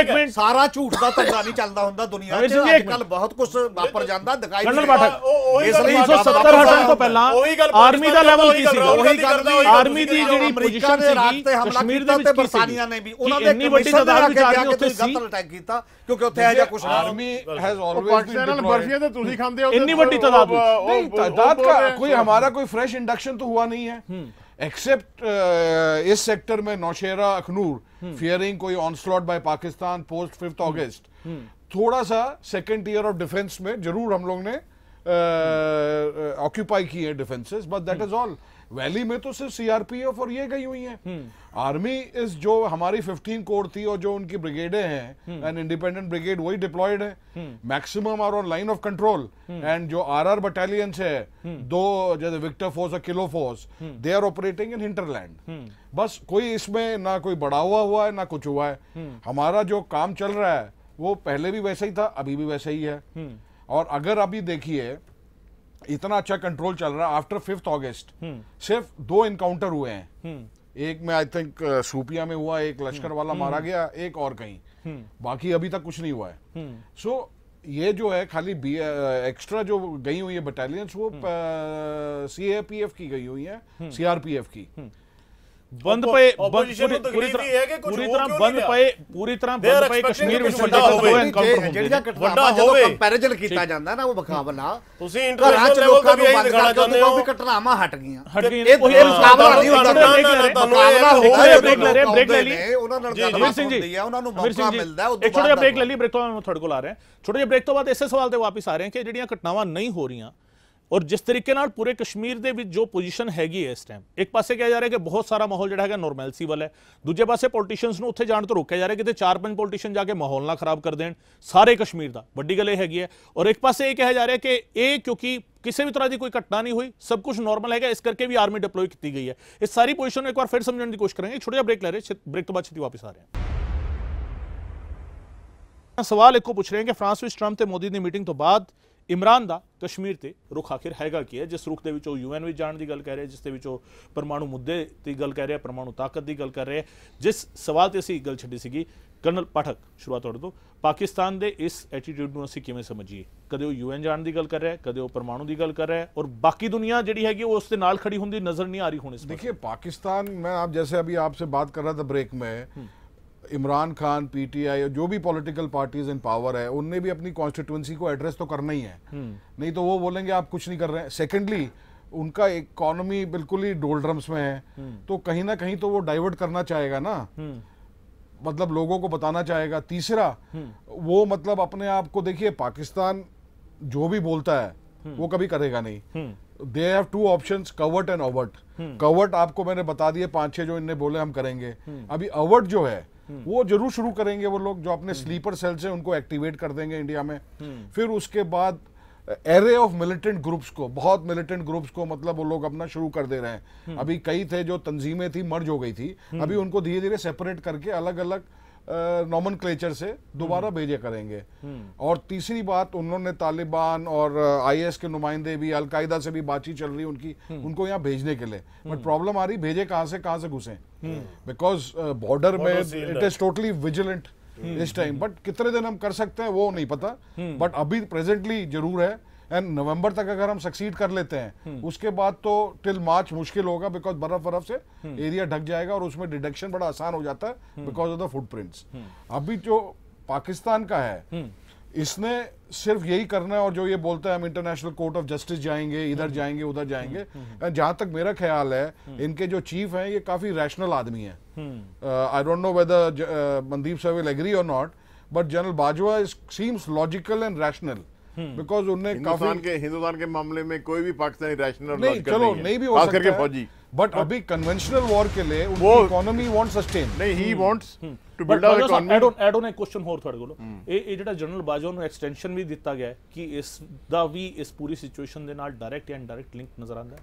F: ਦਾ।
A: ਮਿੰਟ।
H: ਸਾਰਾ ਝੂਠ ਦਾ ਧੰਦਾ ਨਹੀਂ ਚੱਲਦਾ ਹੁੰਦਾ ਦੁਨੀਆ 'ਚ। ਅੱਜ ਕੱਲ ਬਹੁਤ ਕੁਝ ਵਾਪਰ ਜਾਂਦਾ ਦਿਖਾਈ
A: ਕਰਨਲ
H: ਇਸ ਲਈ
E: ਬਾਠਾ
A: 370 ਹਟਣ ਤੋਂ ਪਹਿਲਾਂ ਆਰਮੀ ਦਾ ਲੈਵਲ ਕੀ ਸੀਗਾ
E: ਉਹੀ ਗੱਲ
A: ਆਰਮੀ ਦੀ ਜਿਹੜੀ
H: ਅਮਰੀਕਾ
A: ਪੋਜੀਸ਼ਨ
H: ਦੇ ਰਾਤ
A: ਸੀਗੀ
H: ਤੇ ਹਮਲਾ
A: ਕਸ਼ਮੀਰ
H: ਕੀਤਾ
A: ਦੇ
H: ਤੇ
A: ਵਿੱਚ ਕੀ
H: ਬਰਸਾਨੀਆਂ
A: ਸੀ
H: ਨੇ ਵੀ
A: ਕਿ
H: ਉਹਨਾਂ ਦੇ
A: ਇੰਨੀ ਵੱਡੀ ਤਾਦਾਦ ਵਿੱਚ ਆਰਮੀ ਉੱਥੇ ਸੀ
H: ਗਲਤ ਅਟੈਕ ਕੀਤਾ ਕਿਉਂਕਿ ਉੱਥੇ ਇਹ ਜਿਹਾ ਕੁਝ ਨਹੀਂ
G: आर्मी हैज
F: ਉਹ
G: ऑलवेज बीन
F: ਪਾਕਿਸਤਾਨ ਨਾਲ
G: डिप्लॉयड
F: ਬਰਫੀਆਂ ਤੇ ਤੁਸੀਂ ਖਾਂਦੇ ਹੋ
A: ਇੰਨੀ ਵੱਡੀ ਤਾਦਾਦ ਵਿੱਚ।
G: नहीं तादाद का कोई हमारा कोई फ्रेश इंडक्शन तो हुआ नहीं है एक्सेप्ट इस सेक्टर में नौशेरा अखनूर फियरिंग कोई onslaught by Pakistan post fifth August थोड़ा सा सेकेंड ईयर ऑफ डिफेंस में जरूर हम लोग ने ऑक्यूपाई की है defences but that is all valley में तो सिर्फ़ सीआरपीएफ और ये गई हुई हैं। आर्मी इस जो हमारी 15 कोर थी और जो उनकी ब्रिगेडें हैं एंड इंडिपेंडेंट ब्रिगेड वही डिप्लॉयड है। Maximum are on line of control and जो आरआर बटालियंस है दो जैसे विक्टर फोर्स और Kilo force they are operating in hinterland बस कोई इसमें ना कोई बढ़ावा हुआ है ना कुछ हुआ है। हमारा जो काम चल रहा है वो पहले भी वैसा ही था अभी भी वैसा ही है। और अगर अभी देखिए इतना अच्छा कंट्रोल चल रहा है आफ्टर फिफ्थ अगस्त सिर्फ़ दो इनकाउंटर हुए हैं। एक में आई थिंक सूपिया में हुआ एक लश्कर वाला मारा गया एक और कहीं। बाकी अभी तक कुछ नहीं हुआ है। सो ये जो है खाली बी एक्स्ट्रा जो गई हुई है बटालियंस वो सीएपीएफ की गई हुई है सीआरपीएफ की।
A: ਬੰਦ ਪਏ
E: opposition
A: ਪੂਰੀ-
E: ਨੂੰ
A: ਪੂਰੀ
E: ਕਿ
A: ਤਰ੍ਹਾਂ ਬੰਦ? ਪਏ ਪੂਰੀ ਤਰ੍ਹਾਂ ਬੰਦ ਪਏ ਕਸ਼ਮੀਰ
E: ਕਿ
A: ਵਿੱਚ ਵੱਡੇ
E: ਹੋਵੇ।
A: ਐਨਕਾਊਂਟਰ ਹੁੰਦੇ
H: ਜਿਹੜੀਆਂ
A: ਨੇ
E: ਵੱਡਾ
H: ਘਟਨਾਵਾਂ ਜਦੋਂ
E: ਹੋਵੇ।
H: ਕੰਪੈਰੀਜ਼ਨ ਕੀਤਾ ਜਾਂਦਾ ਨਾ ਉਹ ਮੁਕਾਬਲਾ।
E: ਤੁਸੀਂ ਇੰਟਰਨੈਸ਼ਨਲ ਲੈਵਲ ਤੇ ਵੀ ਇਹੀ
H: ਬੰਦ
E: ਦਿਖਾਣਾ ਚਾਹੁੰਦੇ
H: ਉਹ
E: ਹੋ।
H: ਵੀ ਘਟਨਾਵਾਂ ਹਟ ਗਈਆਂ।
A: ਹਟ ਗਈਆਂ।
H: ਇਹ
A: ਉਹੀ
H: ਇਹ ਮੁਕਾਬਲਾ ਨਹੀਂ ਹੁੰਦਾ।
E: ਤੁਹਾਨੂੰ ਇਹ
A: ਬ੍ਰੇਕ ਲੈ ਰਹੇ ਬ੍ਰੇਕ ਲੈ ਲਈ।
H: ਉਹਨਾਂ ਨਾਲ
A: ਜੀ
H: ਹੁੰਦੀ ਹੈ ਉਹਨਾਂ ਨੂੰ ਮੌਕਾ ਮਿਲਦਾ ਹੈ
A: ਇੱਕ ਛੋਟਾ ਜਿਹਾ ਬ੍ਰੇਕ ਲੈ ਲਈ ਬ੍ਰੇਕ ਤੋਂ ਬਾਅਦ ਮੈਂ ਤੁਹਾਡੇ ਕੋਲ ਆ ਰਿਹਾ। ਛੋਟਾ ਜਿਹਾ ਬ੍ਰੇਕ ਤੋਂ ਬਾਅਦ ਇਸੇ ਸਵਾਲ ਤੇ ਵਾਪਸ ਆ ਰਹੇ ਹਾਂ ਕਿ ਜਿਹੜੀਆਂ ਘਟਨਾਵਾਂ ਨਹੀਂ ਹੋ ਰਹੀਆਂ ਔਰ ਜਿਸ ਤਰੀਕੇ ਨਾਲ ਪੂਰੇ ਕਸ਼ਮੀਰ ਦੇ ਵਿੱਚ ਜੋ ਪੋਜੀਸ਼ਨ ਹੈਗੀ ਹੈ ਇਸ ਟਾਈਮ ਇੱਕ ਪਾਸੇ ਕਿਹਾ ਜਾ ਰਿਹਾ ਕਿ ਬਹੁਤ ਸਾਰਾ ਮਾਹੌਲ ਜਿਹੜਾ ਹੈਗਾ ਨੋਰਮੈਲਸੀ ਵੱਲ ਹੈ, ਦੂਜੇ ਪਾਸੇ ਪੋਲੀਟੀਸ਼ੀਅਨਸ ਨੂੰ ਉੱਥੇ ਜਾਣ ਤੋਂ ਰੋਕਿਆ ਜਾ ਰਿਹਾ ਕਿਤੇ ਚਾਰ ਪੰਜ ਪੋਲੀਟੀਸ਼ੀਅਨ ਜਾ ਕੇ ਮਾਹੌਲ ਨਾ ਖਰਾਬ ਕਰ ਦੇਣ, ਸਾਰੇ ਕਸ਼ਮੀਰ ਦਾ, ਵੱਡੀ ਗੱਲ ਇਹ ਹੈਗੀ ਹੈ। ਔਰ ਇੱਕ ਪਾਸੇ ਇਹ ਕਿਹਾ ਜਾ ਰਿਹਾ ਕਿ ਇਹ ਕਿਉਂਕਿ ਕਿਸੇ ਵੀ ਤਰ੍ਹਾਂ ਦੀ ਕੋਈ ਘਟਨਾ ਨਹੀਂ ਹੋਈ, ਸਭ ਕੁਝ ਨਾਰਮਲ ਹੈਗਾ, ਇਸ ਕਰਕੇ ਵੀ ਆਰਮੀ ਡਿਪਲੋਏ ਕੀਤੀ ਗਈ ਹੈ। ਇਸ ਸਾਰੀ ਪੋਜੀਸ਼ਨ ਨੂੰ ਇੱਕ ਵਾਰ ਫਿਰ ਸਮਝਣ ਦੀ ਕੋਸ਼ਿਸ਼ ਕਰਾਂਗੇ ਛੋਟਾ ਜਿਹਾ ਬ੍ਰੇਕ ਲੈ ਰਹੇ ਬ੍ਰੇਕ ਤੋਂ ਬਾਅਦ ਛੇਤੀ ਵਾਪਸ ਆ ਰਹੇ ਹਾਂ। ਸਵਾਲ ਇੱਕੋ ਪੁੱਛ ਰਹੇ ਹਾਂ ਕਿ ਫਰਾਂਸ ਵਿੱਚ ਟਰੰਪ ਤੇ ਮੋਦੀ ਦੀ ਮੀਟਿੰਗ ਤੋਂ ਬਾਅਦ ਇਮਰਾਨ ਦਾ ਕਸ਼ਮੀਰ ਤੇ ਰੁਖ ਆਖਿਰ ਹੈਗਾ ਕੀ ਹੈ ਜਿਸ ਰੁਖ ਦੇ ਵਿੱਚ ਉਹ ਯੂਐਨ ਵਿੱਚ ਜਾਣ ਦੀ ਗੱਲ ਕਰ ਰਿਹਾ ਜਿਸ ਦੇ ਵਿੱਚ ਉਹ ਪਰਮਾਣੂ ਮੁੱਦੇ ਦੀ ਗੱਲ ਕਰ ਰਿਹਾ ਪਰਮਾਣੂ ਤਾਕਤ ਦੀ ਗੱਲ ਕਰ ਰਿਹਾ ਜਿਸ ਸਵਾਲ ਤੇ ਅਸੀਂ ਗੱਲ ਛੱਡੀ ਸੀਗੀ ਕਰਨਲ ਪਾਠਕ ਸ਼ੁਰੂਆਤ ਤੁਹਾਡੇ ਤੋਂ ਪਾਕਿਸਤਾਨ ਦੇ ਇਸ ਐਟੀਟਿਊਡ ਨੂੰ ਅਸੀਂ ਕਿਵੇਂ ਸਮਝੀਏ ਕਦੇ ਉਹ ਯੂਐਨ ਜਾਣ ਦੀ ਗੱਲ ਕਰ ਰਿਹਾ ਹੈ ਕਦੇ ਉਹ ਪਰਮਾਣੂ ਦੀ ਗੱਲ ਕਰ ਰਿਹਾ ਹੈ ਔਰ ਬਾਕੀ ਦੁਨੀਆ ਜਿਹੜੀ ਹੈਗੀ ਉਹ ਉਸ ਦੇ ਨਾਲ ਖੜੀ ਹੁੰਦੀ ਨਜ਼ਰ ਨਹੀਂ ਆ ਰਹੀ ਹੁਣ ਇਸ ਵਕਤ
G: देखिए पाकिस्तान में आप जैसे अभी आपसे बात कर रहा था ब्रेक में इमरान खान पीटीआई जो भी पॉलिटिकल पार्टीज़ इन पावर है उनने भी अपनी कॉन्स्टिट्यूंसी को एड्रेस तो करना ही है। नहीं तो वो बोलेंगे आप कुछ नहीं कर रहे हैं। सेकेंडली उनका इकोनॉमी बिल्कुल ही डोलड्रम्स में है। तो कहीं ना कहीं तो वो डाइवर्ट करना चाहेगा ना। मतलब लोगों को बताना चाहेगा। तीसरा वो मतलब अपने आप को देखिए पाकिस्तान जो भी बोलता है वो कभी करेगा नहीं। They have two option covert and overt covert आपको मैंने बता दिए पाँच छह जो इनने बोले हम करेंगे। अभी अवर्ट जो है वो ज़रूर शुरू करेंगे वो लोग जो अपने स्लीपर सेल्स हैं उनको एक्टिवेट कर देंगे इंडिया में। फिर उसके बाद एरे ऑफ़ मिलिटेंट ग्रुप्स को बहुत मिलिटेंट ग्रुप्स को मतलब वो लोग अपना शुरू कर दे रहे हैं। अभी कई थे जो तंजीमें थी मर्ज हो गई थी। अभी उनको धीरे धीरे सेपरेट करके अलग अलग नॉमन क्लेचर से दोबारा भेजे करेंगे। और तीसरी बात उन्होंने तालिबान और आईएस के नुमाइंदे भी अलकायदा से भी बातचीत चल रही है उनकी उनको यहाँ भेजने के लिए। बट प्रॉब्लम आ रही भेजे कहाँ से कहाँ से घुसे? बिकॉज़ बॉर्डर में इट इज़ टोटली विजिलेंट इस टाइम बट कितने दिन हम कर सकते हैं वो नहीं पता। बट अभी प्रेजेंटली ज़रूर है। एंड नवंबर तक अगर हम सक्सीड कर लेते हैं उसके बाद तो टिल मार्च मुश्किल होगा बिकॉज़ बर्फ़ बर्फ़ से एरिया ढक जाएगा और उसमें डिडक्शन बड़ा आसान हो जाता है बिकॉज़ ऑफ़ द फुटप्रिंट्स अभी जो पाकिस्तान का है इसने सिर्फ़ यही करना है और जो ये बोलता है हम इंटरनेशनल कोर्ट ऑफ़ जस्टिस जाएँगे इधर जाएँगे उधर जाएँगे। जहाँ तक मेरा ख्याल है इनके जो चीफ हैं ये काफ़ी रैशनल आदमी है। I don't know whether Mandeep sir will agree or not but general Bajwa seems logical and rational because उनने
F: हिंदुस्तान
G: काफी
F: के हिंदुस्तान के मामले में कोई भी पाकिस्तानी रैशनल
G: नहीं चलो नहीं भी हो
F: खास करके
G: सकता
F: फौजी
G: है बट अभी कन्वेंशनल वॉर के लिए उनकी
F: वो-
G: इकोनॉमी वांट सस्टेन
F: ਨਹੀਂ ਹੀ wants to
A: but
F: build our
A: and
F: economy
A: and on ਇੱਕ ਕੁਐਸਚਨ ਹੋਰ ਤੁਹਾਡੇ ਕੋਲੋਂ ਇਹ ਇਹ ਜਿਹੜਾ ਜਨਰਲ ਬਾਜਵਾ ਨੂੰ ਐਕਸਟੈਂਸ਼ਨ ਵੀ ਦਿੱਤਾ ਗਿਆ ਹੈ ਕਿ ਇਸ ਦਾ ਵੀ ਇਸ ਪੂਰੀ ਸਿਚੁਏਸ਼ਨ ਦੇ ਨਾਲ ਡਾਇਰੈਕਟ ਜਾਂ ਇਨਡਾਇਰੈਕਟ ਲਿੰਕ ਨਜ਼ਰ ਆਉਂਦਾ ਹੈ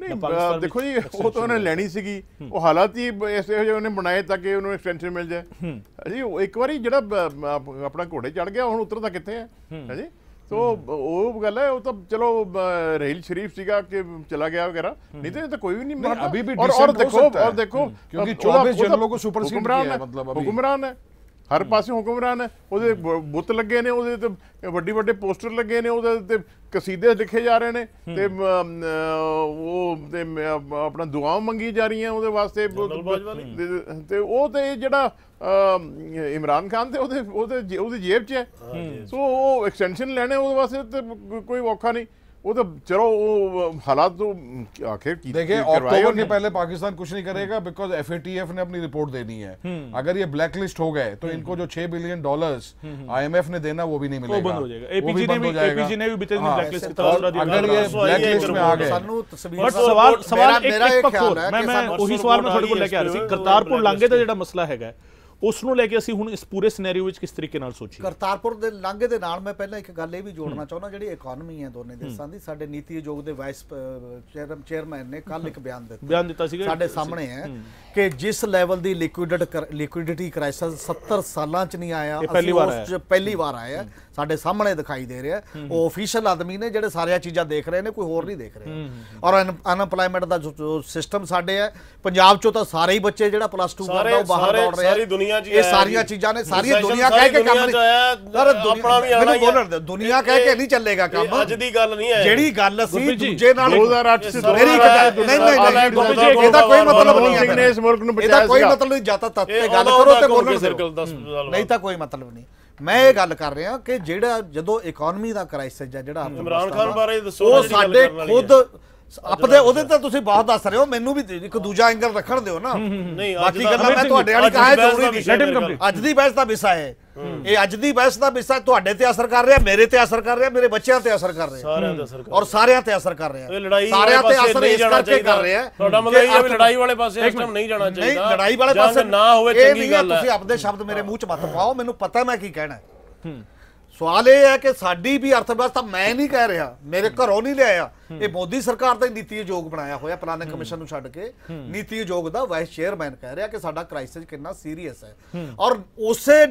F: ਨਹੀਂ
A: ਜਾਂ ਪਾਕਿਸਤਾਨ
F: ਅਹ, ਦੇਖੋ ਜੀ
A: ਵਿੱਚ
F: ਉਹ ਤਾਂ ਉਹਨੇ ਲੈਣੀ ਸੀਗੀ ਉਹ ਹਾਲਾਤ ਹੀ ਬ- ਇਸ ਇਹੋ ਜਿਹੇ ਉਹਨੇ ਬਣਾਏ ਤਾਂ ਕਿ ਉਹਨੂੰ ਐਕਸਟੈਂਸ਼ਨ ਮਿਲ ਜਾਏ ਜੀ ਉਹ ਇੱਕ ਵਾਰੀ ਜਿਹੜਾ ਬ- ਮ- ਆਪ- ਆਪਣਾ ਘੋੜੇ ਚੜ ਗਿਆ ਹੁਣ ਉਤਰਦਾ ਕਿੱਥੇ ਹੈ ਹਾਂਜੀ ਸੋ ਉਹ ਗੱਲ ਹੈ ਉਹ ਤਾਂ ਚਲੋ ਬ- ਰਹੀਲ ਸ਼ਰੀਫ ਸੀਗਾ ਕਿ ਚਲਾ ਗਿਆ ਵਗੈਰਾ ਨਹੀਂ ਤਾਂ ਇਹ ਤਾਂ ਕੋਈ ਵੀ ਨਹੀਂ
G: नहीं,
F: मानता।
G: अभी भी
F: और और
G: dissent हो
F: देखो
G: सकता है।
F: और देखो
G: क्योंकि
F: अब
G: 24
F: ਉਹਦਾ-
G: जनरलों को
F: ਉਹਦਾ
G: supersede
F: ਹੁਕਮਰਾਨ
G: किया है,
F: है,
G: मतलब अभी।
F: ਹੁਕਮਰਾਨ ਹੈ ਹਰ ਪਾਸੇ ਹੁਕਮਰਾਨ ਹੈ। ਉਹਦੇ ਬੁੱਤ ਲੱਗੇ ਨੇ ਉਹਦੇ ਤੇ ਵੱਡੀ ਵੱਡੇ ਪੋਸਟਰ ਲੱਗੇ ਨੇ ਉਹਦੇ ਤੇ ਕਸੀਦੇ ਲਿਖੇ ਜਾ ਰਹੇ ਨੇ ਤੇ ਉਹ ਤੇ ਆਪਣਾ ਦੁਆਵਾਂ ਮੰਗੀ ਜਾ ਰਹੀਆਂ ਉਹਦੇ ਵਾਸਤੇ। ਤੇ- ਉਹ ਤੇ ਜਿਹੜਾ ਇਮਰਾਨ ਖਾਨ ਤੇ ਉਹਦੇ ਉਹਦੇ ਉਹਦੀ ਜੇਬ 'ਚ ਹੈ। ਸੋ ਉਹ ਐਕਸਟੈਂਸ਼ਨ ਲੈਣੇ ਉਹਦੇ ਵਾਸਤੇ ਤੇ ਕੋਈ ਔਖਾ ਨਹੀਂ। वो तो चलो वो हालात तो आखिर की
G: देखिए अक्टूबर के पहले पाकिस्तान कुछ नहीं करेगा बिकॉज़ एफ़ ने अपनी रिपोर्ट देनी है। अगर ये ब्लैक लिस्ट हो गए तो इनको जो छह बिलियन डॉलर्स आईएमएफ ने देना वो भी नहीं मिलेगा। हाँ। करतारपुर
A: लांगे का जो मसला है ਉਸ ਨੂੰ ਲੈ ਕੇ ਅਸੀਂ ਹੁਣ ਇਸ ਪੂਰੇ ਸਿਨੈਰੀਓ ਵਿੱਚ ਕਿਸ ਤਰੀਕੇ ਨਾਲ ਸੋਚੀਏ?
H: ਕਰਤਾਰਪੁਰ ਦੇ ਲਾਂਘੇ ਦੇ ਨਾਲ ਮੈਂ ਪਹਿਲਾਂ ਇੱਕ ਗੱਲ ਇਹ ਵੀ ਜੋੜਨਾ ਚਾਹੁੰਦਾ ਜਿਹੜੀ ਇਕਨੋਮੀ ਹੈ ਦੋਨੇ ਦੇਸ਼ਾਂ ਦੀ ਸਾਡੇ ਨੀਤੀ ਆਯੋਗ ਦੇ ਵਾਈਸ ਚੇਅਰਮੈਨ ਨੇ ਕੱਲ ਇੱਕ ਬਿਆਨ ਦਿੱਤਾ।
A: ਬਿਆਨ ਦਿੱਤਾ ਸੀਗਾ।
H: ਸਾਡੇ ਸਾਹਮਣੇ ਹੈ ਕਿ ਜਿਸ ਲੈਵਲ ਦੀ ਲਿਕੁਇਡਿਟ ਲਿਕੁਇਡਿਟੀ ਕ੍ਰਾਈਸਿਸ 70 ਸਾਲਾਂ ਚ ਨਹੀਂ ਆਇਆ ਅਸੀਂ ਉਸ ਪਹਿਲੀ ਵਾਰ ਆਇਆ ਸਾਡੇ ਸਾਹਮਣੇ ਦਿਖਾਈ ਦੇ ਰਿਹਾ। ਉਹ ਅਫੀਸ਼ੀਅਲ ਆਦਮੀ ਨੇ ਜਿਹੜੇ ਸਾਰੀਆਂ ਚੀਜ਼ਾਂ ਦੇਖ ਰਹੇ ਨੇ ਕੋਈ ਹੋਰ ਨਹੀਂ ਦੇਖ ਰਿਹਾ। ਔਰ ਅਨਪਲਾਈਮੈਂਟ ਦਾ ਸਿਸਟਮ ਸਾਡੇ ਹੈ ਪੰਜਾਬ ਚੋਂ ਤਾਂ ਸਾਰੇ ਹੀ ਬੱਚੇ ਜਿਹੜਾ ਪਲੱਸ 2 ਕਰਦਾ ਉਹ ਬਾਹਰ ਦੌੜ ਰਿਹਾ।
E: ਸਾਰੀ ਦੁਨੀਆ ਦੁਨੀਆ 'ਚ
H: ਇਹ ਸਾਰੀਆਂ। ਚੀਜ਼ਾਂ ਨੇ
E: Recession
H: ਦੁਨੀਆ
E: ਸਾਰੀ
H: ਕਹਿ ਕੇ ਕੰਮ ਸਰ,
E: ਆਪਣਾ ਵੀ ਆਉਣਾ
H: ਮੈਨੂੰ
E: ਹੀ ਆ।
H: ਬੋਲਣ ਦੁਨੀਆ ਕਹਿ ਕੇ ਨਹੀਂ ਚੱਲੇਗਾ ਕੰਮ
E: ਅੱਜ ਦੀ ਗੱਲ ਨਹੀਂ ਹੈ
H: ਜਿਹੜੀ ਗੱਲ
A: ਜੀ,
H: ਦੂਜੇ ਨਾਲ
F: 2008 ਸੇ
H: ਮੇਰੀ ਇੱਕ ਗੱਲ- ਨਹੀਂ ਨਹੀਂ ਇਹਦਾ ਕੋਈ ਮਤਲਬ ਨਹੀਂ ਹੈ
F: ਇਸ ਮੁਲਕ ਨੂੰ
H: ਇਹਦਾ
F: ਬਚਾਇਆ
H: ਕੋਈ
F: ਸੀਗਾ।
H: ਮਤਲਬ ਨਹੀਂ ਜਾਂ ਤਾਂ ਤੱਤ ਤੇ ਗੱਲ ਕਰੋ ਤੇ ਬੋਲਣ
E: ਸਰਕਲ
H: ਦਿਓ।
E: 10 ਸਾਲ
H: ਨਹੀਂ ਤਾਂ ਕੋਈ ਮਤਲਬ ਨਹੀਂ ਮੈਂ ਇਹ ਗੱਲ ਕਰ ਰਿਹਾ ਕਿ ਜਿਹੜਾ ਜਦੋਂ ਇਕਨੋਮੀ ਦਾ ਕ੍ਰਾਈਸਿਸ ਹੈ ਜਿਹੜਾ
E: ਇਮਰਾਨ ਖਾਨ ਬਾਰੇ ਦੱਸੋ
H: ਉਹ ਸਾਡੇ ਖੁਦ ਆਪਦੇ ਉਹਦੇ ਤੇ ਤੁਸੀਂ ਬਹੁਤ ਦੱਸ ਰਹੇ ਹੋ ਮੈਨੂੰ ਵੀ ਇੱਕ ਦੂਜਾ ਐਂਗਲ ਰੱਖਣ ਦਿਓ ਨਾ।
E: ਨਹੀਂ ਅੱਜ
H: ਬਾਕੀ
E: ਦਾ-
H: ਗੱਲਾਂ ਮੈਂ
E: ਅੱਜ
H: ਤੁਹਾਡੇ ਵਾਲੀ ਕਹਾਂ ਜ਼ਰੂਰੀ
E: ਦਾ
H: ਨਹੀਂ. ਅੱਜ ਦੀ ਬਹਿਸ ਦਾ ਵਿਸ਼ਾ ਹੈ। ਇਹ ਅੱਜ ਦੀ ਬਹਿਸ ਦਾ ਵਿਸ਼ਾ ਤੁਹਾਡੇ ਤੇ ਅਸਰ ਕਰ ਰਿਹਾ ਮੇਰੇ ਤੇ ਅਸਰ ਕਰ ਰਿਹਾ ਮੇਰੇ ਬੱਚਿਆਂ ਤੇ ਅਸਰ ਕਰ ਰਿਹਾ।
E: ਸਾਰਿਆਂ
H: ਔਰ ਸਾਰਿਆਂ ਤੇ ਅਸਰ ਕਰ ਰਿਹਾ।
E: ਇਹ ਲੜਾਈ
H: ਸਾਰਿਆਂ
E: ਵਾਲੇ
H: ਤੇ ਅਸਰ
E: ਨਹੀਂ
H: ਇਸ ਕਰਕੇ ਕਰ ਰਿਹਾ
E: ਤੁਹਾਡਾ ਮਤਲਬ ਇਹ ਹੈ ਵੀ ਲੜਾਈ ਵਾਲੇ ਪਾਸੇ ਇਸ ਟਾਈਮ ਨਹੀਂ ਜਾਣਾ
H: ਨਹੀਂ
E: ਚਾਹੀਦਾ।
H: ਲੜਾਈ ਵਾਲੇ ਪਾਸੇ
E: ਨਾ ਹੋਵੇ ਚੰਗੀ
H: ਨਹੀਂ
E: ਗੱਲ ਹੈ।
H: ਤੁਸੀਂ ਆਪਦੇ ਸ਼ਬਦ ਮੇਰੇ ਮੂੰਹ 'ਚ ਮਤ ਪਾਓ ਮੈਨੂੰ ਪਤਾ ਮੈਂ ਕੀ ਕਹਿਣਾ ਹੈ। ਸਵਾਲ ਇਹ ਹੈ ਕਿ ਸਾਡੀ ਵੀ ਅਰਥ ਵਿਵਸਥਾ ਮੈਂ ਨਹੀਂ ਕਹਿ ਰਿਹਾ ਮੇਰੇ ਘਰੋਂ ਨਹੀਂ ਲਿਆਇਆ। ਇਹ ਮੋਦੀ ਸਰਕਾਰ ਦਾ ਹੀ ਨੀਤੀ ਆਯੋਗ ਬਣਾਇਆ ਹੋਇਆ ਪਲਾਨਿੰਗ ਕਮਿਸ਼ਨ ਨੂੰ ਛੱਡ ਕੇ। ਨੀਤੀ ਆਯੋਗ ਦਾ ਵਾਈਸ ਚੇਅਰਮੈਨ ਕਹਿ ਰਿਹਾ ਕਿ ਸਾਡਾ ਕ੍ਰਾਈਸਿਸ ਕਿੰਨਾ ਸੀਰੀਅਸ ਹੈ। ਔਰ ਉਸੇ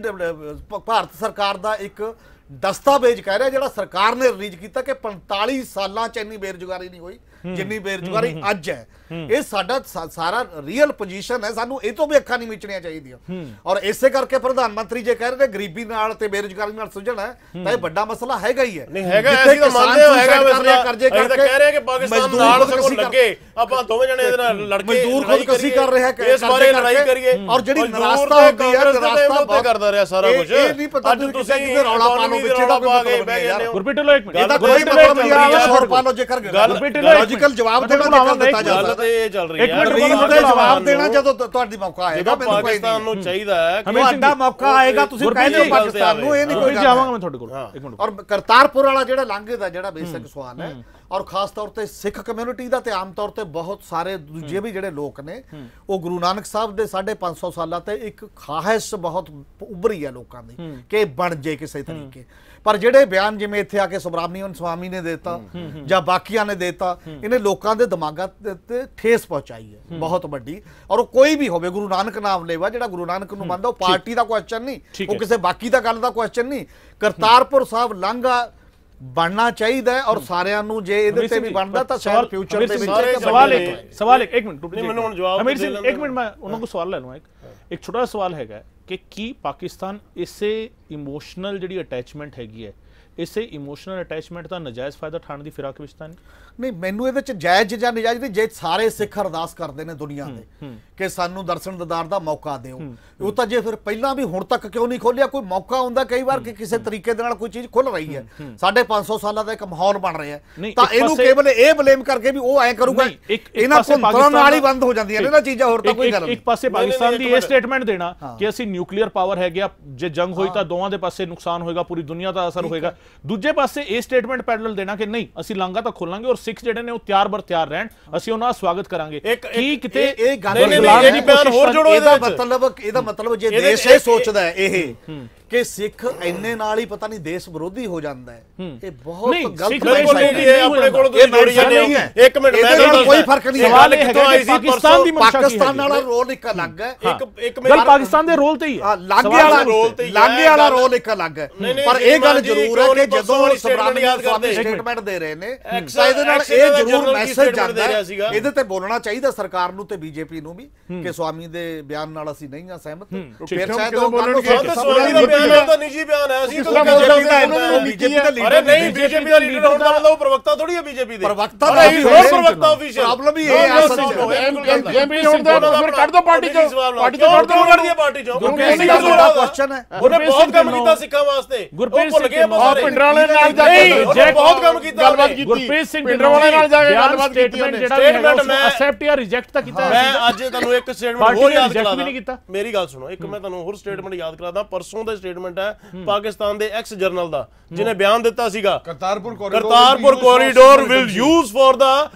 H: ਭਾਰਤ ਸਰਕਾਰ ਦਾ ਇੱਕ ਦਸਤਾਵੇਜ਼ ਕਹਿ ਰਿਹਾ ਜਿਹੜਾ ਸਰਕਾਰ ਨੇ ਰਿਲੀਜ਼ ਕੀਤਾ ਕਿ 45 ਸਾਲਾਂ ਚ ਇੰਨੀ ਬੇਰੁਜ਼ਗਾਰੀ ਨਹੀਂ ਹੋਈ। ਜਿੰਨੀ ਬੇਰੁਜ਼ਗਾਰੀ ਅੱਜ ਹੈ। ਇਹ ਸਾਡਾ ਸਾਰਾ ਰੀਅਲ ਪੋਜੀਸ਼ਨ ਹੈ। ਸਾਨੂੰ ਇਹ ਤੋਂ ਵੀ ਅੱਖਾਂ ਨਹੀਂ ਮੀਚਣੀਆਂ ਚਾਹੀਦੀਆਂ। ਔਰ ਇਸੇ ਕਰਕੇ ਪ੍ਰਧਾਨ ਮੰਤਰੀ ਜੇ ਕਹਿ ਰਹੇ ਨੇ ਗਰੀਬੀ ਨਾਲ ਤੇ ਬੇਰੁਜ਼ਗਾਰੀ ਨਾਲ ਸੁਝਣਾ ਹੈ ਤਾਂ ਇਹ ਵੱਡਾ ਮਸਲਾ ਹੈਗਾ ਹੀ ਹੈ।
E: ਨਹੀਂ ਹੈਗਾ
H: ਜਿੱਥੇ
E: ਅਸੀਂ ਤਾਂ
H: ਕਿਸਾਨ
E: ਮੰਨਦੇ ਹੋ ਹੈਗਾ
H: suicide ਕਰ ਰਿਹਾ,
E: ਮਸਲਾ।
H: ਕਰਜ਼ੇ
E: ਅਸੀਂ ਤਾਂ
H: ਕਰਕੇ
E: ਕਹਿ ਰਹੇ ਕਿ ਪਾਕਿਸਤਾਨ
H: ਮਜ਼ਦੂਰ
E: ਨਾਲ
H: ਖੁਦਕੁਸ਼ੀ
E: ਸਗੋਂ
H: ਕਰ-
E: ਲੱਗੇ। ਆਪਾਂ ਦੋਵੇਂ ਜਣੇ ਇਹਦੇ ਨਾਲ ਲੜ ਕੇ
H: ਮਜ਼ਦੂਰ
E: ਲੜਾਈ
H: ਖੁਦਕੁਸ਼ੀ
E: ਕਰੀਏ,
H: ਕਰ ਰਿਹਾ ਹੈ
E: ਇਸ ਬਾਰੇ ਲੜਾਈ ਕਰੀਏ।
H: ਔਰ ਜਿਹੜੀ
E: ਮਜ਼ਦੂਰ
H: ਨਿਰਾਸ਼ਤਾ
E: ਤੇ
H: ਹੁੰਦੀ ਹੈ
E: ਕਾਂਗਰਸ ਦੇ
H: ਨਿਰਾਸ਼ਤਾ
E: ਉੱਤੇ
H: ਬਹੁਤ
E: ਕਰਦਾ ਰਿਹਾ ਸਾਰਾ
H: ਇਹ-
E: ਕੁਝ
H: ਇਹ ਨਹੀਂ ਪਤਾ
E: ਅੱਜ
H: ਤੁਸੀਂ
E: ਤੁਸੀਂ
H: ਕਿਤੇ ਰੌਲਾ ਪਾ ਲਓ
E: economy ਦੇ
H: ਵਿੱਚ
E: ਰੌਲਾ
H: ਇਹਦਾ
E: ਪਾ
H: ਕੋਈ
E: ਕੇ
H: ਮਤਲਬ
E: ਬਹਿ
H: ਨਹੀਂ
E: ਜਾਂਦੇ ਹੋ।
A: ਗੁਰਪ੍ਰੀਤ ਢਿੱਲੋਂ ਇੱਕ ਮਿੰਟ
E: ਗੱਲ
H: ਇਹਦਾ
E: ਤਾਂ
H: ਕੋਈ
E: ਇਹ
H: ਮਤਲਬ
E: ਚੱਲ
H: ਨਹੀਂ
E: ਰਹੀ
H: ਆ
E: ਹੈ।
H: ਹੋਰ ਪਾ ਲਓ ਜੇਕਰ
E: ਗੱਲ-
A: ਗੁਰਪ੍ਰੀਤ ਢਿੱਲੋਂ ਇੱਕ
H: ਲੌਜੀਕਲ ਜਵਾਬ ਦੇਣਾ ਜੇਕਰ ਦਿੱਤਾ
A: ਬੁਲਾਵਾਂਗਾ,
H: ਜਾ
E: ਗੱਲ ਤੇ ਇਹ ਚੱਲ ਰਹੀ
A: ਇੱਕ
E: ਹੈ।
H: ਤੇ
A: ਰੁਕੋ,
H: ਜਵਾਬ ਦੇਣਾ ਜਦੋਂ ਤੁਹਾਡੀ ਮੌਕਾ ਆਏਗਾ
E: ਜਦੋਂ
H: ਮੈਨੂੰ ਕੋਈ
E: ਪਾਕਿਸਤਾਨ ਨੂੰ ਚਾਹੀਦਾ ਹੈ ਕਿ
H: ਤੁਹਾਡਾ ਮੌਕਾ ਆਏਗਾ ਤੁਸੀਂ ਕਹਿੰਦੇ ਹੋ ਪਾਕਿਸਤਾਨ ਨੂੰ ਇਹ ਨਹੀਂ ਕੋਈ
A: ਜਾਵਾਂਗਾ। ਮੈਂ ਤੁਹਾਡੇ ਕੋਲ। ਇੱਕ ਮਿੰਟ।
H: ਔਰ ਕਰਤਾਰਪੁਰ ਵਾਲਾ ਜਿਹੜਾ ਲਾਂਘੇ ਦਾ ਜਿਹੜਾ ਬੇਸਿਕ ਸਵਾਲ ਹੈ। ਔਰ ਖਾਸ ਤੌਰ ਤੇ ਸਿੱਖ ਕਮਿਊਨਿਟੀ ਦਾ ਤੇ ਆਮ ਤੌਰ ਤੇ ਬਹੁਤ ਸਾਰੇ ਦੂਜੇ ਵੀ ਜਿਹੜੇ ਲੋਕ ਨੇ ਉਹ ਗੁਰੂ ਨਾਨਕ ਸਾਹਿਬ ਦੇ 550 ਸਾਲਾਂ ਤੇ ਇੱਕ ਖਾਹਿਸ਼ ਬਹੁਤ ਉੱਭਰੀ ਹੈ ਲੋਕਾਂ ਦੀ ਕਿ ਬਣ ਜੇ ਕਿਸੇ ਤਰੀਕੇ। ਪਰ ਜਿਹੜੇ ਬਿਆਨ ਜਿਵੇਂ ਇੱਥੇ ਆ ਕੇ ਸੁਬਰਾਮਨੀਅਨ ਸਵਾਮੀ ਨੇ ਦਿੱਤਾ ਜਾਂ ਬਾਕੀਆਂ ਨੇ ਦਿੱਤਾ ਇਹਨੇ ਲੋਕਾਂ ਦੇ ਦਿਮਾਗਾਂ ਤੇ- ਠੇਸ ਪਹੁੰਚਾਈ ਹੈ ਬਹੁਤ ਵੱਡੀ। ਔਰ ਉਹ ਕੋਈ ਵੀ ਹੋਵੇ ਗੁਰੂ ਨਾਨਕ ਨਾਮ ਲੈਵਾ ਜਿਹੜਾ ਗੁਰੂ ਨਾਨਕ ਨੂੰ ਮੰਨਦਾ ਉਹ ਪਾਰਟੀ ਦਾ ਕੁਐਸਚਨ ਨਹੀਂ। ਉਹ। ਕਿਸੇ ਬਾਕੀ ਦਾ ਗੱਲ ਦਾ ਕੁਐਸਚਨ ਨਹੀਂ। ਕਰਤਾਰਪੁਰ ਸਾਹਿਬ ਲਾਂਘਾ ਬਣਨਾ ਚਾਹੀਦਾ ਹੈ ਔਰ ਸਾਰਿਆਂ ਨੂੰ ਜੇ ਇਹਦੇ ਤੇ ਵੀ ਬਣਦਾ ਤਾਂ
A: ਸਵਾਲ-
H: ਸ਼ਾਇਦ ਫਿਊਚਰ ਦੇ ਵਿੱਚ
A: ਸਵਾਲ ਇੱਕ ਸਵਾਲ ਇੱਕ ਇੱਕ ਮਿੰਟ
E: ਨਹੀਂ, ਮੈਨੂੰ ਹੁਣ ਜਵਾਬ
A: ਅਮੀਰ ਸਿੰਘ ਇੱਕ। ਮਿੰਟ ਮੈਂ ਉਹਨਾਂ ਕੋਲ ਸਵਾਲ ਲੈ ਲਵਾਂ। ਇੱਕ ਇੱਕ ਛੋਟਾ ਜਿਹਾ ਸਵਾਲ ਹੈਗਾ ਕਿ ਕੀ ਪਾਕਿਸਤਾਨ ਇਸੇ ਇਮੋਸ਼ਨਲ ਜਿਹੜੀ ਅਟੈਚਮੈਂਟ ਹੈਗੀ ਹੈ ਇਸੇ ਇਮੋਸ਼ਨਲ ਅਟੈਚਮੈਂਟ ਦਾ ਨਜਾਇਜ਼ ਫਾਇਦਾ ਉਠਾਉਣ ਦੀ ਫਿਰਾਕ ਵਿੱਚ ਤਾਂ ਨਹੀਂ?
H: ਨਹੀਂ ਮੈਨੂੰ ਇਹਦੇ ਚ ਜਾਇਜ਼ ਜਾਂ ਨਜਾਇਜ਼ ਨਹੀਂ ਜੇ ਸਾਰੇ ਸਿੱਖ ਅਰਦਾਸ ਕਰਦੇ ਨੇ ਦੁਨੀਆ ਦੇ ਕਿ ਸਾਨੂੰ ਦਰਸ਼ਨ ਦਿਦਾਰ ਦਾ ਮੌਕਾ ਦਿਓ। ਉਹ ਤਾਂ ਜੇ ਫਿਰ ਪਹਿਲਾਂ ਵੀ ਹੁਣ ਤੱਕ ਕਿਉਂ ਨਹੀਂ ਖੋਲਿਆ ਕੋਈ ਮੌਕਾ ਹੁੰਦਾ ਕਈ ਵਾਰ ਕਿ ਕਿਸੇ ਤਰੀਕੇ ਦੇ ਨਾਲ ਕੋਈ ਚੀਜ਼ ਖੁੱਲ ਰਹੀ ਹੈ। ਸਾਢੇ 500 ਸਾਲਾਂ ਦਾ ਇੱਕ ਮਾਹੌਲ ਬਣ ਰਿਹਾ ਤਾਂ
A: ਇੱਕ
H: ਇਹਨੂੰ
A: ਪਾਸੇ-
H: ਕੇਵਲ ਇਹ ਬਲੇਮ ਕਰਕੇ ਵੀ ਉਹ ਐ ਕਰੂਗਾ ਇਹਨਾਂ
A: ਪਾਕਿਸਤਾਨ
H: ਨਾਲ ਹੀ ਬੰਦ ਹੋ ਜਾਂਦੀਆਂ ਨੇ ਨਾ ਚੀਜ਼ਾਂ ਹੋਰ ਤਾਂ ਕੋਈ ਗੱਲ ਨਹੀਂ।
A: ਇੱਕ ਪਾਸੇ ਪਾਕਿਸਤਾਨ ਦੀ ਇਹ
E: ਮਿੰਟ।
A: ਸਟੇਟਮੈਂਟ ਦੇਣਾ ਕਿ ਅਸੀਂ ਨਿਊਕਲੀਅਰ ਪਾਵਰ ਹੈਗੇ ਆ ਜੇ ਜੰਗ ਹੋਈ ਤਾਂ ਦੋਵਾਂ ਦੇ ਪਾਸੇ ਨੁਕਸਾਨ ਹੋਏਗਾ ਪੂਰੀ ਦੁਨੀਆ ਦਾ ਅਸਰ ਹੋਏਗਾ। ਦੂਜੇ ਪਾਸੇ ਇਹ ਸਟੇਟਮੈਂਟ ਪੈਰਲਲ ਦੇਣਾ ਕਿ ਨਹੀਂ ਅਸੀਂ ਲਾਂਗਾ ਤਾਂ ਖੋਲਾਂਗੇ ਔਰ ਸਿੱਖ ਜਿਹੜੇ ਨੇ ਉਹ ਤਿਆਰ ਬਰ ਤਿਆਰ ਰਹਿਣ ਅਸੀਂ ਉਹਨਾਂ ਦਾ ਸਵਾਗਤ ਕਰਾਂਗੇ। ਕੀ ਕਿਤੇ
H: ਇਹ ਗੱਲ
E: ਨਹੀਂ, ਬਿਆਨ ਹੋਰ ਜੋੜੋ
H: ਇਹਦਾ। ਮਤਲਬ ਇਹਦਾ ਮਤਲਬ ਜੇ ਦੇਸ਼ ਇਹ ਸੋਚਦਾ ਹੈ ਇਹ। ਕਿ ਸਿੱਖ ਇੰਨੇ ਨਾਲ ਹੀ ਪਤਾ ਨਹੀਂ ਦੇਸ਼ ਵਿਰੋਧੀ ਹੋ ਜਾਂਦਾ ਹੈ। ਇਹ ਬਹੁਤ ਗਲਤ
E: ਇਹ ਆਪਣੇ ਕੋਲ
H: ਇਹ
E: ਤੁਸੀਂ ਜੋੜੀ ਜਾਂਦੇ
H: ਨਹੀਂ
E: ਹੋ।
H: ਹੈ।
E: ਇੱਕ ਮਿੰਟ ਮੈਂ ਤੁਹਾਨੂੰ
H: ਕੋਈ। ਫ਼ਰਕ ਨਹੀਂ ਹੈ।
A: ਇਹ
E: ਕਿੱਥੋਂ ਆਈ
A: ਕਿ
E: ਸੀ
A: ਪਾਕਿਸਤਾਨ ਦੀ? ਮਨਸ਼ਾ ਕੀ
H: ਪਾਕਿਸਤਾਨ ਵਾਲਾ
A: ਹੈ?
H: ਰੋਲ ਇੱਕ ਅਲੱਗ ਹੈ।
E: ਇੱਕ ਇੱਕ
A: ਗੱਲ ਪਾਕਿਸਤਾਨ ਦੇ ਰੋਲ ਤੇ ਹੀ
H: ਹਾਂ,
A: ਹੈ ਸਵਾਲ
H: ਵਾਲਾ
E: ਰੋਲ ਤੇ ਹੀ ਹੈ,
H: ਲਾਂਘੇ ਵਾਲਾ ਰੋਲ ਇੱਕ ਅਲੱਗ ਹੈ। ਪਰ ਇਹ ਗੱਲ ਜ਼ਰੂਰ ਹੈ ਕਿ ਜਦੋਂ
E: ਪਰਸੋਂ
H: ਸਬਰਾਮਨੀ
E: ਯਾਦ ਕਰਦੇ?
H: ਸਟੇਟਮੈਂਟ ਦੇ ਰਹੇ ਨੇ ਤਾਂ ਇਹਦੇ ਨਾਲ ਇਹ ਜ਼ਰੂਰ ਮੈਸੇਜ ਜਾਂਦਾ ਹੈ? ਇਹਦੇ ਤੇ ਬੋਲਣਾ ਚਾਹੀਦਾ ਸਰਕਾਰ ਨੂੰ ਤੇ ਬੀਜੇਪੀ ਨੂੰ ਵੀ ਕਿ ਸਵਾਮੀ ਦੇ ਬਿਆਨ ਨਾਲ ਅਸੀਂ ਨਹੀਂ ਆ ਸਹਿਮਤ। ਫਿਰ ਸ਼ਾਇਦ ਉਹ ਗੱਲ ਨੂੰ
E: ਤਾਂ ਦਾ ਬਿਆਨ ਹੈ, ਤਾਂ ਨਿੱਜੀ ਬਿਆਨ ਹੈ ਅਸੀਂ ਤਾਂ ਬੀਜੇਪੀ ਦਾ
F: ਉਹਨਾਂ ਨੇ
H: ਬੀਜੇਪੀ ਦਾ
E: ਅਰੇ
H: ਲੀਡਰ
E: ਨਹੀਂ ਬੀਜੇਪੀ ਦਾ ਲੀਡਰ ਹੋਣ ਦਾ ਮਤਲਬ ਉਹ ਪ੍ਰਵਕਤਾ ਥੋੜੀ ਹੈ ਬੀਜੇਪੀ ਦੇ।
H: ਪ੍ਰਵਕਤਾ
E: ਅਰੇ
H: ਵੀ
E: ਹੋਰ। ਪ੍ਰਵਕਤਾ ਆਫੀਸ਼ੀਅਲ
H: ਪ੍ਰੋਬਲਮ ਹੀ ਇਹ ਹੈ
F: ਐਮਪੀ ਹੁਣ ਦਾ ਫਿਰ ਕੱਢ ਦੋ ਪਾਰਟੀ ਚੋਂ। ਪਾਰਟੀ ਤੋਂ ਕੱਢ ਦੋ।
E: ਕੱਢ ਦਿਆ ਪਾਰਟੀ ਚੋਂ?
H: ਕਿਉਂਕਿ
E: ਕਿਉਂਕਿ
H: ਇਹ ਬੜਾ ਕੁਐਸਚਨ ਹੈ।
E: ਉਹਨੇ ਬਹੁਤ ਕੰਮ ਕੀਤਾ ਸਿੱਖਾਂ ਵਾਸਤੇ
A: ਗੁਰਪ੍ਰੀਤ
E: ਉਹ ਭੁੱਲ
A: ਸਿੰਘ
E: ਸਾਰੇ
F: ਪਿੰਡਰਾਂ ਵਾਲੇ ਨਾਲ ਜਾ ਕੇ
E: ਬਹੁਤ ਕੰਮ ਕੀਤਾ
F: ਗੱਲਬਾਤ। ਕੀਤੀ।
A: ਗੁਰਪ੍ਰੀਤ ਸਿੰਘ
F: ਪਿੰਡਰਾਂ ਵਾਲੇ ਨਾਲ ਜਾ ਕੇ ਗੱਲਬਾਤ ਕੀਤੀ ਉਹਨੇ
A: ਨੂੰ
E: ਮੈਂ-
A: accept ਜਾਂ reject ਤਾਂ ਕੀਤਾ
E: ਮੈਂ ਅੱਜ ਤੁਹਾਨੂੰ ਇੱਕ ਸਟੇਟਮੈਂਟ ਹੋਰ ਯਾਦ
A: reject
E: ਕਰਾ
A: ਵੀ ਨਹੀਂ ਕੀਤਾ।
E: ਮੇਰੀ ਗੱਲ ਸੁਣੋ ਇੱਕ ਮੈਂ ਤੁਹਾਨੂੰ ਹੋਰ ਸਟੇਟਮੈਂਟ ਯਾਦ ਕਰਾਦਾ ਪਰਸੋਂ ਦਾ ਸਟੇਟਮੈਂਟ ਹੈ ਪਾਕਿਸਤਾਨ ਦੇ ਐਕਸ ਜਰਨਲ ਦਾ ਜਿਹਨੇ ਬਿਆਨ ਦਿੱਤਾ ਸੀਗਾ।
G: Kartarpur corridor
E: Kartarpur
G: corridor will. Use for
E: the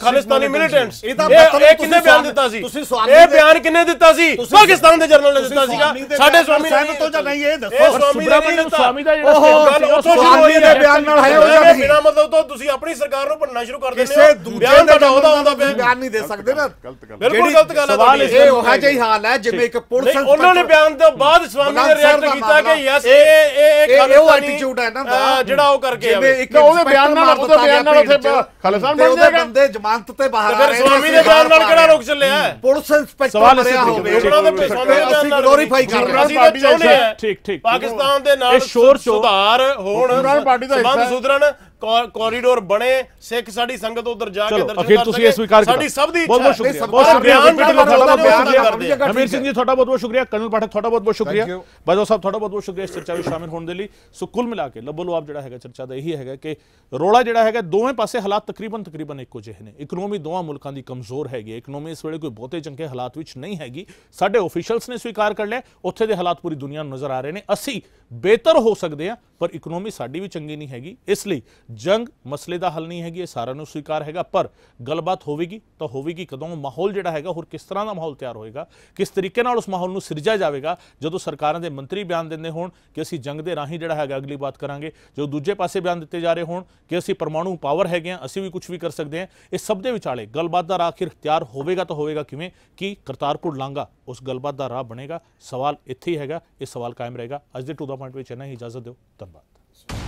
E: Khalistani
H: militants
E: ਇਹ
H: ਤੁਸੀਂ
E: ਕਿੰਨੇ ਬਿਆਨ ਦਿੱਤਾ ਸੀ?
H: ਤੁਸੀਂ ਸਵਾਮੀ
E: ਇਹ ਬਿਆਨ ਕਿੰਨੇ ਦਿੱਤਾ ਸੀ? ਪਾਕਿਸਤਾਨ ਦੇ ਜਰਨਲ ਨੇ ਦਿੱਤਾ ਸੀਗਾ। ਸਾਡੇ ਨੇ
H: ਸਹਿਮਤ ਹੋ ਜਾਂ ਨਹੀਂ ਇਹ ਦੱਸੋ।
A: ਸੁਬਰਾਮਨਿਅਮ
E: ਦਿੱਤਾ।
A: ਸਵਾਮੀ ਦਾ ਜਿਹੜਾ ਸਵਾਮੀ
E: ਸ਼ੁਰੂ ਹੋਈ
H: ਦੇ ਬਿਆਨ ਨਾਲ ਹੈ ਉਹ ਜਾਂ
E: ਬਿਨਾ ਮਤਲਬ ਤੋਂ ਤੁਸੀਂ ਆਪਣੀ ਸਰਕਾਰ ਨੂੰ ਭੰਨਣਾ ਸ਼ੁਰੂ ਕਰ ਦਿੰਦੇ ਹੋ। ਬਿਆਨ
H: ਦੇ
E: ਤੁਹਾਡਾ ਉਹਦਾ ਆਉਂਦਾ ਪਿਆ।
H: ਬਿਆਨ ਨਹੀਂ ਦੇ ਸਕਦੇ ਨਾ।
F: ਗਲਤ ਗੱਲ
E: ਬਿਲਕੁਲ
H: ਜਿਹੜੀ
E: ਗਲਤ ਗੱਲ ਹੈ
A: ਸਵਾਲ
H: ਇਹ ਉਹ ਜਿਹਾ ਹੀ ਹਾਲ ਹੈ ਜਿਵੇਂ ਇੱਕ ਪੁਲਿਸ
E: ਉਹਨਾਂ ਨੇ ਬਿਆਨ ਤੋਂ ਬਾਅਦ ਸਵਾਮੀ ਨੇ ਰਿਐਕਟ ਕੀਤਾ। ਲੱਗਦਾ ਕਿ ਯੈਸ ਇਹ ਇਹ
H: ਇਹ- ਇਹ ਉਹ attitude ਹੈ ਨਾ।
E: ਜਿਹੜਾ ਉਹ ਕਰਕੇ
H: ਜਿਹਦੇ
E: ਆਵੇ
H: ਇੱਕ
F: ਉਹਦੇ ਬਿਆਨ ਨਾਲ- ਉਹਦੇ ਬਿਆਨ ਨਾਲ ਉੱਥੇ। ਖਾਲਿਸਤਾਨ ਬਣ
H: ਉਹਦੇ
F: ਜਾਏਗਾ।
H: ਬੰਦੇ ਜ਼ਮਾਨਤ ਤੇ ਬਾਹਰ ਆ ਰਹੇ ਨੇ,
E: ਸਵਾਮੀ ਦੇ ਬਿਆਨ ਨਾਲ ਕਿਹੜਾ ਰੁਕ ਚੱਲਿਆ
H: ਪੁਲਿਸ ਇੰਸਪੈਕਟਰ
A: ਸਵਾਲ ਇਸੇ
H: ਮਰਿਆ
A: ਤਰੀਕੇ
H: ਹੋਵੇ
E: ਉਹਨਾਂ ਦੇ ਸਵਾਮੀ ਦੇ ਬਿਆਨ
H: ਅਸੀਂ
E: ਨਾਲ
H: glorify ਕਰ ਰਹੇ ਹਾਂ।
A: ਠੀਕ, ਠੀਕ।
E: ਪਾਕਿਸਤਾਨ ਦੇ ਨਾਲ
A: ਇਹ ਸ਼ੋਰ ਚੋਂ-
E: ਸੁਧਾਰ ਹੋਣ
F: ਪਾਰਟੀ ਦਾ ਹਿੱਸਾ।
E: ਸੁਧਰਨ ਕੋਰੀਡੋਰ ਬਣੇ ਸਿੱਖ ਸਾਡੀ ਸੰਗਤ ਉਧਰ ਜਾ ਕੇ ਦਰਸ਼ਨ ਕਰ
A: ਤੁਸੀਂ ਇਹ
E: ਸਕੇ।
A: ਸਵੀਕਾਰ ਕੀਤਾ।
E: ਸਾਡੀ ਸਭ ਦੀ
A: ਬਹੁਤ
E: ਇੱਛਾ
A: ਬਹੁਤ। ਸ਼ੁਕਰੀਆ। ਬਹੁਤ ਸ਼ੁਕਰੀਆ। ਤੁਹਾਡਾ ਬਹੁਤ
E: ਬਿਆਨ
A: ਸ਼ੁਕਰੀਆ
E: ਕਰਦੇ ਆ।
A: ਹਮੀਰ ਸਿੰਘ ਜੀ ਤੁਹਾਡਾ ਬਹੁਤ ਬਹੁਤ ਸ਼ੁਕਰੀਆ। ਕਰਨਲ ਪਾਠਕ ਤੁਹਾਡਾ ਬਹੁਤ ਬਹੁਤ ਸ਼ੁਕਰੀਆ. ਬਾਜਵਾ ਸਾਹਿਬ ਤੁਹਾਡਾ ਬਹੁਤ ਬਹੁਤ ਸ਼ੁਕਰੀਆ ਇਸ ਚਰਚਾ ਵਿੱਚ ਸ਼ਾਮਿਲ ਹੋਣ ਦੇ ਲਈ। ਸੋ ਕੁੱਲ ਮਿਲਾ ਕੇ ਲੱਭੋ ਲਵਾਬ ਜਿਹੜਾ ਹੈਗਾ ਚਰਚਾ ਦਾ ਇਹੀ ਹੈਗਾ ਕਿ ਰੋਲਾ ਜਿਹੜਾ ਹੈਗਾ ਦੋਵੇਂ ਪਾਸੇ ਹਾਲਾਤ ਤਕਰੀਬਨ ਤਕਰੀਬਨ ਇੱਕੋ ਜਿਹੇ ਨੇ। ਇਕਨੋਮੀ ਦੋਵਾਂ ਮੁਲਕਾਂ ਦੀ ਕਮਜ਼ੋਰ ਹੈਗੀ ਹੈ। ਇਕਨੋਮੀ ਇਸ ਵੇਲੇ ਕੋਈ ਬਹੁਤੇ ਚੰਗੇ ਹਾਲਾਤ ਵਿੱਚ ਨਹੀਂ ਹੈਗੀ। ਸਾਡੇ ਆਫੀਸ਼ੀਅਲਸ ਨੇ ਸਵੀਕਾਰ ਕਰ ਲਿਆ। ਉੱਥੇ ਦੇ ਹਾਲਾਤ ਪੂਰੀ ਦੁਨੀਆ ਨੂੰ ਨਜ਼ਰ ਆ ਰਹੇ ਨੇ। ਅਸੀਂ ਬਿਹਤਰ ਹੋ ਸਕਦੇ ਹਾਂ ਪਰ ਇਕਨੋਮੀ ਸਾਡੀ ਵੀ ਚੰਗੀ ਨਹੀਂ ਹੈਗੀ। ਇਸ ਲਈ ਜੰਗ ਮਸਲੇ ਦਾ ਹੱਲ ਨਹੀਂ ਹੈਗੀ, ਇਹ ਸਾਰਿਆਂ ਨੂੰ ਸਵੀਕਾਰ ਹੈਗਾ, ਪਰ ਗੱਲਬਾਤ ਹੋਵੇਗੀ, ਤਾਂ ਹੋਵੇਗੀ ਕਦੋਂ, ਮਾਹੌਲ ਜਿਹੜਾ ਹੈਗਾ, ਹੋਰ ਕਿਸ ਤਰ੍ਹਾਂ ਦਾ ਮਾਹੌਲ ਤਿਆਰ ਹੋਏਗਾ, ਕਿਸ ਤਰੀਕੇ ਨਾਲ ਉਸ ਮਾਹੌਲ ਨੂੰ ਸਿਰਜਿਆ ਜਾਵੇਗਾ, ਜਦੋਂ ਸਰਕਾਰਾਂ ਦੇ ਮੰਤਰੀ ਬਿਆਨ ਦਿੰਦੇ ਹੋਣ ਕਿ ਅਸੀਂ ਜੰਗ ਦੇ ਰਾਹੀਂ ਜਿਹੜਾ ਹੈਗਾ, ਅਗਲੀ ਬਾਤ ਕਰਾਂਗੇ, ਜੋ ਦੂਜੇ ਪਾਸੇ ਬਿਆਨ ਦਿੱਤੇ ਜਾ ਰਹੇ ਹੋਣ ਕਿ ਅਸੀਂ ਪਰਮਾਣੂ ਪਾਵਰ ਹੈਗੇ ਹਾਂ, ਅਸੀਂ ਵੀ ਕੁਝ ਵੀ ਕਰ ਸਕਦੇ ਹਾਂ, ਇਹ ਸਭ ਦੇ ਵਿਚਾਲੇ ਗੱਲਬਾਤ ਦਾ ਰਾਹ ਆਖਿਰ ਤਿਆਰ ਹੋਵੇਗਾ ਤਾਂ ਹੋਵੇਗਾ ਕਿਵੇਂ, ਕਿ ਕਰਤਾਰਪੁਰ ਲਾਂਗਾ ਉਸ ਗੱਲਬਾਤ ਦਾ ਰਾਹ ਬਣੇਗਾ? ਸਵਾਲ ਇੱਥੇ ਹੀ ਹੈਗਾ, ਇਹ ਸਵਾਲ ਕਾਇਮ ਰਹੇਗਾ। ਅੱਜ ਦੇ ਟੂ ਦਾ ਪੁਆਇੰਟ ਵਿੱਚ ਇੰਨਾ ਹੀ, ਇਜਾਜ਼ਤ ਦਿਓ, ਧੰਨਵਾਦ।